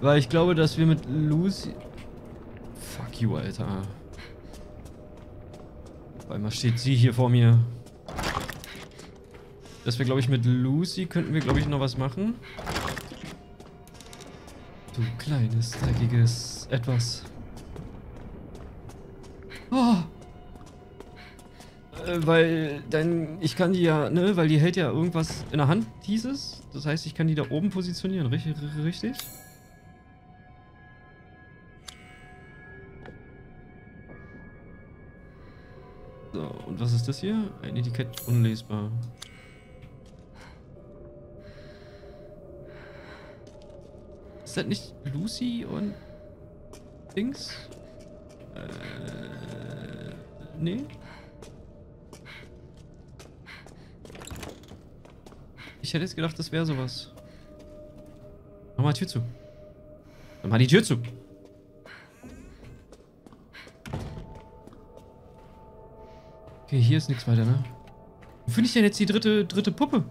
Weil ich glaube, dass wir mit Lucy... Fuck you, Alter. Auf einmal steht sie hier vor mir. Dass wir, glaube ich, mit Lucy könnten wir, glaube ich, noch was machen. Du kleines, dreckiges Etwas. Oh. Äh, weil dann, ich kann die ja, ne, weil die hält ja irgendwas in der Hand, hieß es. Das heißt, ich kann die da oben positionieren, richtig? richtig? So, und was ist das hier? Ein Etikett unlesbar. Ist das nicht Lucy und Dings? Äh, nee. Ich hätte jetzt gedacht, das wäre sowas. Mach mal die Tür zu. Mach mal die Tür zu. Okay, hier ist nichts weiter, ne? Wo finde ich denn jetzt die dritte, dritte Puppe?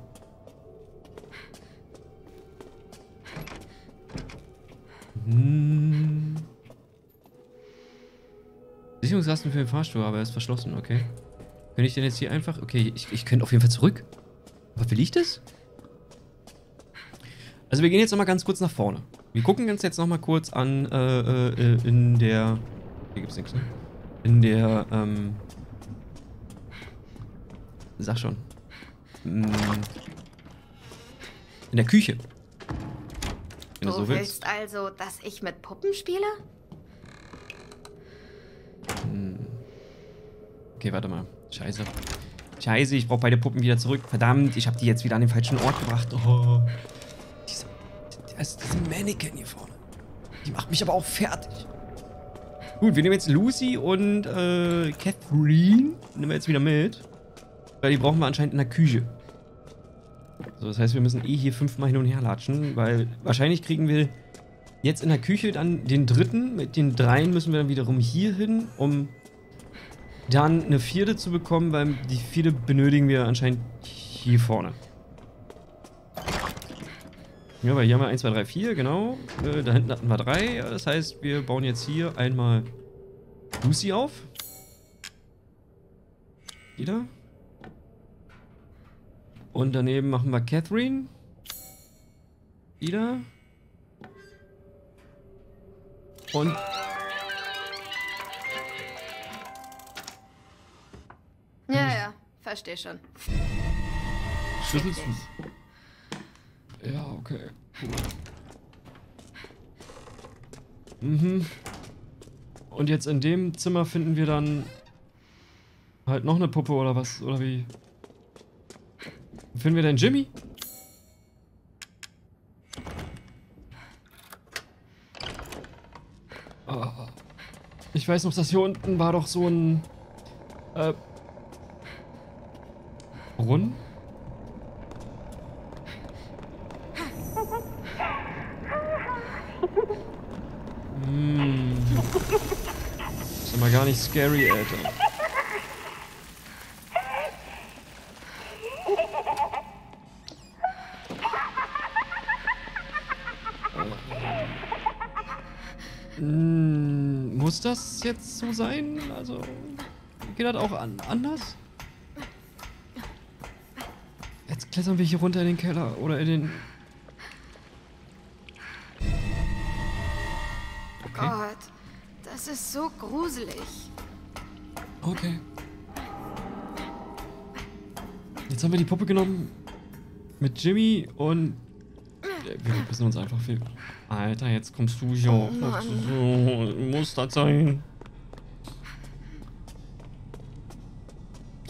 Sicherungskasten für den Fahrstuhl, aber er ist verschlossen, okay. Könnte ich denn jetzt hier einfach... Okay, ich, ich könnte auf jeden Fall zurück. Aber will ich das? Also wir gehen jetzt nochmal ganz kurz nach vorne. Wir gucken uns jetzt nochmal kurz an äh, äh, in der... Hier gibt's nichts, ne? In der, ähm... Sag schon. Hm. In der Küche. Wenn du du so willst willst. also, dass ich mit Puppen spiele? Okay, warte mal. Scheiße. Scheiße, ich brauche beide Puppen wieder zurück. Verdammt, ich habe die jetzt wieder an den falschen Ort gebracht. Oh. Diese, das, diese Mannequin hier vorne. Die macht mich aber auch fertig. Gut, wir nehmen jetzt Lucy und äh, Catherine. Nehmen wir jetzt wieder mit. Weil die brauchen wir anscheinend in der Küche. So, das heißt, wir müssen eh hier fünfmal hin und her latschen, weil wahrscheinlich kriegen wir jetzt in der Küche dann den dritten. Mit den dreien müssen wir dann wiederum hier hin, um dann eine vierte zu bekommen, weil die vierte benötigen wir anscheinend hier vorne. Ja, weil hier haben wir 1, 2, 3, 4, genau. Äh, da hinten hatten wir 3. Das heißt, wir bauen jetzt hier einmal Lucy auf. Wieder. Und daneben machen wir Catherine. Wieder. Und Ja, ja, versteh schon. Zu. Ja, okay. Mhm. Und jetzt in dem Zimmer finden wir dann halt noch eine Puppe oder was? Oder wie? Finden wir denn Jimmy? Oh. Ich weiß noch, dass hier unten war doch so ein äh, Brunnen. Hm. Ist aber gar nicht scary, Alter. Hm, muss das jetzt so sein? Also, geht das auch an anders? Jetzt klettern wir hier runter in den Keller oder in den... Okay. Gott, das ist so gruselig. Okay. Jetzt haben wir die Puppe genommen mit Jimmy und äh, wir müssen uns einfach viel. Alter, jetzt kommst du hier. Oh Mann. So, muss das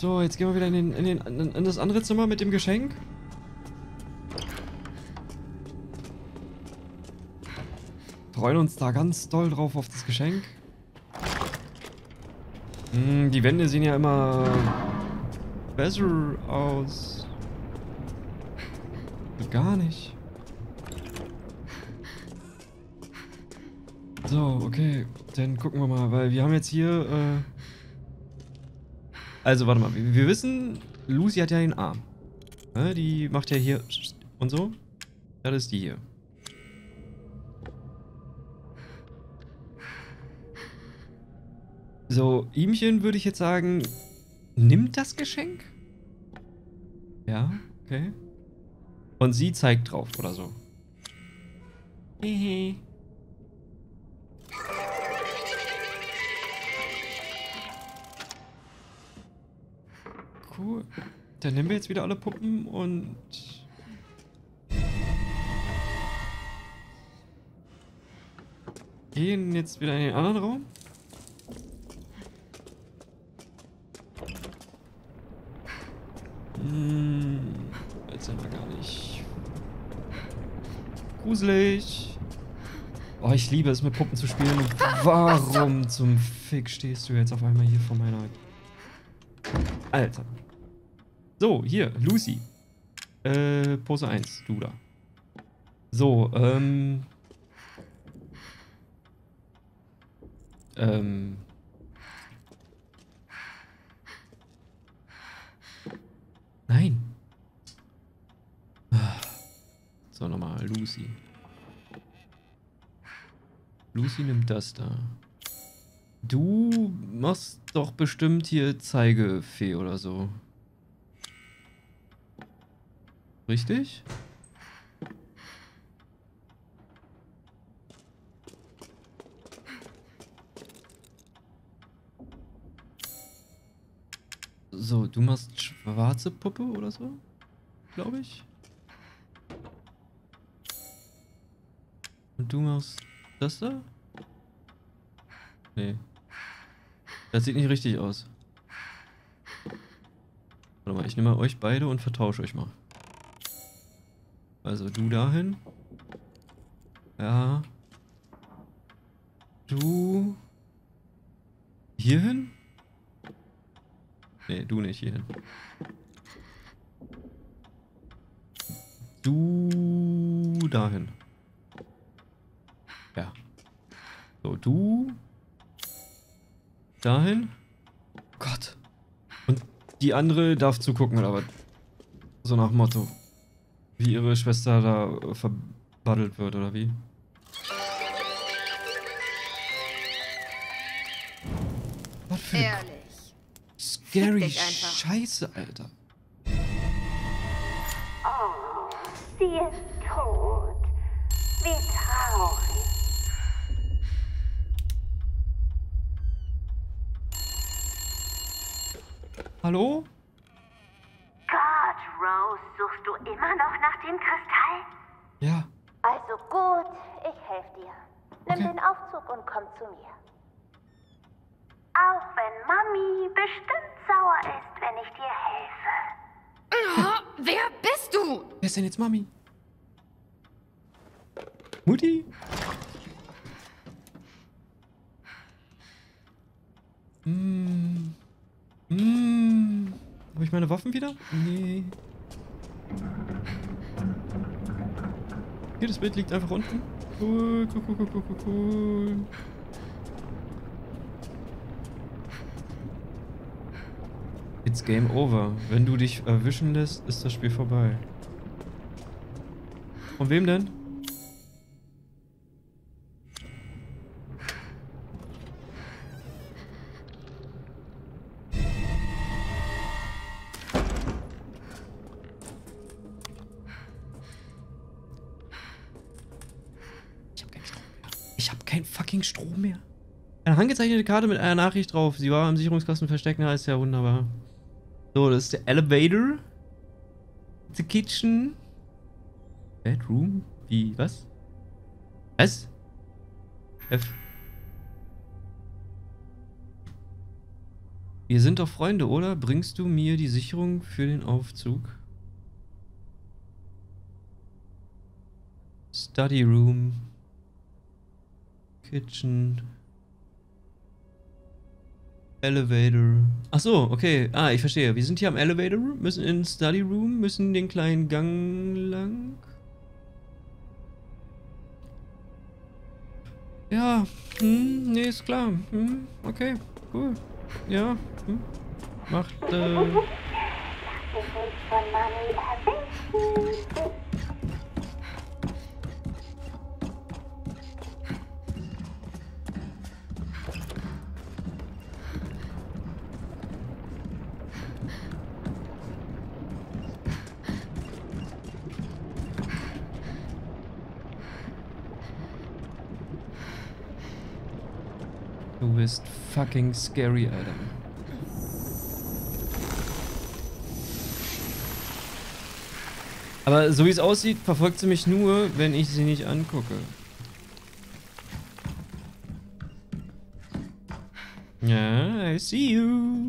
So, jetzt gehen wir wieder in, den, in, den, in das andere Zimmer mit dem Geschenk. Freuen uns da ganz doll drauf auf das Geschenk. Hm, die Wände sehen ja immer besser aus. Gar nicht. So, okay. Dann gucken wir mal, weil wir haben jetzt hier, äh Also, warte mal. Wir, wissen, Lucy hat ja den Arm. Ne, die macht ja hier und so. Das ist die hier. So, ihmchen würde ich jetzt sagen, nimmt das Geschenk? Ja, okay. Und sie zeigt drauf oder so. Hehe. Cool. Dann nehmen wir jetzt wieder alle Puppen und... Gehen jetzt wieder in den anderen Raum. Hm, jetzt sind wir gar nicht. Gruselig. Oh, ich liebe es, mit Puppen zu spielen. Warum zum Fick stehst du jetzt auf einmal hier vor meiner... Alter. So, hier, Lucy. Äh, Pose 1, du da. So, ähm... Ähm... Nein. Ah. So, nochmal, Lucy. Lucy nimmt das da. Du machst doch bestimmt hier Zeigefee oder so. Richtig? So, du machst schwarze Puppe oder so? Glaube ich. Und du machst das da? Nee. Das sieht nicht richtig aus. Warte mal, ich nehme euch beide und vertausche euch mal. Also du dahin. Ja. Du. Hierhin? Nee, du nicht hierhin. Du dahin. Ja. So, du dahin. Gott. Und die andere darf zugucken, oder was? So nach Motto. Wie ihre Schwester da äh, verbaddelt wird, oder wie? Was für eine Ehrlich. scary. Scheiße, Alter. Oh, sie ist tot. Wie traurig. Hallo? Gott, Rose, suchst du immer noch nach dem Kristall? Ja. Also gut, ich helfe dir. Nimm Okay. den Aufzug und komm zu mir. Auch wenn Mami bestimmt sauer ist, wenn ich dir helfe. Wer bist du? Wer ist denn jetzt Mami? Mutti? Mm. Mm. Habe ich meine Waffen wieder? Nee. Hier, das Bild liegt einfach unten. Cool, cool, cool, cool, cool, cool, cool. It's game over. Wenn du dich erwischen lässt, ist das Spiel vorbei. Von wem denn? Handgezeichnete Karte mit einer Nachricht drauf. Sie war im Sicherungskasten versteckt, na ist ja wunderbar. So, das ist der Elevator. The Kitchen. Bedroom? Wie, was? Was? F. Wir sind doch Freunde, oder? Bringst du mir die Sicherung für den Aufzug? Study Room. Kitchen. Elevator. Ach so, okay. Ah, ich verstehe. Wir sind hier am Elevator, müssen in Study Room, müssen den kleinen Gang lang. Ja, hm, nee, ist klar. Hm, okay, cool. Ja, hm. Macht, äh. Fucking scary, Alter. Aber so wie es aussieht, verfolgt sie mich nur, wenn ich sie nicht angucke. Ja, I see you.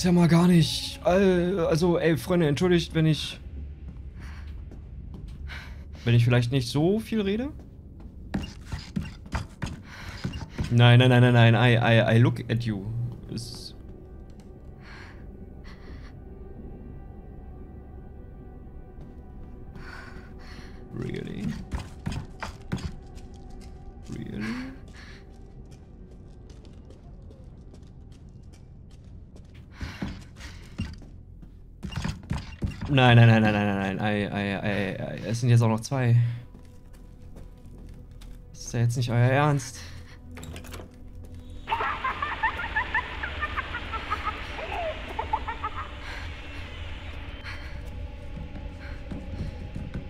Ist ja mal gar nicht. Also, ey, Freunde, entschuldigt, wenn ich. Wenn ich vielleicht nicht so viel rede? Nein, nein, nein, nein, nein. I, I, I look at you. Nein, nein, nein, nein, nein, nein, nein. I, I, I, I, es sind jetzt auch noch zwei. Das ist ja jetzt nicht euer Ernst.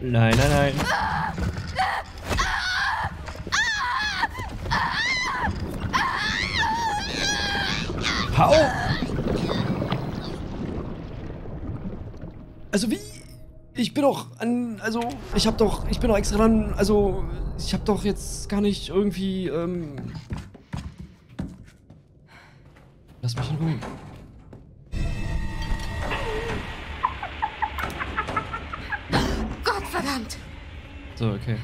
Nein, nein, nein. Hau! Also wie? Ich bin doch an, also ich hab doch, ich bin doch extra dann, also ich hab doch jetzt gar nicht irgendwie, ähm... Lass mich in Ruhe. Gottverdammt! So, okay.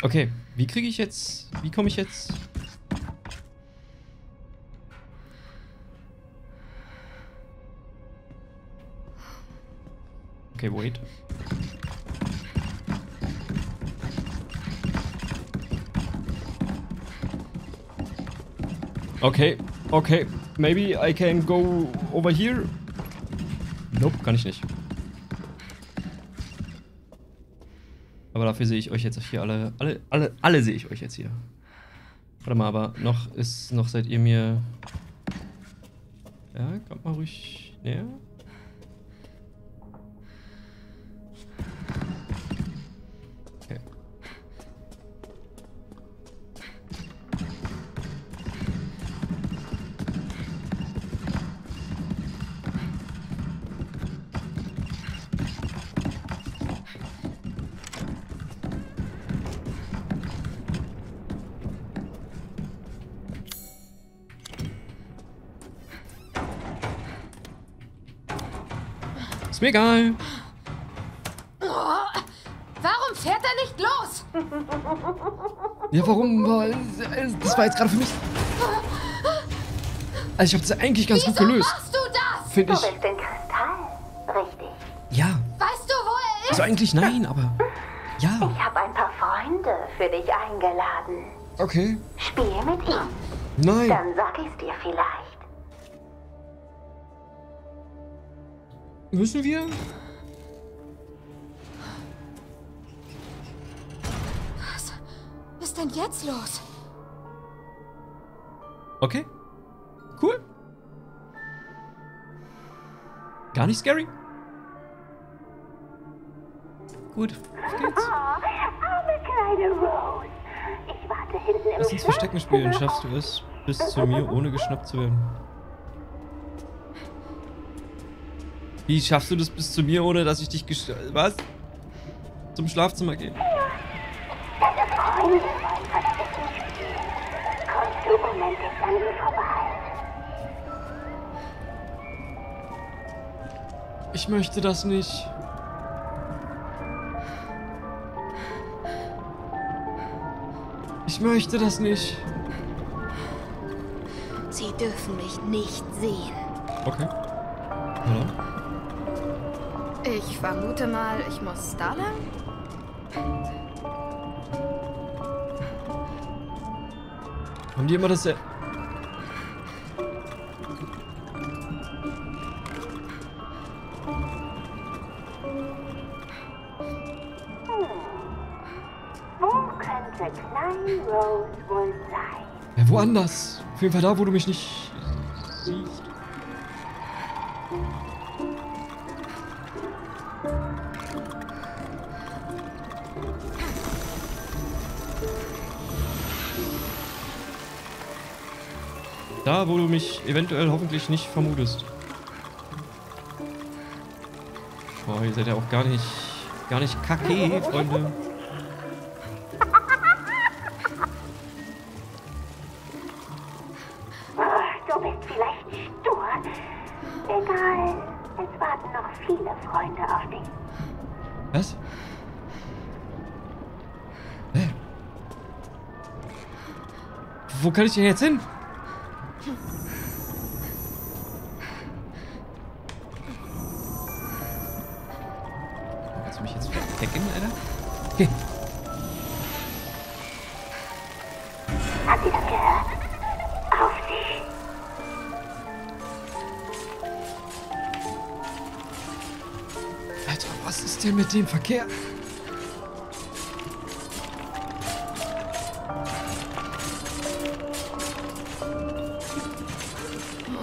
Okay, wie kriege ich jetzt... Wie komme ich jetzt... Okay, wait. Okay, okay. Maybe I can go over here. Nope, kann ich nicht. Aber dafür sehe ich euch jetzt hier alle, alle, alle, alle sehe ich euch jetzt hier. Warte mal, aber noch ist, noch seid ihr mir... Ja, kommt mal ruhig näher. Egal. Warum fährt er nicht los? Ja, warum? war- Das war jetzt gerade für mich. Also ich habe das eigentlich ganz gut Wieso gelöst. machst du das? Finde Du ich. willst den Kristall, richtig? Ja. Weißt du, wo er ist? Also eigentlich nein, aber. Ja. Ich habe ein paar Freunde für dich eingeladen. Okay. Spiel mit ihm, Nein. dann Müssen wir? Was ist denn jetzt los? Okay. Cool. Gar nicht scary. Gut. Auf geht's. Oh, arme kleine Rose. Ich warte hinten im Lass uns Verstecken spielen. Schaffst du es, bis zu mir, ohne geschnappt zu werden? Wie schaffst du das bis zu mir, ohne dass ich dich gesch... Was? Zum Schlafzimmer an vorbei? Ich möchte das nicht. Ich möchte das nicht. Sie dürfen mich nicht sehen. Okay. Ich vermute mal, ich muss da lang? Haben die immer das... Wo könnte kleine Rose wohl sein? Ja, woanders. Auf jeden Fall da, wo du mich nicht Da, wo du mich eventuell hoffentlich nicht vermutest. Boah, ihr seid ja auch gar nicht, gar nicht kacke, Freunde. Du bist vielleicht stur. Egal. Es warten noch viele Freunde auf dich. Was? Hä? Wo kann ich denn jetzt hin? Verkehr?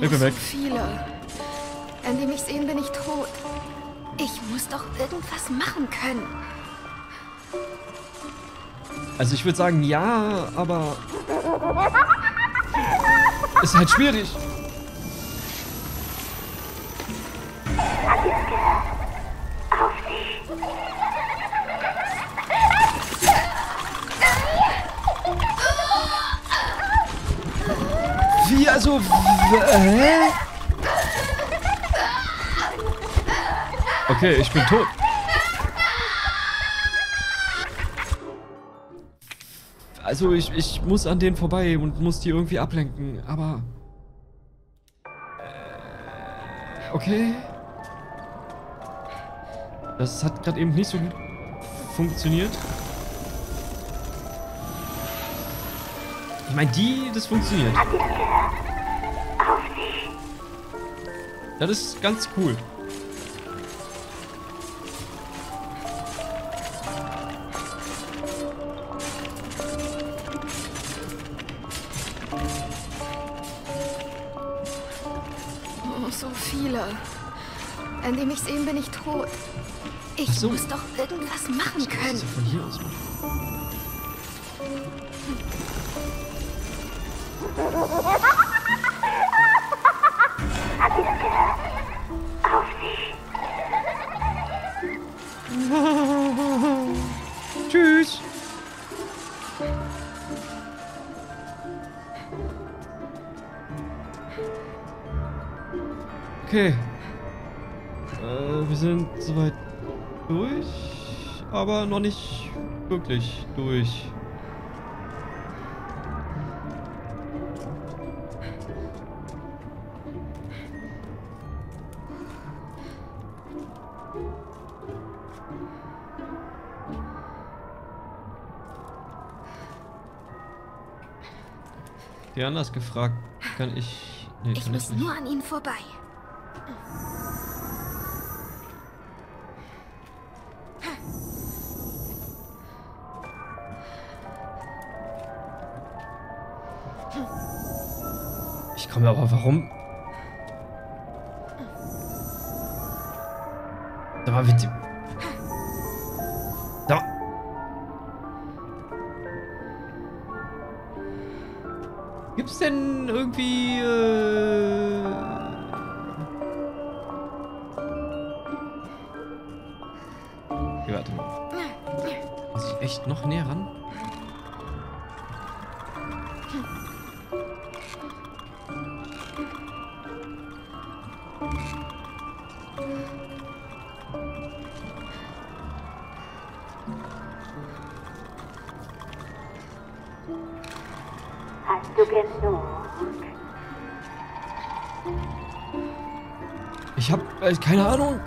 Ich bin weg. Viele. Wenn die mich sehen, bin ich tot. Ich muss doch irgendwas machen können. Also ich würde sagen ja, aber... Ist halt schwierig. Okay, ich bin tot. Also ich, ich muss an denen vorbei und muss die irgendwie ablenken, aber... Äh, okay. Das hat gerade eben nicht so gut funktioniert. Ich meine, die, das funktioniert. Das ist ganz cool. So. muss doch irgendwas machen können. ja von hier aus machen. Noch nicht wirklich durch. Die anders gefragt, kann ich. Nee, Ich kann muss nicht. nur an ihnen vorbei. Ich komme aber warum? Sag mal, bitte.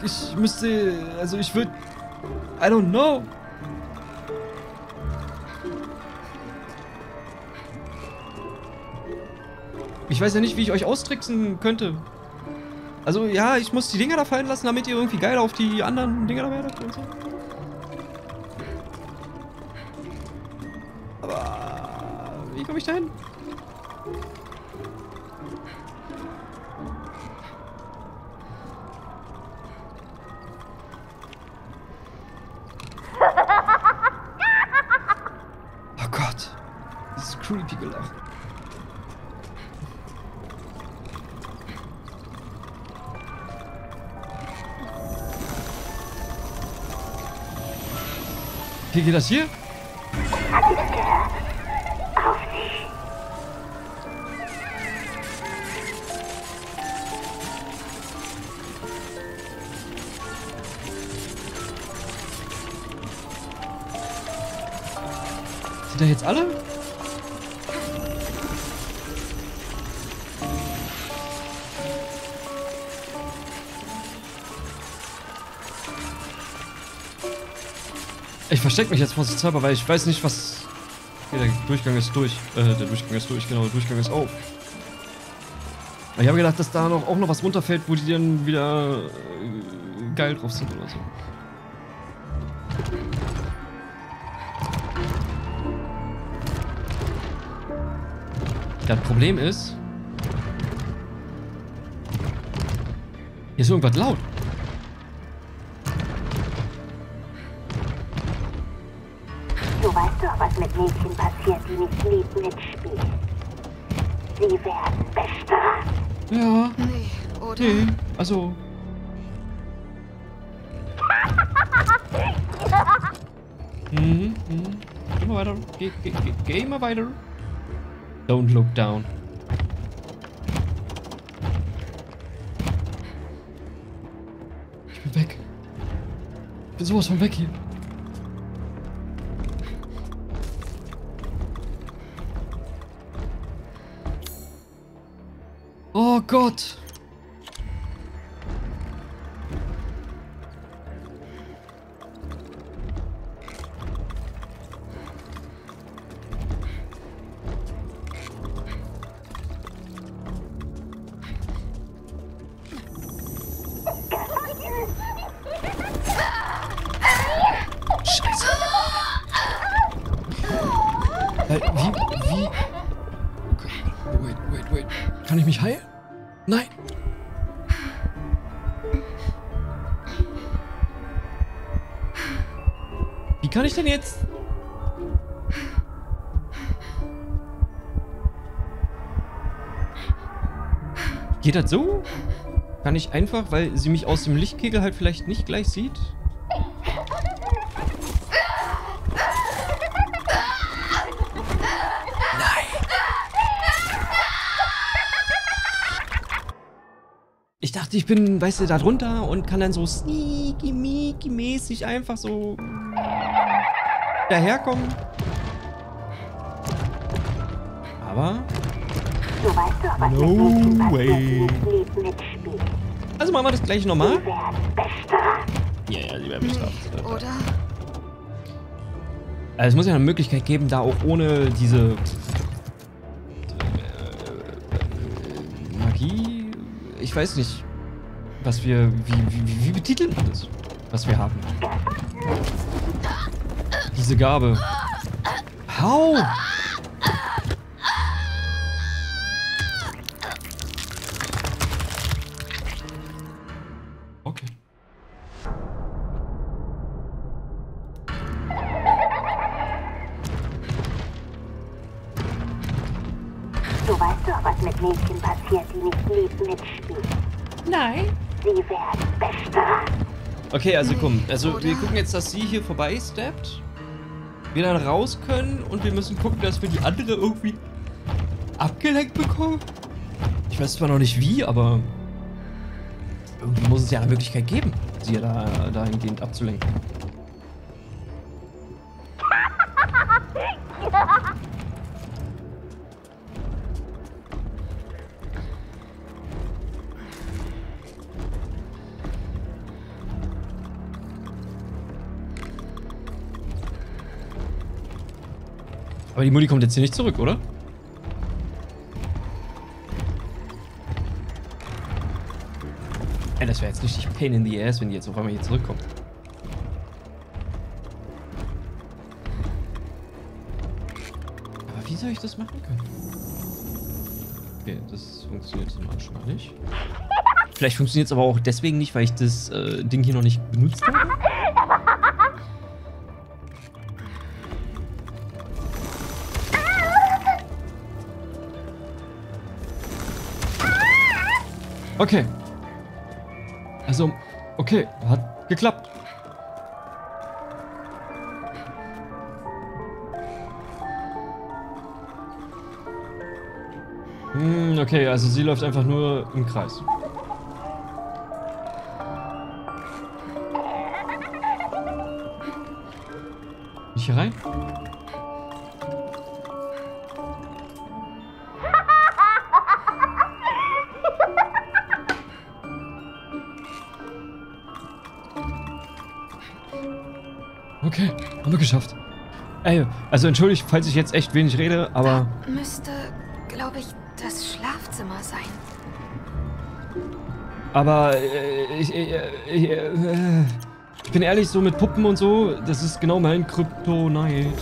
Ich müsste. Also ich würde. I don't know. Ich weiß ja nicht, wie ich euch austricksen könnte. Also ja, ich muss die Dinger da fallen lassen, damit ihr irgendwie geil auf die anderen Dinger da werdet und so. Wie geht verstecke mich jetzt vorsichtshalber, weil ich weiß nicht, was... Okay, der Durchgang ist durch. Äh, der Durchgang ist durch, genau, der Durchgang ist auf. Aber Ich habe gedacht, dass da noch, auch noch was runterfällt, wo die dann wieder äh, geil drauf sind oder so. Das Problem ist... Hier ist irgendwas laut. Geh weiter. Don't look down. Ich bin weg. Ich bin sowas von weg hier. Geht das so? Kann ich einfach, weil sie mich aus dem Lichtkegel halt vielleicht nicht gleich sieht? Ich dachte, ich bin, weißt du, da drunter und kann dann so sneaky meaky mäßig einfach so daherkommen. No way. also machen wir das gleich nochmal. Ja, ja, sie werden bestraft. Oder? Also es muss ja eine Möglichkeit geben, da auch ohne diese äh, Magie, ich weiß nicht, was wir, wie, wie, wie, wie betiteln wir das, was wir haben. Diese Gabe. Hau! Okay, also komm, also wir gucken jetzt, dass sie hier vorbei steppt. Wir dann raus können und wir müssen gucken, dass wir die andere irgendwie abgelenkt bekommen. Ich weiß zwar noch nicht wie, aber irgendwie muss es ja eine Möglichkeit geben, sie da dahingehend abzulenken. Aber die Mutti kommt jetzt hier nicht zurück, oder? Ey, das wäre jetzt richtig Pain in the Ass, wenn die jetzt auf einmal hier zurückkommt. Aber wie soll ich das machen können? Okay, das funktioniert zum Beispiel mal nicht. Vielleicht funktioniert es aber auch deswegen nicht, weil ich das äh, Ding hier noch nicht benutzt habe. Okay. Also, okay, hat geklappt. Hm, okay, also sie läuft einfach nur im Kreis. Nicht hier rein? Geschafft. Ey, also entschuldigt, falls ich jetzt echt wenig rede, aber Müsste, glaube ich, das Schlafzimmer sein. aber äh, ich, äh, ich, äh, ich bin ehrlich, so mit Puppen und so, das ist genau mein Kryptonite.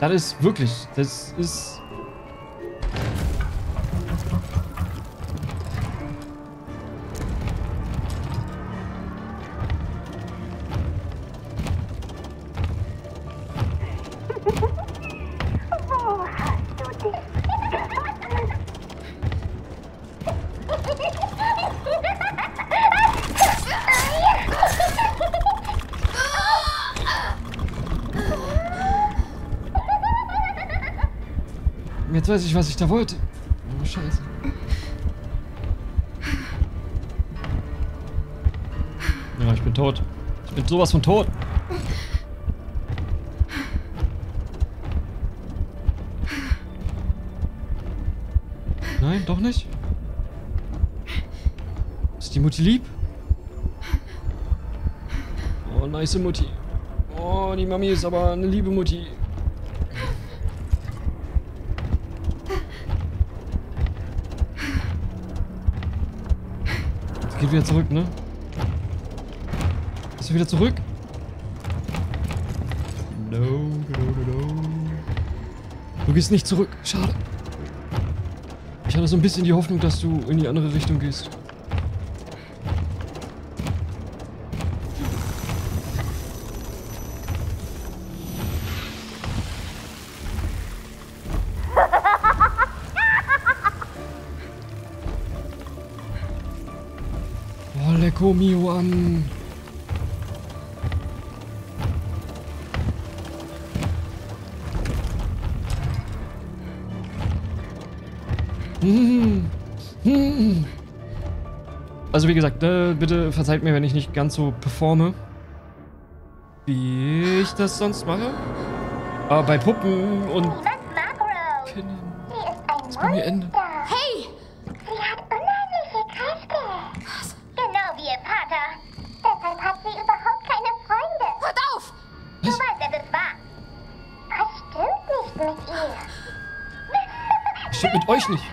Das ist wirklich, das ist weiß ich, was ich da wollte. Oh, scheiße. Ja, ich bin tot. Ich bin sowas von tot. Nein, doch nicht. Ist die Mutti lieb? Oh, nice Mutti. Oh, die Mami ist aber eine liebe Mutti. Geht wieder zurück, ne? Ist er wieder zurück? No, no, no, no. Du gehst nicht zurück. Schade. Ich hatte so ein bisschen die Hoffnung, dass du in die andere Richtung gehst. Wie gesagt, äh, bitte verzeiht mir, wenn ich nicht ganz so performe, wie ich das sonst mache. Aber bei Puppen und? Kindern Sie ist ein bei mir Ende. Hey! Sie hat unheimliche Kräfte. Was? Genau wie ihr Vater. Deshalb hat sie überhaupt keine Freunde. Hört auf! Du weißt, wer das war. Was stimmt nicht mit ihr? Stimmt mit euch nicht.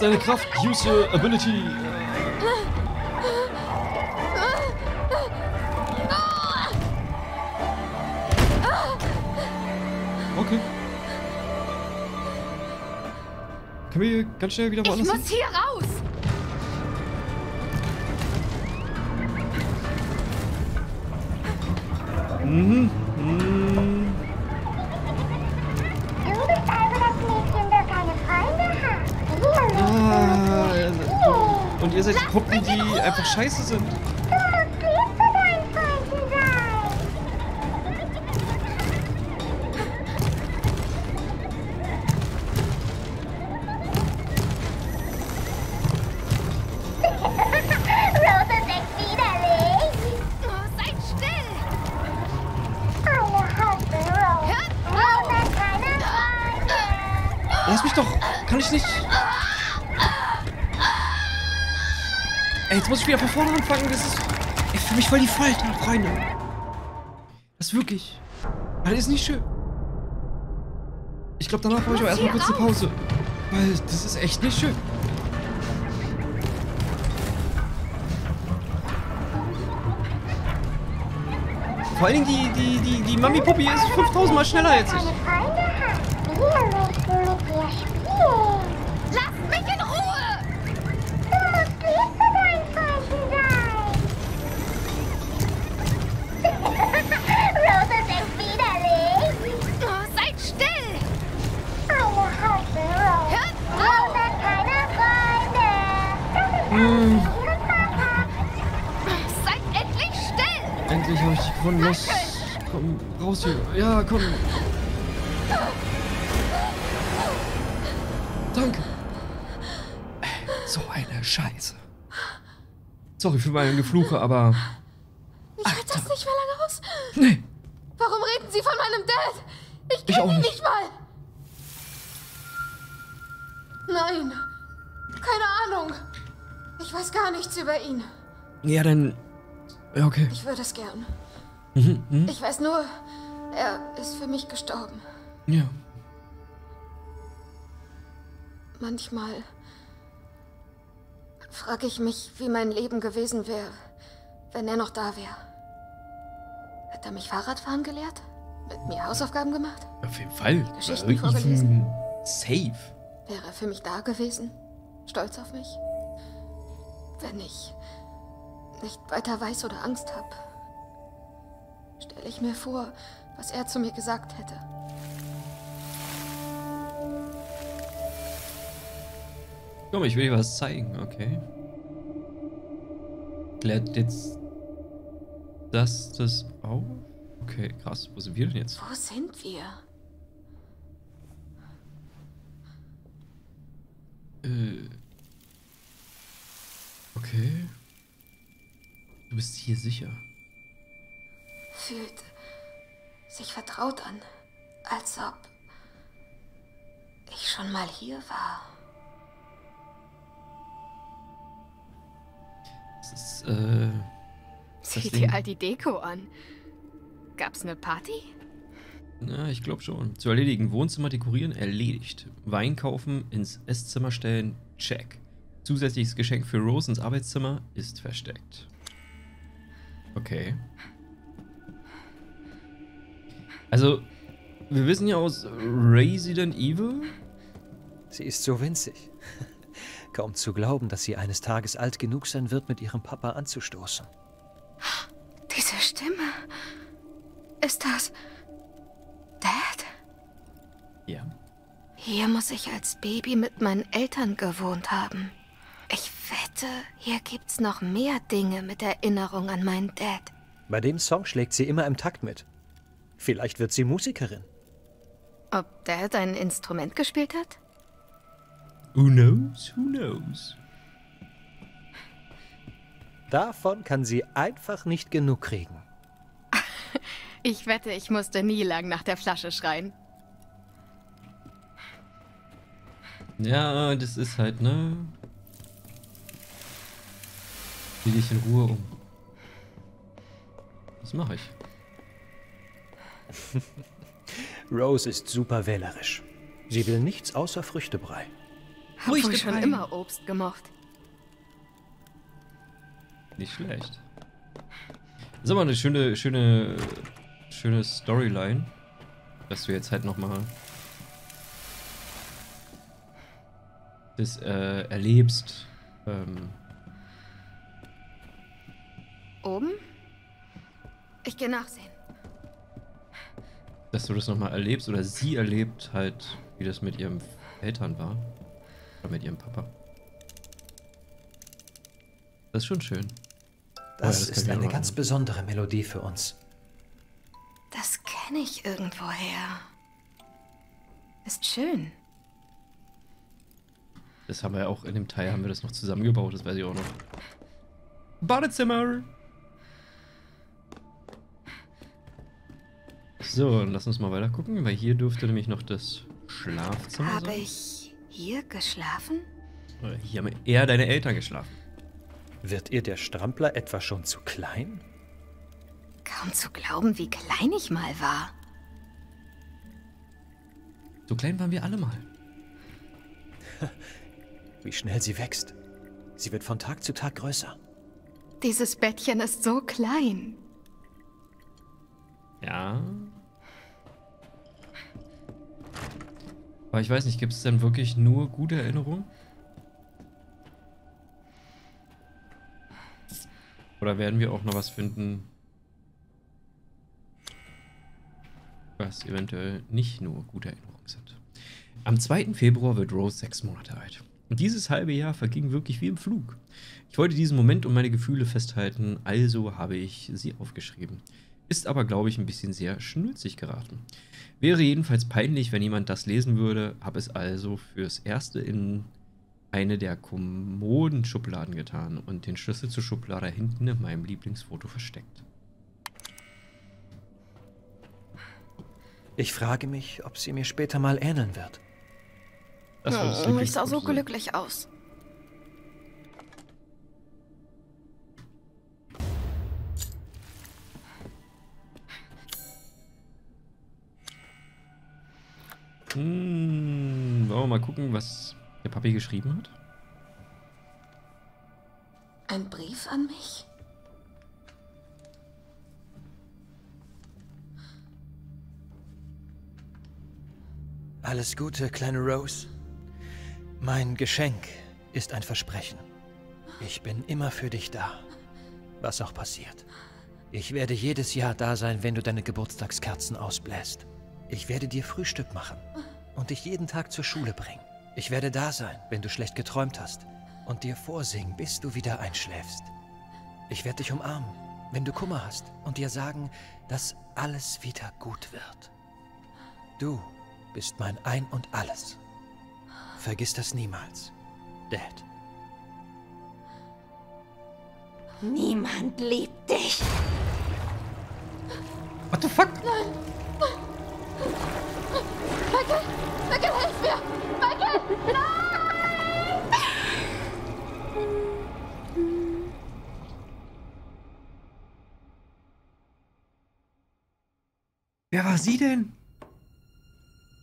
Nutz deine Kraft, use your ability. Okay. Können wir hier ganz schnell wieder Ich woanders hin? muss hier raus! Mhm. Du bist also das Mädchen, das keine Freunde hat. Wir Ah, müssen ja, mit dir spielen. und ihr seid die Puppen, die einfach scheiße sind. Vorne anfangen. Das ist für mich voll die Folter, Freunde. Das ist wirklich. Das ist nicht schön. Ich glaube, danach brauche ich aber erstmal kurz eine Pause. Weil das ist echt nicht schön. Vor allen Dingen die, die, die, die Mami-Puppi ist 5000 Mal schneller als ich. Komm. Danke. So eine Scheiße. Sorry für meine Gefluche, aber... Ich halte das nicht mehr lange aus. Nee, Warum reden Sie von meinem Dad? Ich kenne ihn nicht. nicht mal. Nein. Keine Ahnung. Ich weiß gar nichts über ihn. ja, dann... Ja, okay. Ich würde es gern. Mhm, mhm. Ich weiß nur, ist für mich gestorben. Ja. Manchmal frage ich mich, wie mein Leben gewesen wäre, wenn er noch da wäre. Hat er mich Fahrradfahren gelehrt? Mit mir Hausaufgaben gemacht? Auf jeden Fall. Geschichten vorgelesen. Safe. Wäre er für mich da gewesen? Stolz auf mich? Wenn ich nicht weiter weiß oder Angst habe, stelle ich mir vor, was er zu mir gesagt hätte. Komm, ich will dir was zeigen, okay. Klärt jetzt das das auf? Okay, krass. Wo sind wir denn jetzt? Wo sind wir? Äh. Okay. Du bist hier sicher. Fühlt sich vertraut an, als ob ich schon mal hier war. Das ist, äh. das Sieh dir all die Deko an. Gab's eine Party? Ja, ich glaube schon. Zu erledigen. Wohnzimmer dekorieren, erledigt. Wein kaufen, ins Esszimmer stellen, check. Zusätzliches Geschenk für Rose ins Arbeitszimmer ist versteckt. Okay. Also, wir wissen ja aus Resident Evil, Sie ist so winzig. Kaum zu glauben, dass sie eines Tages alt genug sein wird, mit ihrem Papa anzustoßen. Diese Stimme. Ist das. Dad? ja, Hier muss ich als Baby mit meinen Eltern gewohnt haben. Ich wette, hier gibt's noch mehr Dinge mit Erinnerung an meinen Dad. Bei dem Song schlägt sie immer im Takt mit. Vielleicht wird sie Musikerin. Ob Dad ein Instrument gespielt hat? who knows, who knows. Davon kann sie einfach nicht genug kriegen. Ich wette, ich musste nie lang nach der Flasche schreien. Ja, das ist halt, ne? Sieh dich in Ruhe um. Was mache ich? Rose ist super wählerisch. Sie will nichts außer Früchtebrei. Hab wohl schon immer Obst gemocht. Nicht schlecht. Das ist aber eine schöne, schöne, schöne Storyline, dass du jetzt halt nochmal das äh, erlebst. Ähm, Oben? Ich gehe nachsehen. Dass du das nochmal erlebst oder sie erlebt halt, wie das mit ihren Eltern war. Oder mit ihrem Papa. Das ist schon schön. Das, das kann ist ich eine ganz machen. besondere Melodie für uns. Das kenne ich irgendwoher. Ist schön. Das haben wir ja auch in dem Teil, haben wir das noch zusammengebaut, das weiß ich auch noch. Badezimmer! So, dann lass uns mal weiter gucken, weil hier dürfte nämlich noch das Schlafzimmer Habe sein. ich hier geschlafen? Hier haben eher deine Eltern geschlafen. Wird ihr der Strampler etwa schon zu klein? Kaum zu glauben, wie klein ich mal war. So klein waren wir alle mal. Wie schnell sie wächst. Sie wird von Tag zu Tag größer. Dieses Bettchen ist so klein. Ja. Aber ich weiß nicht, gibt es denn wirklich nur gute Erinnerungen? Oder werden wir auch noch was finden, was eventuell nicht nur gute Erinnerungen sind? Am 2. Februar wird Rose sechs Monate alt. Und dieses halbe Jahr verging wirklich wie im Flug. Ich wollte diesen Moment und meine Gefühle festhalten, also habe ich sie aufgeschrieben. Ist aber, glaube ich, ein bisschen sehr schnulzig geraten. Wäre jedenfalls peinlich, wenn jemand das lesen würde, habe es also fürs Erste in eine der Kommodenschubladen getan und den Schlüssel zur Schublade hinten in meinem Lieblingsfoto versteckt. Ich frage mich, ob sie mir später mal ähneln wird. Das wird das Oh, ich sah so glücklich aus. Hm, wollen wir mal gucken, was der Papi geschrieben hat? Ein Brief an mich? Alles Gute, kleine Rose. Mein Geschenk ist ein Versprechen. Ich bin immer für dich da, was auch passiert. Ich werde jedes Jahr da sein, wenn du deine Geburtstagskerzen ausbläst. Ich werde dir Frühstück machen und dich jeden Tag zur Schule bringen. Ich werde da sein, wenn du schlecht geträumt hast und dir vorsingen, bis du wieder einschläfst. Ich werde dich umarmen, wenn du Kummer hast und dir sagen, dass alles wieder gut wird. Du bist mein Ein und Alles. Vergiss das niemals, Dad. Niemand liebt dich. What the fuck? Michael! Michael, hilf mir! Michael! Nein! Wer war sie denn?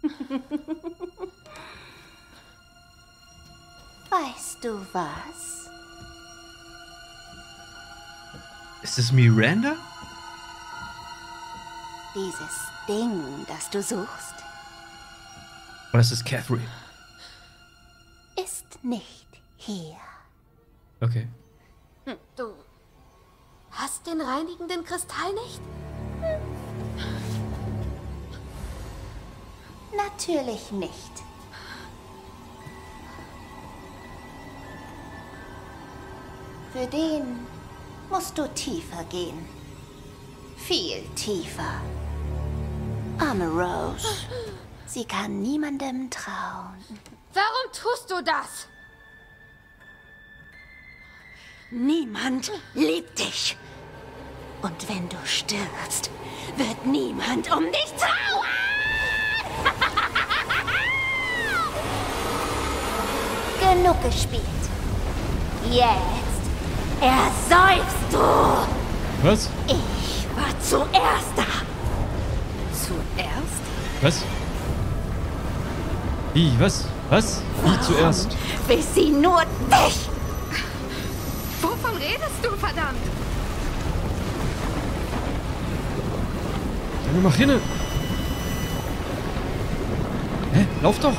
Weißt du was? Ist es Miranda? Dieses Ding, das du suchst, Oder ist es Catherine? ist nicht hier. Okay. Du hast den reinigenden Kristall nicht? Natürlich nicht. Für den musst du tiefer gehen. Viel tiefer. Arme Rose. Sie kann niemandem trauen. Warum tust du das? Niemand liebt dich. Und wenn du stirbst, wird niemand um dich trauern. Genug gespielt. Jetzt ersäufst du. Was? Ich war zuerst da. Was? Wie? Was? Was? Wie zuerst? Will sie nur dich. Wovon redest du, verdammt? Dann mach hinne. Hä? Lauf doch.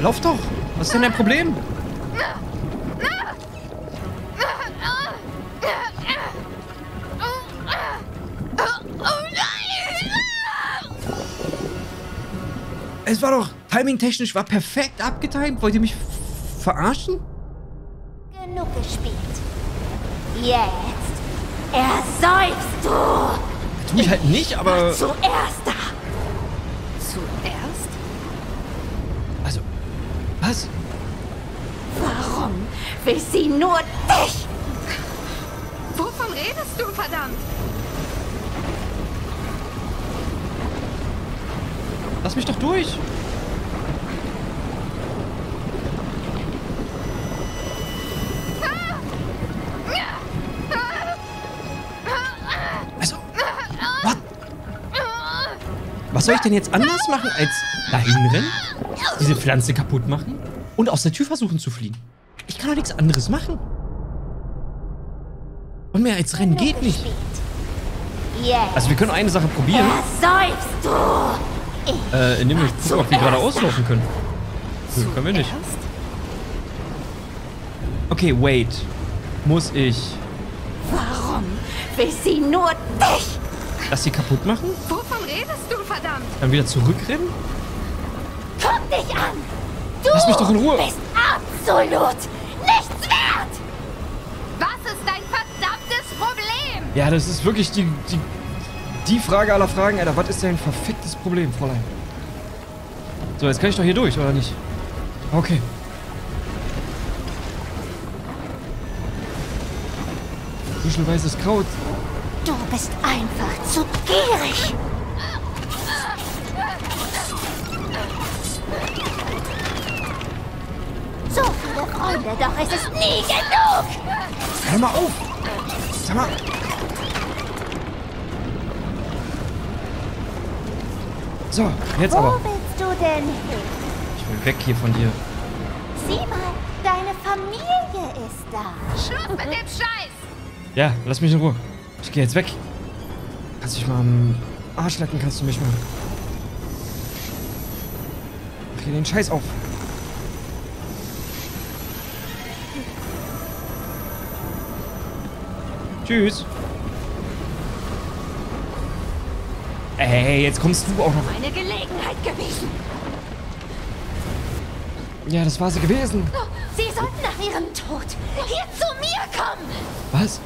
Lauf doch. Was ist denn dein Problem? Es war doch timingtechnisch war perfekt abgetimt. Wollt ihr mich verarschen? Genug gespielt. Jetzt ersäufst du. Tu ich halt nicht, aber Zuerst da. Zuerst? also was? Warum will sie nur dich? Wovon redest du, verdammt? Lass mich doch durch. Also, what? Was soll ich denn jetzt anders machen, als dahin rennen, diese Pflanze kaputt machen und aus der Tür versuchen zu fliehen? Ich kann doch nichts anderes machen. Und mehr als rennen geht nicht. Also wir können eine Sache probieren, ersäufst du. Äh, indem wir gucken, ob wir gerade auslaufen können. Nö, können wir nicht. Okay, wait. Muss ich Warum will sie nur dich? das hier kaputt machen? Wovon redest du, verdammt? Dann wieder zurückrennen? Guck dich an. Du Lass mich doch in Ruhe. bist absolut nichts wert. Was ist dein verdammtes Problem? Ja, das ist wirklich die, die, die Frage aller Fragen, Alter. Was ist dein verficktes Problem, Fräulein? So, jetzt kann ich doch hier durch, oder nicht? Okay. Büschelweißes Kraut. Du bist einfach zu gierig. So viele Freunde, doch es ist nie genug. Hör mal auf! Sag mal. So, jetzt Wo aber. willst du denn hin? Ich will weg hier von dir. Sieh mal, deine Familie ist da. Schluss mit dem Scheiß! Ja, lass mich in Ruhe. Ich gehe jetzt weg. Kannst du dich mal am Arsch lecken, kannst du mich mal. Mach hier den Scheiß auf. Tschüss. Ey, jetzt kommst du auch noch. Eine Gelegenheit gewesen. Ja, das war sie gewesen. Sie sollten nach ihrem Tod hier zu mir kommen. Was?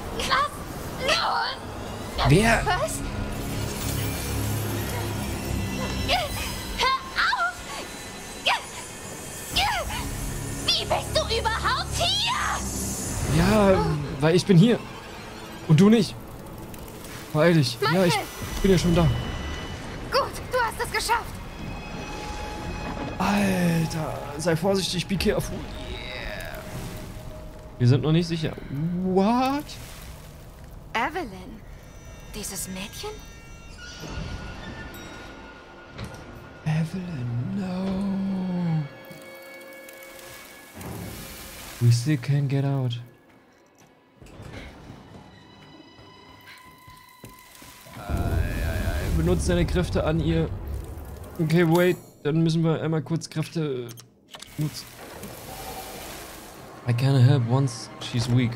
Los! Wer? Was? Hör auf! Wie bist du überhaupt hier? Ja, weil ich bin hier. Und du nicht. Beeil dich. Ja, ich bin ja schon da. Es geschafft. Alter, sei vorsichtig, be careful. Yeah. Wir sind noch nicht sicher. What? Evelyn. Dieses Mädchen? Evelyn, no. We still can't get out. Benutzt deine Kräfte an ihr. Okay, wait. Dann müssen wir einmal kurz Kräfte äh, nutzen. I can't help once she's weak.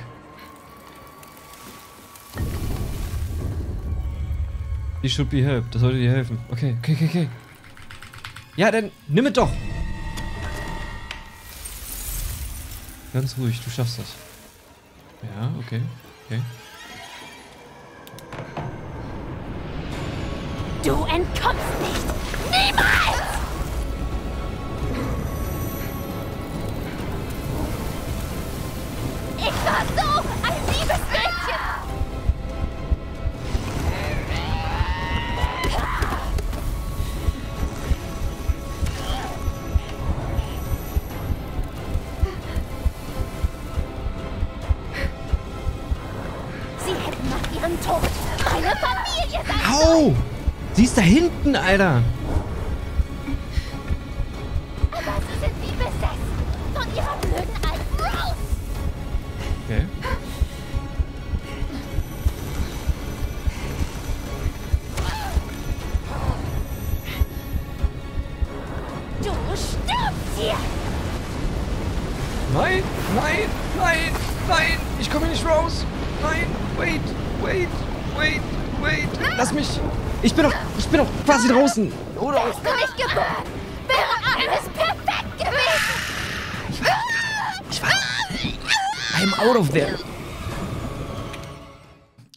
She should be helped. Das sollte dir helfen. Okay, okay, okay, okay. Ja, dann nimm es doch. Ganz ruhig, du schaffst das. Ja, okay, okay. Du entkommst nicht! Niemals! Ich war so ein liebes Mädchen! Sie hätten nach ihrem Tod meine Familie sein Au! Sie ist da hinten, Alter. Aber sie sind wie besessen von ihrer blöden alten Rose. Okay. Du stirbst hier! Nein, nein, nein, nein. Ich komme nicht raus. Nein, wait, wait, wait. Lass mich. Ich bin doch, ich bin doch quasi draußen. Oder? Wärst du nicht geboren, wäre alles perfekt gewesen! Ich war. I'm out of there.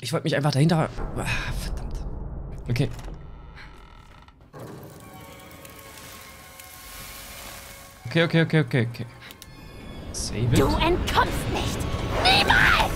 Ich wollte mich einfach dahinter. Ah, verdammt. Okay. Okay, okay, okay, okay, okay. Save it. Du entkommst nicht! Niemals!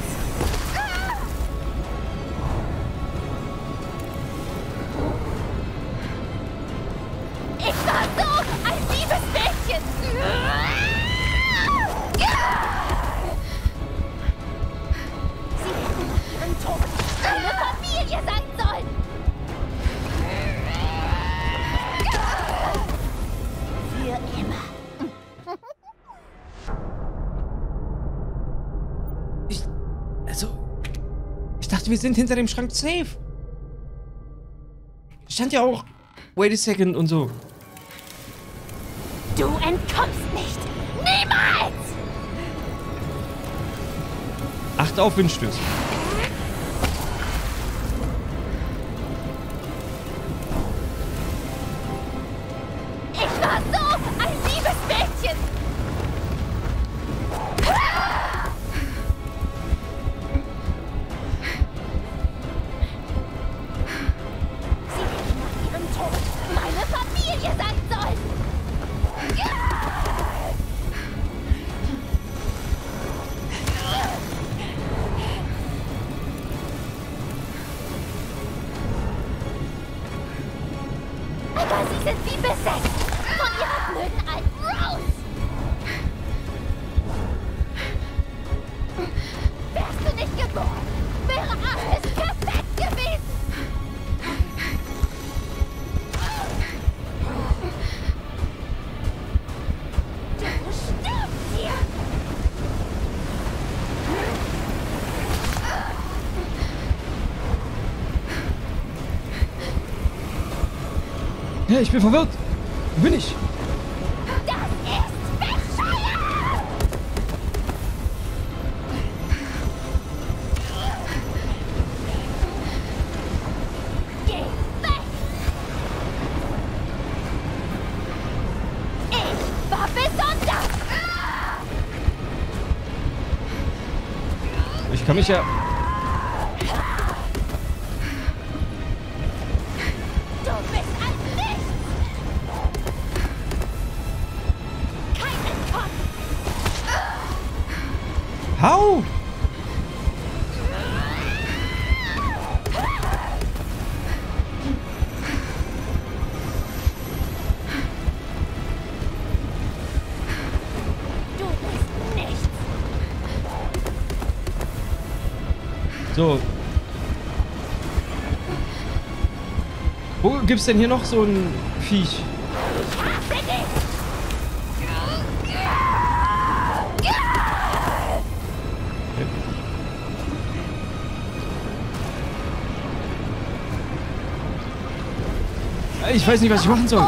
Sind hinter dem Schrank safe. Stand ja auch. Wait a second und so. Du entkommst nicht! Niemals! Achte auf Windstöße. Ja, ich bin verwirrt. Wo bin ich? Ich war besonders! Ich kann mich ja. Gibt's denn hier noch so ein Viech? Ich weiß nicht, was ich machen soll.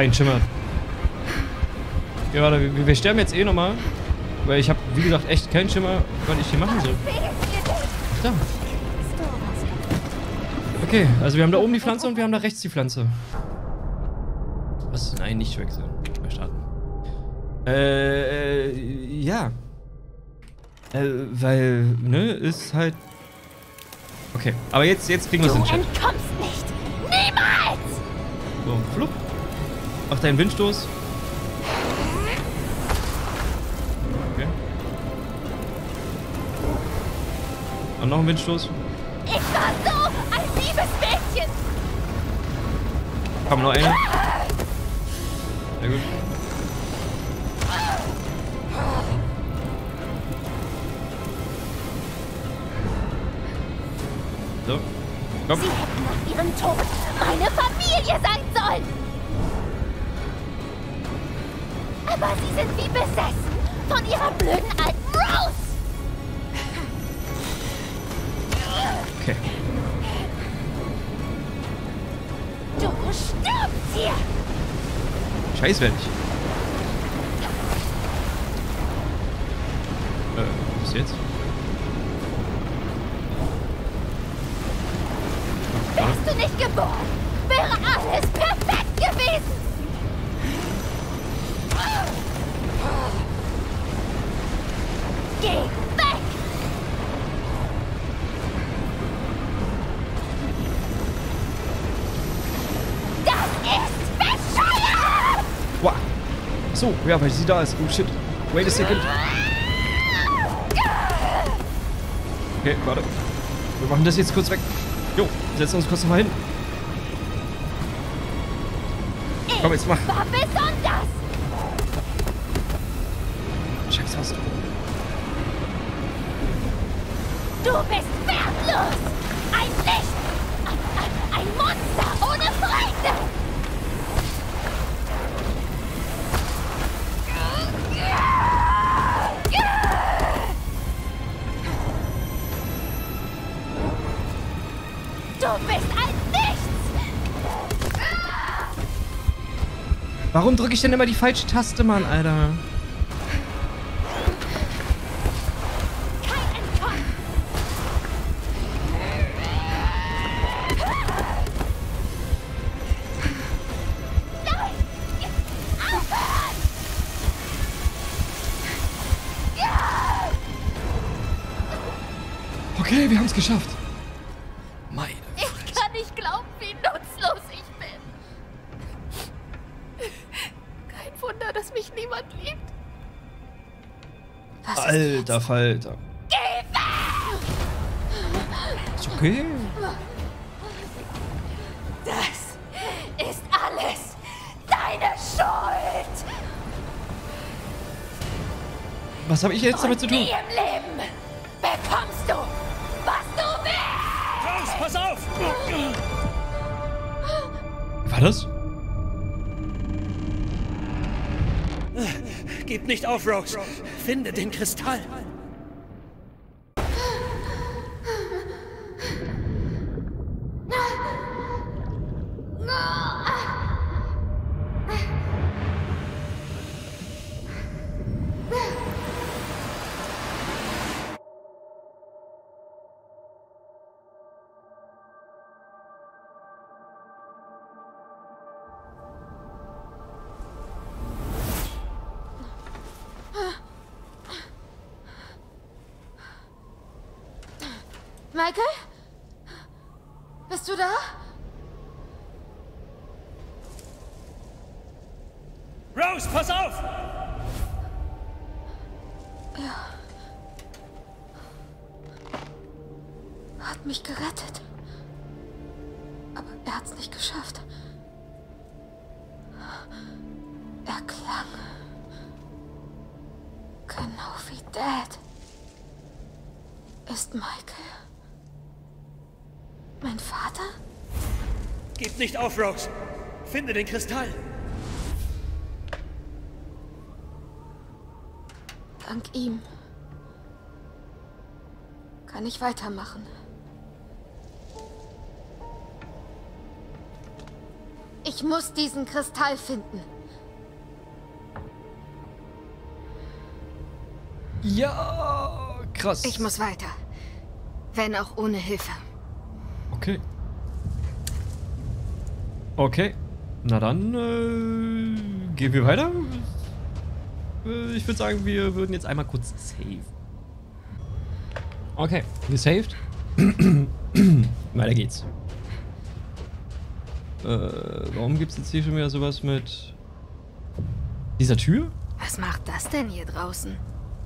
Keinen Schimmer. Ja, warte, wir, wir sterben jetzt eh nochmal. Weil ich habe, wie gesagt, echt keinen Schimmer, was ich hier machen soll. Ach da. Okay, also wir haben da oben die Pflanze und wir haben da rechts die Pflanze. Was? Nein, nicht wechseln. Wir starten. Äh, äh, ja. Äh, weil, ne, ist halt... Okay, aber jetzt, jetzt kriegen wir es in den Chat. entkommst nicht! Mach deinen Windstoß. Okay. Und noch ein Windstoß. Ich war so ein liebes Mädchen! Komm, noch eine. Sehr gut. So. Komm. Scheiß ja, weil sie da ist. Oh shit. Wait a second. Okay, warte. Wir machen das jetzt kurz weg. Jo, setzen uns kurz nochmal hin. Komm, jetzt mach. Warum drücke ich denn immer die falsche Taste, Mann, Alter? Alter Falter. Geh weg! Ist okay. Das ist alles deine Schuld! Was habe ich jetzt damit zu tun? nie im Leben bekommst du, was du willst! Pass auf! War das? Gib nicht auf, Rose. Finde den Kristall. Auf, Rose! Finde den Kristall! Dank ihm. Kann ich weitermachen. Ich muss diesen Kristall finden. Ja, krass. Ich muss weiter. Wenn auch ohne Hilfe. Okay. Okay. Na dann, äh, gehen wir weiter. Äh, ich würde sagen, wir würden jetzt einmal kurz save. Okay, wir saved. weiter geht's. Äh, warum gibt's jetzt hier schon wieder sowas mit dieser Tür? Was macht das denn hier draußen?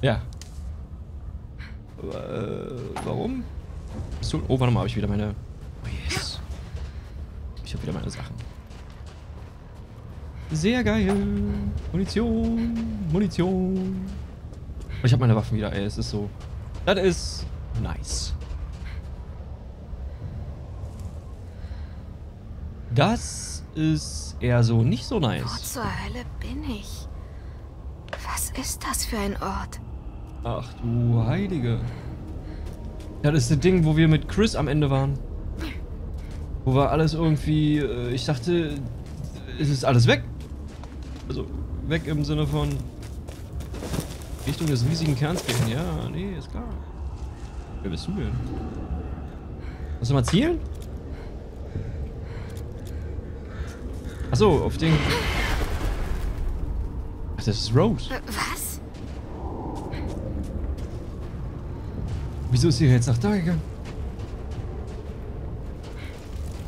Ja. Äh, warum? So, oh, warte mal, habe ich wieder meine. Sehr geil. Munition. Munition. Und ich habe meine Waffen wieder, ey. Es ist so. Das ist nice. Das ist eher so nicht so Wo nice. zur Hölle bin ich? Was ist das für ein Ort? Ach du Heilige. Ja, das ist das Ding, wo wir mit Chris am Ende waren. Wo wir alles irgendwie. äh, Ich dachte, es ist alles weg. Also, weg im Sinne von. Richtung des riesigen Kerns gehen. Ja, nee, ist klar. Wer bist du denn? Musst du mal zielen? Achso, auf den. Ach, das ist Rose. Äh, Was? Wieso ist sie jetzt nach da gegangen?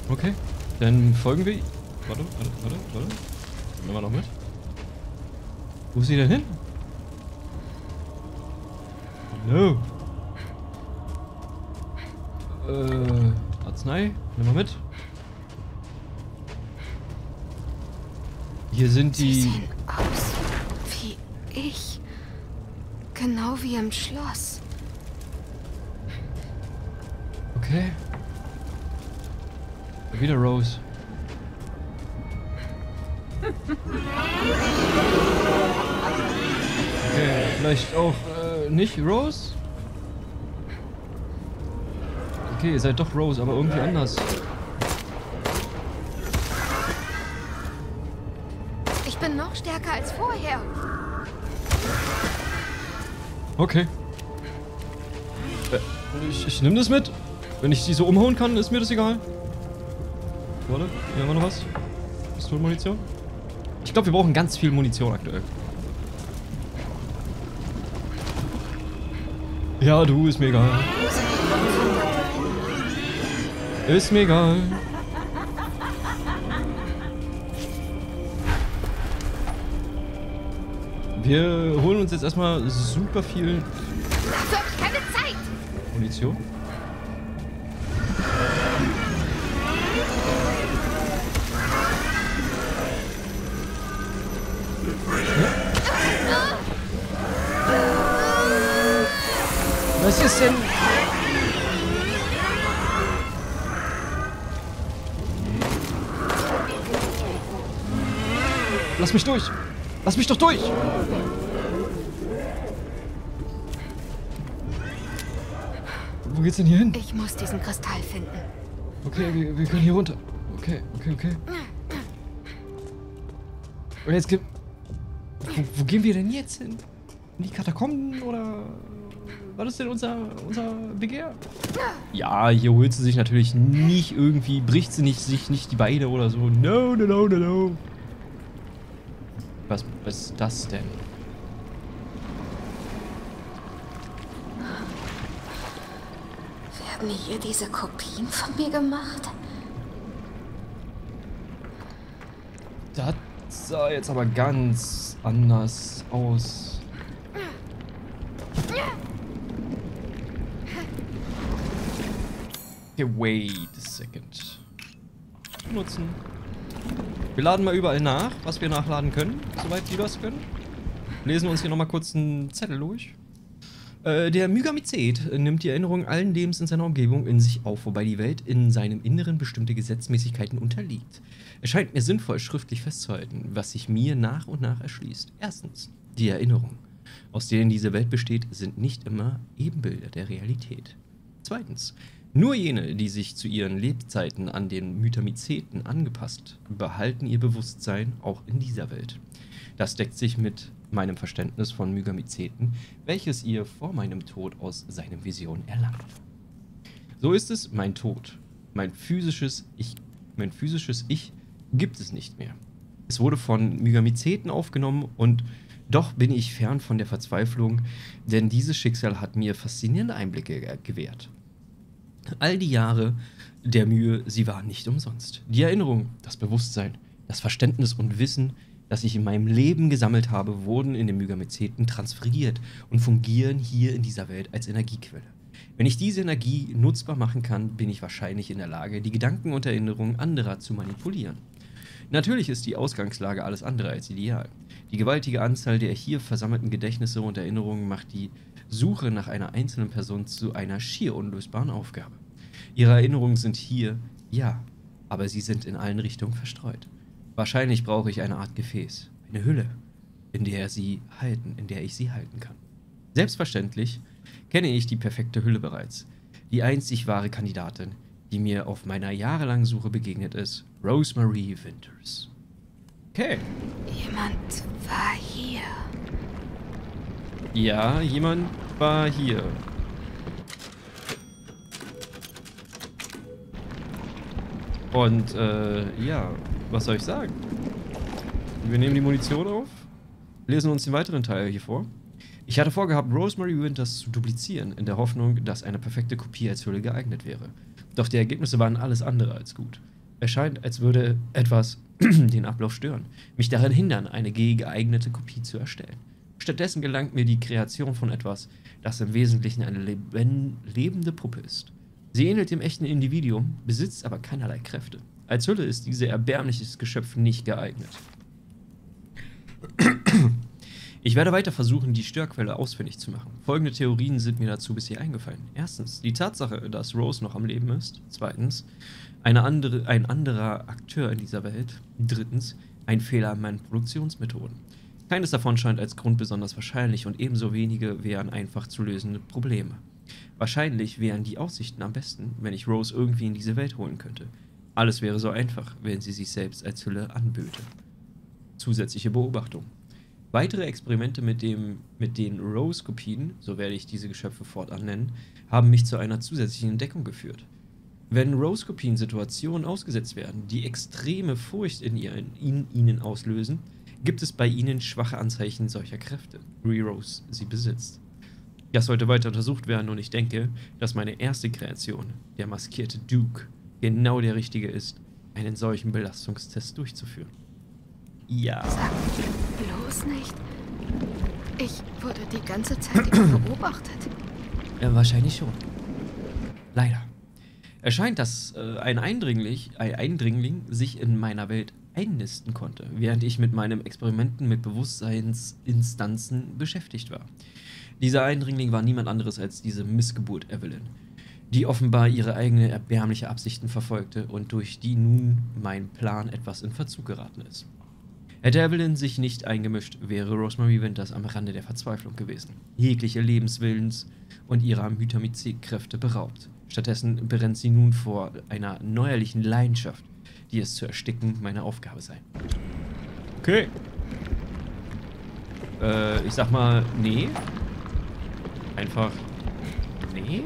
Okay, dann folgen wir. Warte, warte, warte, warte. Nehmen wir noch mit. Wo ist sie denn hin? Hallo. Äh, Arznei, nimm mal mit. Hier sind Sie die. sehen aus wie ich. Genau wie im Schloss. Okay. Wieder Rose. Vielleicht auch äh, nicht Rose? Okay, ihr seid doch Rose, aber irgendwie anders. Ich bin noch stärker als vorher. Okay. Äh, ich, ich nehme das mit. Wenn ich die so umhauen kann, ist mir das egal. Warte, hier haben wir noch was. Pistolenmunition. Ich glaube, wir brauchen ganz viel Munition aktuell. Ja, du, ist mir egal. Ist mir egal. Wir holen uns jetzt erstmal super viel keine Zeit. Munition. Mich durch! Lass mich doch durch! Wo geht's denn hier hin? Ich muss diesen Kristall finden. Okay, wir, wir können hier runter. Okay, okay, okay. Und jetzt gibt. Wo, wo gehen wir denn jetzt hin? In die Katakomben oder. Was ist denn unser, unser Begehr? Ja, hier holt sie sich natürlich nicht irgendwie, bricht sie nicht, sich nicht die Beine oder so. No, no, no, no, no. Was, ist das denn? Werden hier diese Kopien von mir gemacht? Das Das sah jetzt aber ganz anders aus. Okay, wait a second. Nutzen. Wir laden mal überall nach, was wir nachladen können, soweit wir das können. Lesen uns hier nochmal kurz einen Zettel durch. Äh, der Mygamizet nimmt die Erinnerung allen Lebens in seiner Umgebung in sich auf, wobei die Welt in seinem Inneren bestimmte Gesetzmäßigkeiten unterliegt. Es scheint mir sinnvoll, schriftlich festzuhalten, was sich mir nach und nach erschließt. Erstens, die Erinnerungen, aus denen diese Welt besteht, sind nicht immer Ebenbilder der Realität. Zweitens, nur jene, die sich zu ihren Lebzeiten an den Mythamizeten angepasst, behalten ihr Bewusstsein auch in dieser Welt. Das deckt sich mit meinem Verständnis von Mygamizeten, welches ihr vor meinem Tod aus seinen Visionen erlangt. So ist es mein Tod. Mein physisches Ich, mein physisches Ich gibt es nicht mehr. Es wurde von Mygamizeten aufgenommen und doch bin ich fern von der Verzweiflung, denn dieses Schicksal hat mir faszinierende Einblicke gewährt. All die Jahre der Mühe, sie waren nicht umsonst. Die Erinnerung, das Bewusstsein, das Verständnis und Wissen, das ich in meinem Leben gesammelt habe, wurden in den Mygamizeten transferiert und fungieren hier in dieser Welt als Energiequelle. Wenn ich diese Energie nutzbar machen kann, bin ich wahrscheinlich in der Lage, die Gedanken und Erinnerungen anderer zu manipulieren. Natürlich ist die Ausgangslage alles andere als ideal. Die gewaltige Anzahl der hier versammelten Gedächtnisse und Erinnerungen macht die Suche nach einer einzelnen Person zu einer schier unlösbaren Aufgabe. Ihre Erinnerungen sind hier, ja, aber sie sind in allen Richtungen verstreut. Wahrscheinlich brauche ich eine Art Gefäß, eine Hülle, in der sie halten, in der ich sie halten kann. Selbstverständlich kenne ich die perfekte Hülle bereits. Die einzig wahre Kandidatin, die mir auf meiner jahrelangen Suche begegnet ist, Rosemary Winters. Okay. Jemand war hier. Ja, jemand war hier. Und, äh, ja, was soll ich sagen? Wir nehmen die Munition auf, lesen uns den weiteren Teil hier vor. Ich hatte vorgehabt, Rosemary Winters zu duplizieren, in der Hoffnung, dass eine perfekte Kopie als Hülle geeignet wäre. Doch die Ergebnisse waren alles andere als gut. Es scheint, als würde etwas den Ablauf stören, mich daran hindern, eine geeignete Kopie zu erstellen. Stattdessen gelangt mir die Kreation von etwas, das im Wesentlichen eine leben lebende Puppe ist. Sie ähnelt dem echten Individuum, besitzt aber keinerlei Kräfte. Als Hülle ist dieses erbärmliches Geschöpf nicht geeignet. Ich werde weiter versuchen, die Störquelle ausfindig zu machen. Folgende Theorien sind mir dazu bisher eingefallen. Erstens, die Tatsache, dass Rose noch am Leben ist. Zweitens, andere, ein anderer Akteur in dieser Welt. Drittens, ein Fehler in meinen Produktionsmethoden. Keines davon scheint als Grund besonders wahrscheinlich und ebenso wenige wären einfach zu lösende Probleme. Wahrscheinlich wären die Aussichten am besten, wenn ich Rose irgendwie in diese Welt holen könnte. Alles wäre so einfach, wenn sie sich selbst als Hülle anböte. Zusätzliche Beobachtung. Weitere Experimente mit, dem, mit den Rose-Kopien, so werde ich diese Geschöpfe fortan nennen, haben mich zu einer zusätzlichen Entdeckung geführt. Wenn Rose-Kopien Situationen ausgesetzt werden, die extreme Furcht in, ihren, in ihnen auslösen, gibt es bei ihnen schwache Anzeichen solcher Kräfte, wie Rose sie besitzt. Das sollte weiter untersucht werden und ich denke, dass meine erste Kreation, der maskierte Duke, genau der richtige ist, einen solchen Belastungstest durchzuführen. Ja. Sag bloß nicht. Ich wurde die ganze Zeit beobachtet. Ja, wahrscheinlich schon. Leider. Es scheint, dass äh, ein, Eindringlich, ein Eindringling sich in meiner Welt einnisten konnte, während ich mit meinen Experimenten mit Bewusstseinsinstanzen beschäftigt war. Dieser Eindringling war niemand anderes als diese Missgeburt Evelyn, die offenbar ihre eigene erbärmliche Absichten verfolgte und durch die nun mein Plan etwas in Verzug geraten ist. Hätte Evelyn sich nicht eingemischt, wäre Rosemary Winters am Rande der Verzweiflung gewesen, jegliche Lebenswillens und ihrer Mythamizid-Kräfte beraubt. Stattdessen brennt sie nun vor einer neuerlichen Leidenschaft, die es zu ersticken meine Aufgabe sei. Okay. Äh, ich sag mal, nee. Einfach, nee.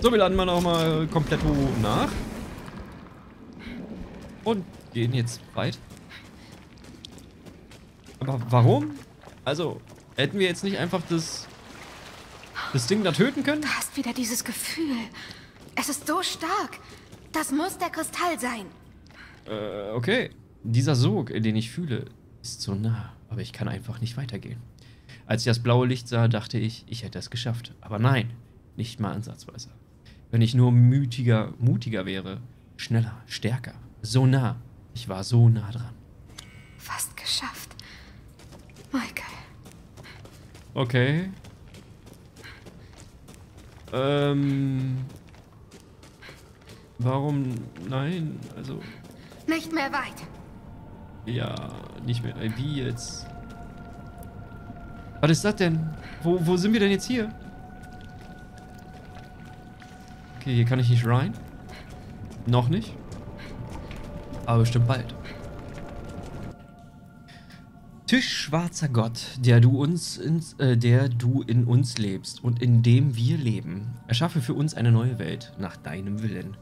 So, wir laden mal nochmal komplett nach. Und gehen jetzt weit. Aber warum? Also, hätten wir jetzt nicht einfach das, das Ding da töten können? Du hast wieder dieses Gefühl. Es ist so stark. Das muss der Kristall sein. Äh, okay. Dieser Sog, den ich fühle, ist so nah, aber ich kann einfach nicht weitergehen. Als ich das blaue Licht sah, dachte ich, ich hätte es geschafft. Aber nein, nicht mal ansatzweise. Wenn ich nur mutiger, mutiger wäre, schneller, stärker, so nah. Ich war so nah dran. Fast geschafft. Michael. Okay. Ähm. Warum? Nein, also. Nicht mehr weit. Ja, nicht mehr. Wie jetzt? Was ist das denn? Wo, wo sind wir denn jetzt hier? Okay, hier kann ich nicht rein. Noch nicht. Aber bestimmt bald. Tischschwarzer Gott, der du uns ins, äh, der du in uns lebst und in dem wir leben, erschaffe für uns eine neue Welt nach deinem Willen.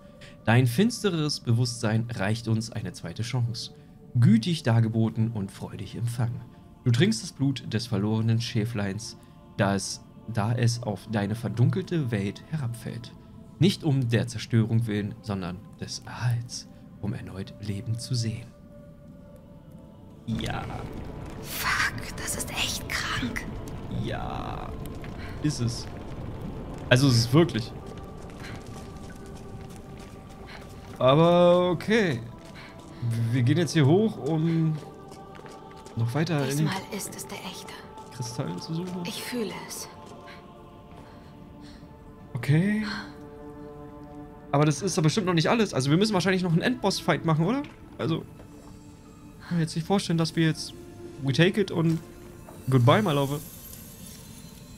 Dein finsteres Bewusstsein reicht uns eine zweite Chance. Gütig dargeboten und freudig empfangen. Du trinkst das Blut des verlorenen Schäfleins, da es, da es auf deine verdunkelte Welt herabfällt. Nicht um der Zerstörung willen, sondern des Erhalts, um erneut Leben zu sehen. Ja, Fuck, das ist echt krank. ja, ist es. Also es ist wirklich. Aber okay. Wir gehen jetzt hier hoch, um noch weiter in den Diesmal ist es der echte. Kristallen zu suchen. Ich fühle es. Okay. Aber das ist doch bestimmt noch nicht alles. Also wir müssen wahrscheinlich noch einen Endboss-Fight machen, oder? Also, kann mir jetzt nicht vorstellen, dass wir jetzt we take it und goodbye, my love.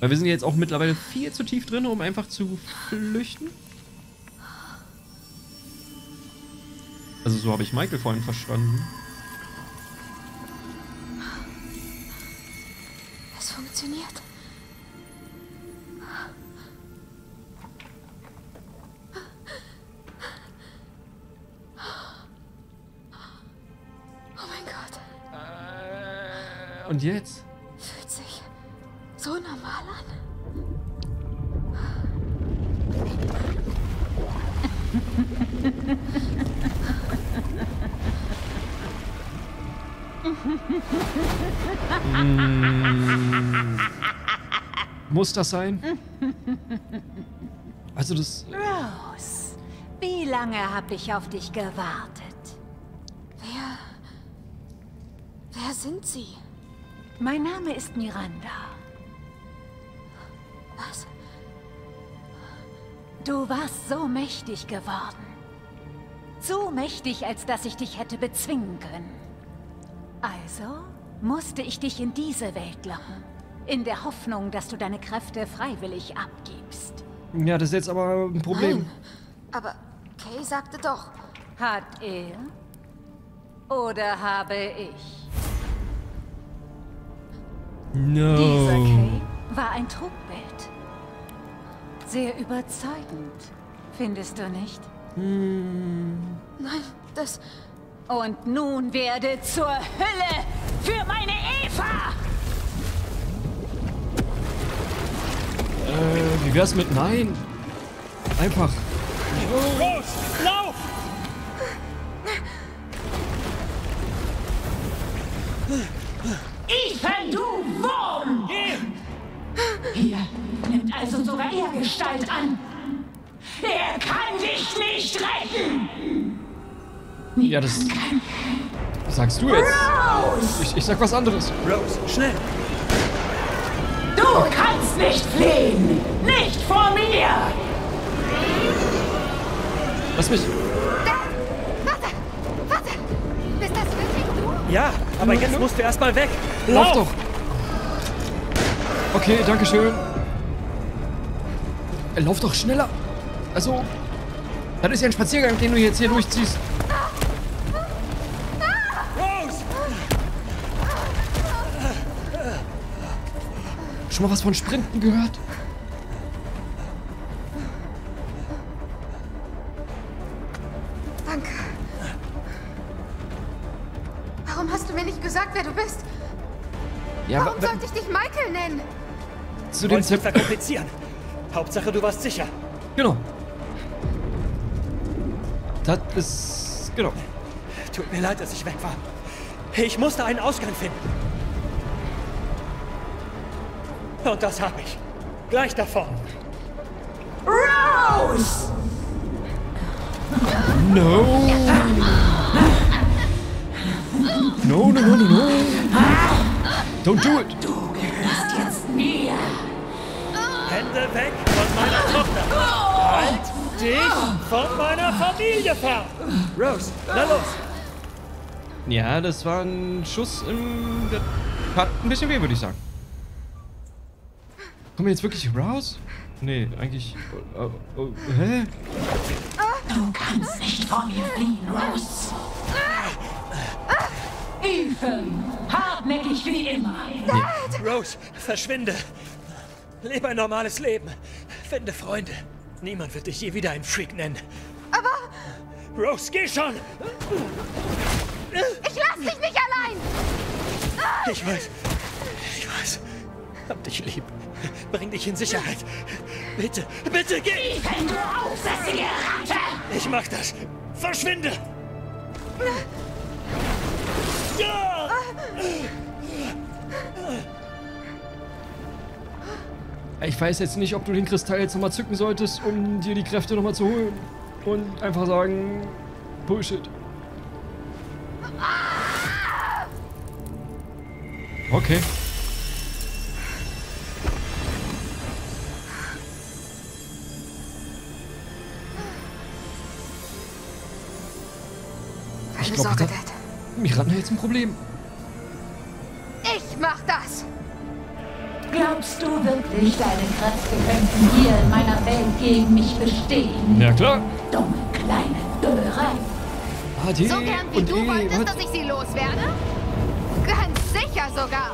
Weil wir sind jetzt auch mittlerweile viel zu tief drin, um einfach zu flüchten. Also so habe ich Michael vorhin verstanden. Es funktioniert. Oh mein Gott. Und jetzt? Muss das sein? Also das... Rose, wie lange habe ich auf dich gewartet? Wer. Wer sind Sie? Mein Name ist Miranda. Was? Du warst so mächtig geworden. So mächtig, als dass ich dich hätte bezwingen können. Also musste ich dich in diese Welt locken. In der Hoffnung, dass du deine Kräfte freiwillig abgibst. Ja, das ist jetzt aber ein Problem. Nein. Aber Kay sagte doch. Hat er? Oder habe ich? No. Dieser Kay war ein Trugbild. Sehr überzeugend, findest du nicht? Nein, das. Und nun werde zur Hölle für meine Eva! Äh, wie wär's mit Nein? Einfach. Los, lauf! Ethan, du Wurm! Hier nimmt also sogar er Gestalt an. Er kann dich nicht retten! Ja, das sagst du jetzt. Ich, ich sag was anderes. Rose, schnell! Du kannst nicht fliehen! Nicht vor mir! Lass mich. Warte! Warte! Bist das wirklich du? Ja, aber jetzt musst du erstmal weg. Lauf doch. Okay, danke schön. Äh, Lauf doch schneller. Also, das ist ja ein Spaziergang, den du jetzt hier durchziehst. Schon mal was von Sprinten gehört? Danke. Warum hast du mir nicht gesagt, wer du bist? Ja, Warum sollte ich dich Michael nennen? zu dem Zip. verkomplizieren. Hauptsache, du warst sicher. Genau. Das ist. Genau. Tut mir leid, dass ich weg war. Ich musste einen Ausgang finden. Und das habe ich. Gleich da vorne. Rose! No! No, no, no, no, no! Don't do it! Du gehörst jetzt mir. Hände weg von meiner Tochter. Halt dich von meiner Familie fern. Rose, na los. Ja, das war ein Schuss im... Hat ein bisschen weh, würde ich sagen. Kommen wir jetzt wirklich raus? Nee, eigentlich... Oh, oh, hä? Du kannst nicht vor mir fliehen, Rose. Ethan, hartnäckig wie immer. Rose, verschwinde. Lebe ein normales Leben. Finde Freunde. Niemand wird dich je wieder einen Freak nennen. Aber Rose, geh schon! ich lass dich nicht allein! Ich weiß. Ich weiß. Hab dich lieb. Bring dich in Sicherheit. Bitte, bitte geh! Ethan, du aufsässige Ratte! Ich mach das. Verschwinde! Ja! Ich weiß jetzt nicht, ob du den Kristall jetzt nochmal zücken solltest, um dir die Kräfte nochmal zu holen. Und einfach sagen... Bullshit. Okay. Keine Ich glaub, Sorge, da- Dad. Miranda jetzt ein Problem. Ich mach das! Glaubst du wirklich, deine Kräfte könnten hier in meiner Welt gegen mich bestehen? Ja klar. Dumme kleine Döre. AD So gern wie du E. wolltest, dass ich sie loswerde? Ganz sicher sogar!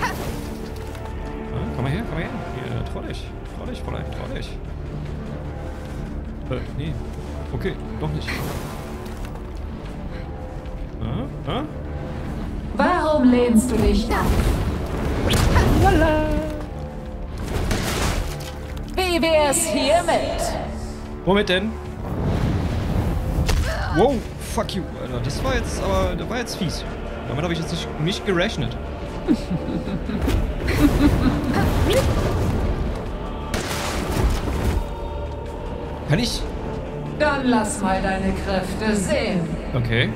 Ah, komm mal her, komm mal her. Hier, trau dich. Trau dich, Fräulein, trau dich. Äh, nee. Okay, doch nicht. Ah, ah? Warum lehnst du dich ab? Wie wär's hiermit? Womit denn? Wow, fuck you, Alter. Das war jetzt, aber, das war jetzt fies. Damit habe ich jetzt nicht, nicht gerechnet. Kann ich? Dann lass mal deine Kräfte sehen. Okay.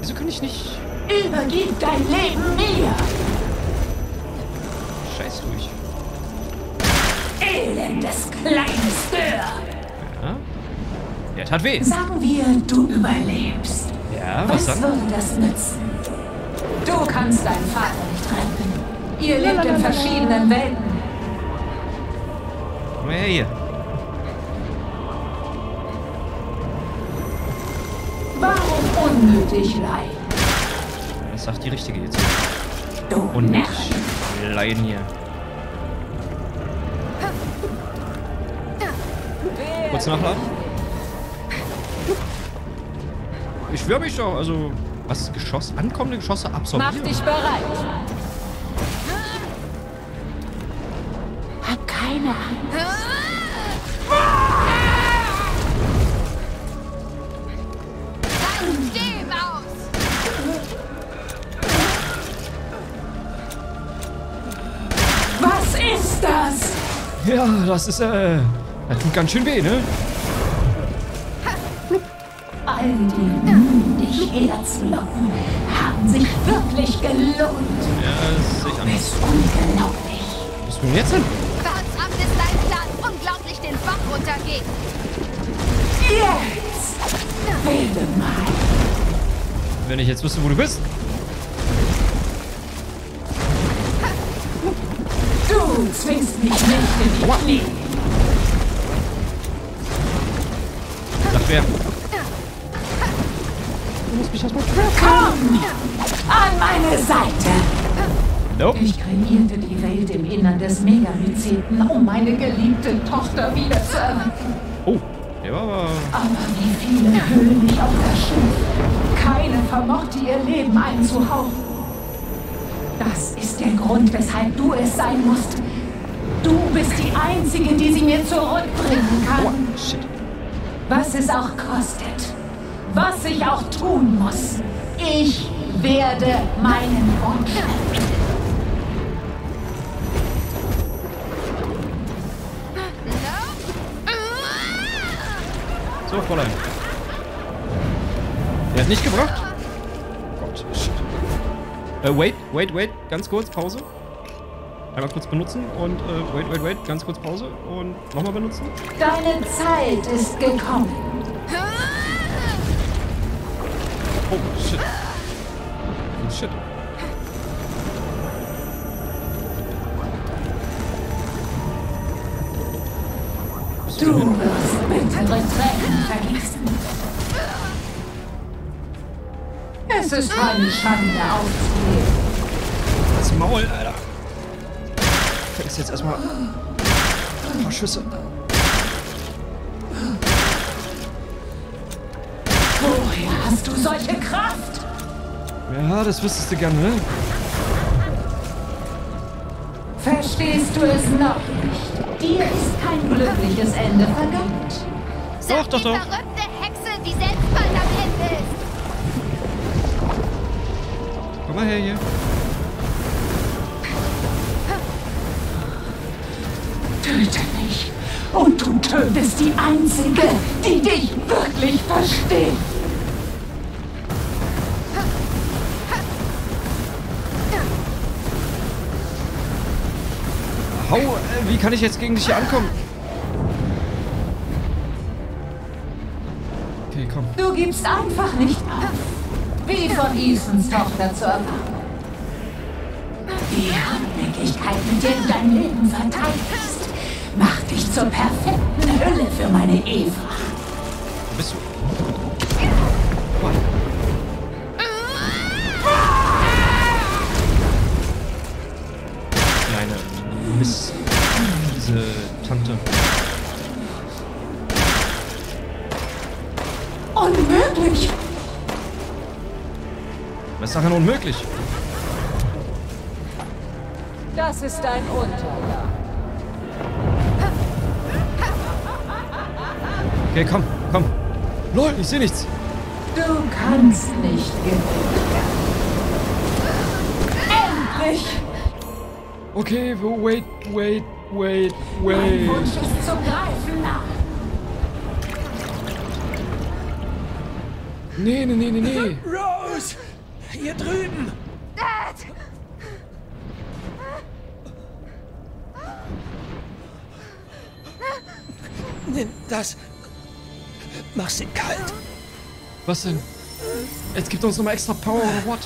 Wieso kann ich nicht... Übergib dein Leben mir. Scheiß durch. Elendes kleines Stör. Ja? Ja, tat weh. Sagen wir, du überlebst. Ja, was Was dann? würde das nützen? Du kannst deinen Vater nicht retten. Ihr lebt in verschiedenen Welten. Her hier. Warum unnötig leiden? Das sagt die Richtige jetzt. Du Und leiden hier. Kurz nachladen. Ich schwöre mich doch, also... Was? Geschoss? Ankommende Geschosse Mach absorbieren? dich bereit. Hab keine Angst. Ist? Ja, das ist, äh... Das tut ganz schön weh, ne? All die Mühen, dich herzulocken, haben sich wirklich gelohnt. Ja, das sehe ich anders. Ist unglaublich. Bist du denn jetzt hin? Verdammt ist dein Plan unglaublich den Bach runtergeht! Jetzt! Rede mal. Wenn ich jetzt wüsste, wo du bist. Du zwingst mich nicht in die Knie. Sag wer. Du musst mich erstmal Komm! An meine Seite! Nope. Ich kreierte die Welt im Innern des Megamyceten, um meine geliebte Tochter wiederzuerwecken. Aber... Wie viele Höhlen ich auf das Schiff. Keine vermochte ihr Leben einzuhauchen. Das ist der Grund, weshalb du es sein musst. Du bist die Einzige, die sie mir zurückbringen kann. Was es auch kostet. Was ich auch tun muss. Ich werde meinen Wunsch Fräulein. Der hat nicht gebracht? Gott, shit. Äh, wait, wait, wait. Ganz kurz, Pause. Einmal kurz benutzen und äh, wait, wait, wait. Ganz kurz Pause und nochmal benutzen. Deine Zeit ist gekommen. Oh, shit. Oh, shit. Du bittere Tränen vergießen. Es ist keine Schande aufzugeben. Das Maul, Alter. Kriegst jetzt erstmal ein paar Schüsse. Woher hast du solche Kraft? Ja, das wüsstest du gerne, ne? Verstehst du es noch nicht? Dir ist kein glückliches Ende vergönnt. Doch, doch, doch. Verrückte Hexe, die selbst bald am Ende ist. Komm mal her hier. Töte mich. Und du tötest die Einzige, die dich wirklich versteht. Hau, äh, wie kann ich jetzt gegen dich hier ankommen? Komm. Du gibst einfach nicht auf. Wie von Ethans Tochter zu erwarten. Die Hartnäckigkeit, mit der du dein Leben verteidigst, macht dich zur perfekten Hülle für meine Eva. Bist du... Daran unmöglich? Das ist ein Untergang. Okay, komm, komm. Lol, ich sehe nichts. Du kannst nicht gewinnen. Endlich! Okay, wo- wait, wait, wait, Mein wait. Wunsch ist zum Greifen nah. Nee, nee, nee, nee, nee. Rose! Hier drüben! Dad! Nimm das. Mach sie kalt. Was denn? Jetzt gibt uns nochmal extra Power oder what?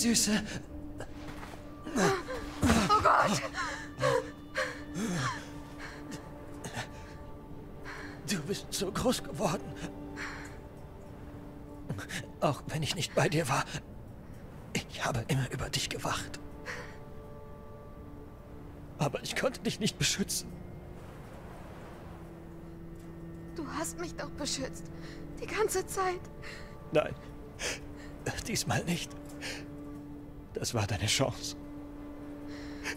Süße. Oh Gott. Du bist so groß geworden. Auch wenn ich nicht bei dir war, ich habe immer über dich gewacht. Aber ich konnte dich nicht beschützen. Du hast mich doch beschützt. Die ganze Zeit. Nein, diesmal nicht. Das war deine Chance.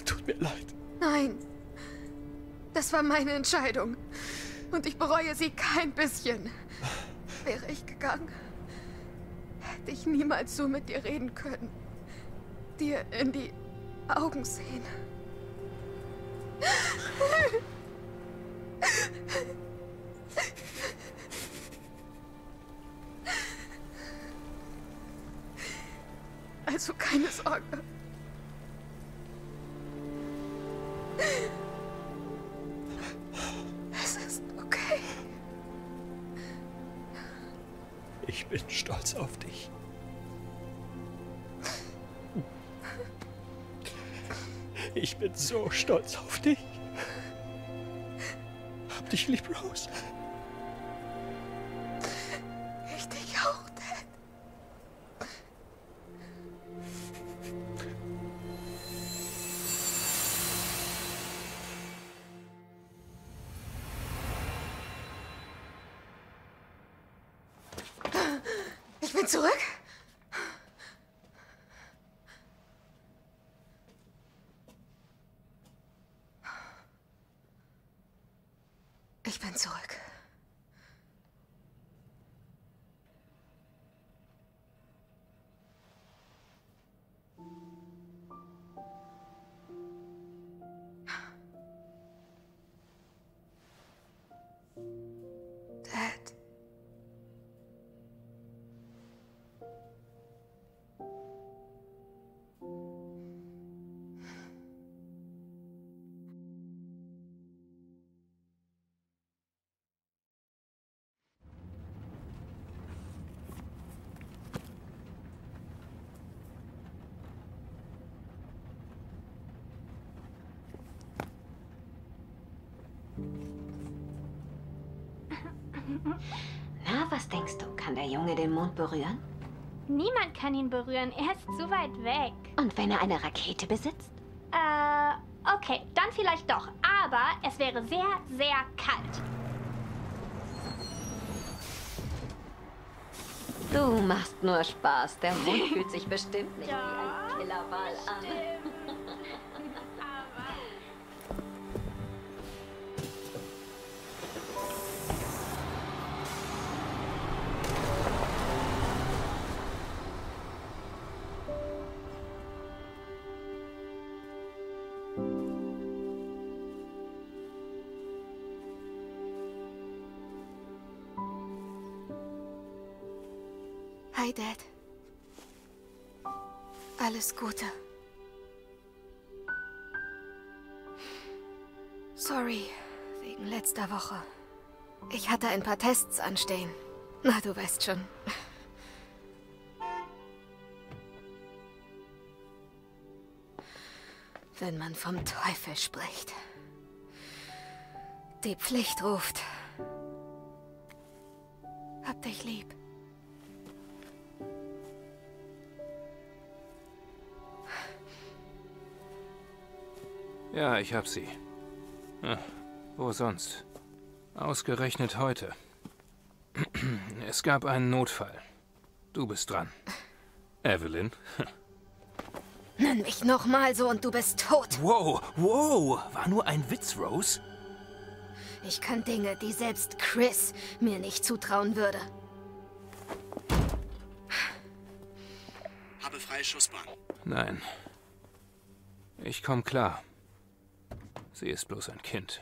Tut mir leid. Nein. Das war meine Entscheidung. Und ich bereue sie kein bisschen. Wäre ich gegangen, hätte ich niemals so mit dir reden können. Dir in die Augen sehen. Also keine Sorge. Es ist okay. Ich bin stolz auf dich. Ich bin so stolz auf dich. Hab dich lieb, Rose. Na, was denkst du? Kann der Junge den Mond berühren? Niemand kann ihn berühren. Er ist zu weit weg. Und wenn er eine Rakete besitzt? Äh, okay, dann vielleicht doch. Aber es wäre sehr, sehr kalt. Du machst nur Spaß. Der Mond fühlt sich bestimmt nicht wie ein Killerwal an. Alles Gute. Sorry, wegen letzter Woche. Ich hatte ein paar Tests anstehen. Na, du weißt schon. Wenn man vom Teufel spricht. Die Pflicht ruft. Hab dich lieb. Ja, ich hab sie. Ach, wo sonst? Ausgerechnet heute. Es gab einen Notfall. Du bist dran. Evelyn. Nenn mich nochmal so und du bist tot. Wow, wow, war nur ein Witz, Rose. Ich kann Dinge, die selbst Chris mir nicht zutrauen würde. Habe freie Schussbahn. Nein. Ich komm klar. Sie ist bloß ein Kind.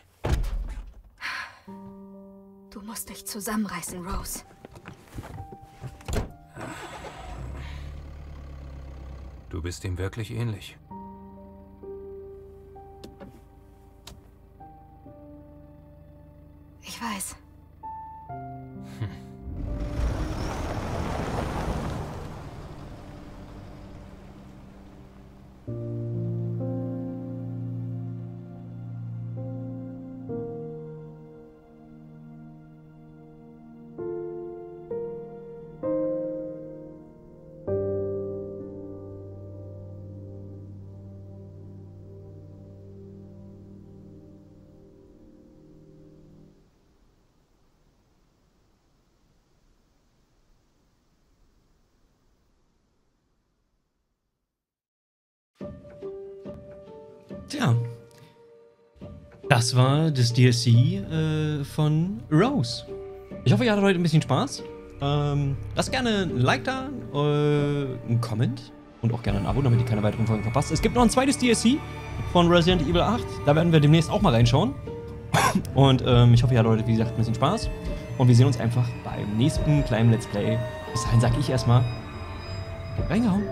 Du musst dich zusammenreißen, Rose. Du bist ihm wirklich ähnlich. Ich weiß. Das war das DLC äh, von Rose. Ich hoffe, ihr hattet heute ein bisschen Spaß. Ähm, lasst gerne ein Like da, äh, ein Comment und auch gerne ein Abo, damit ihr keine weiteren Folgen verpasst. Es gibt noch ein zweites DLC von Resident Evil 8. Da werden wir demnächst auch mal reinschauen. Und ähm, ich hoffe, ihr hattet heute, wie gesagt, ein bisschen Spaß. Und wir sehen uns einfach beim nächsten kleinen Let's Play. Bis dahin sage ich erstmal, reingehauen.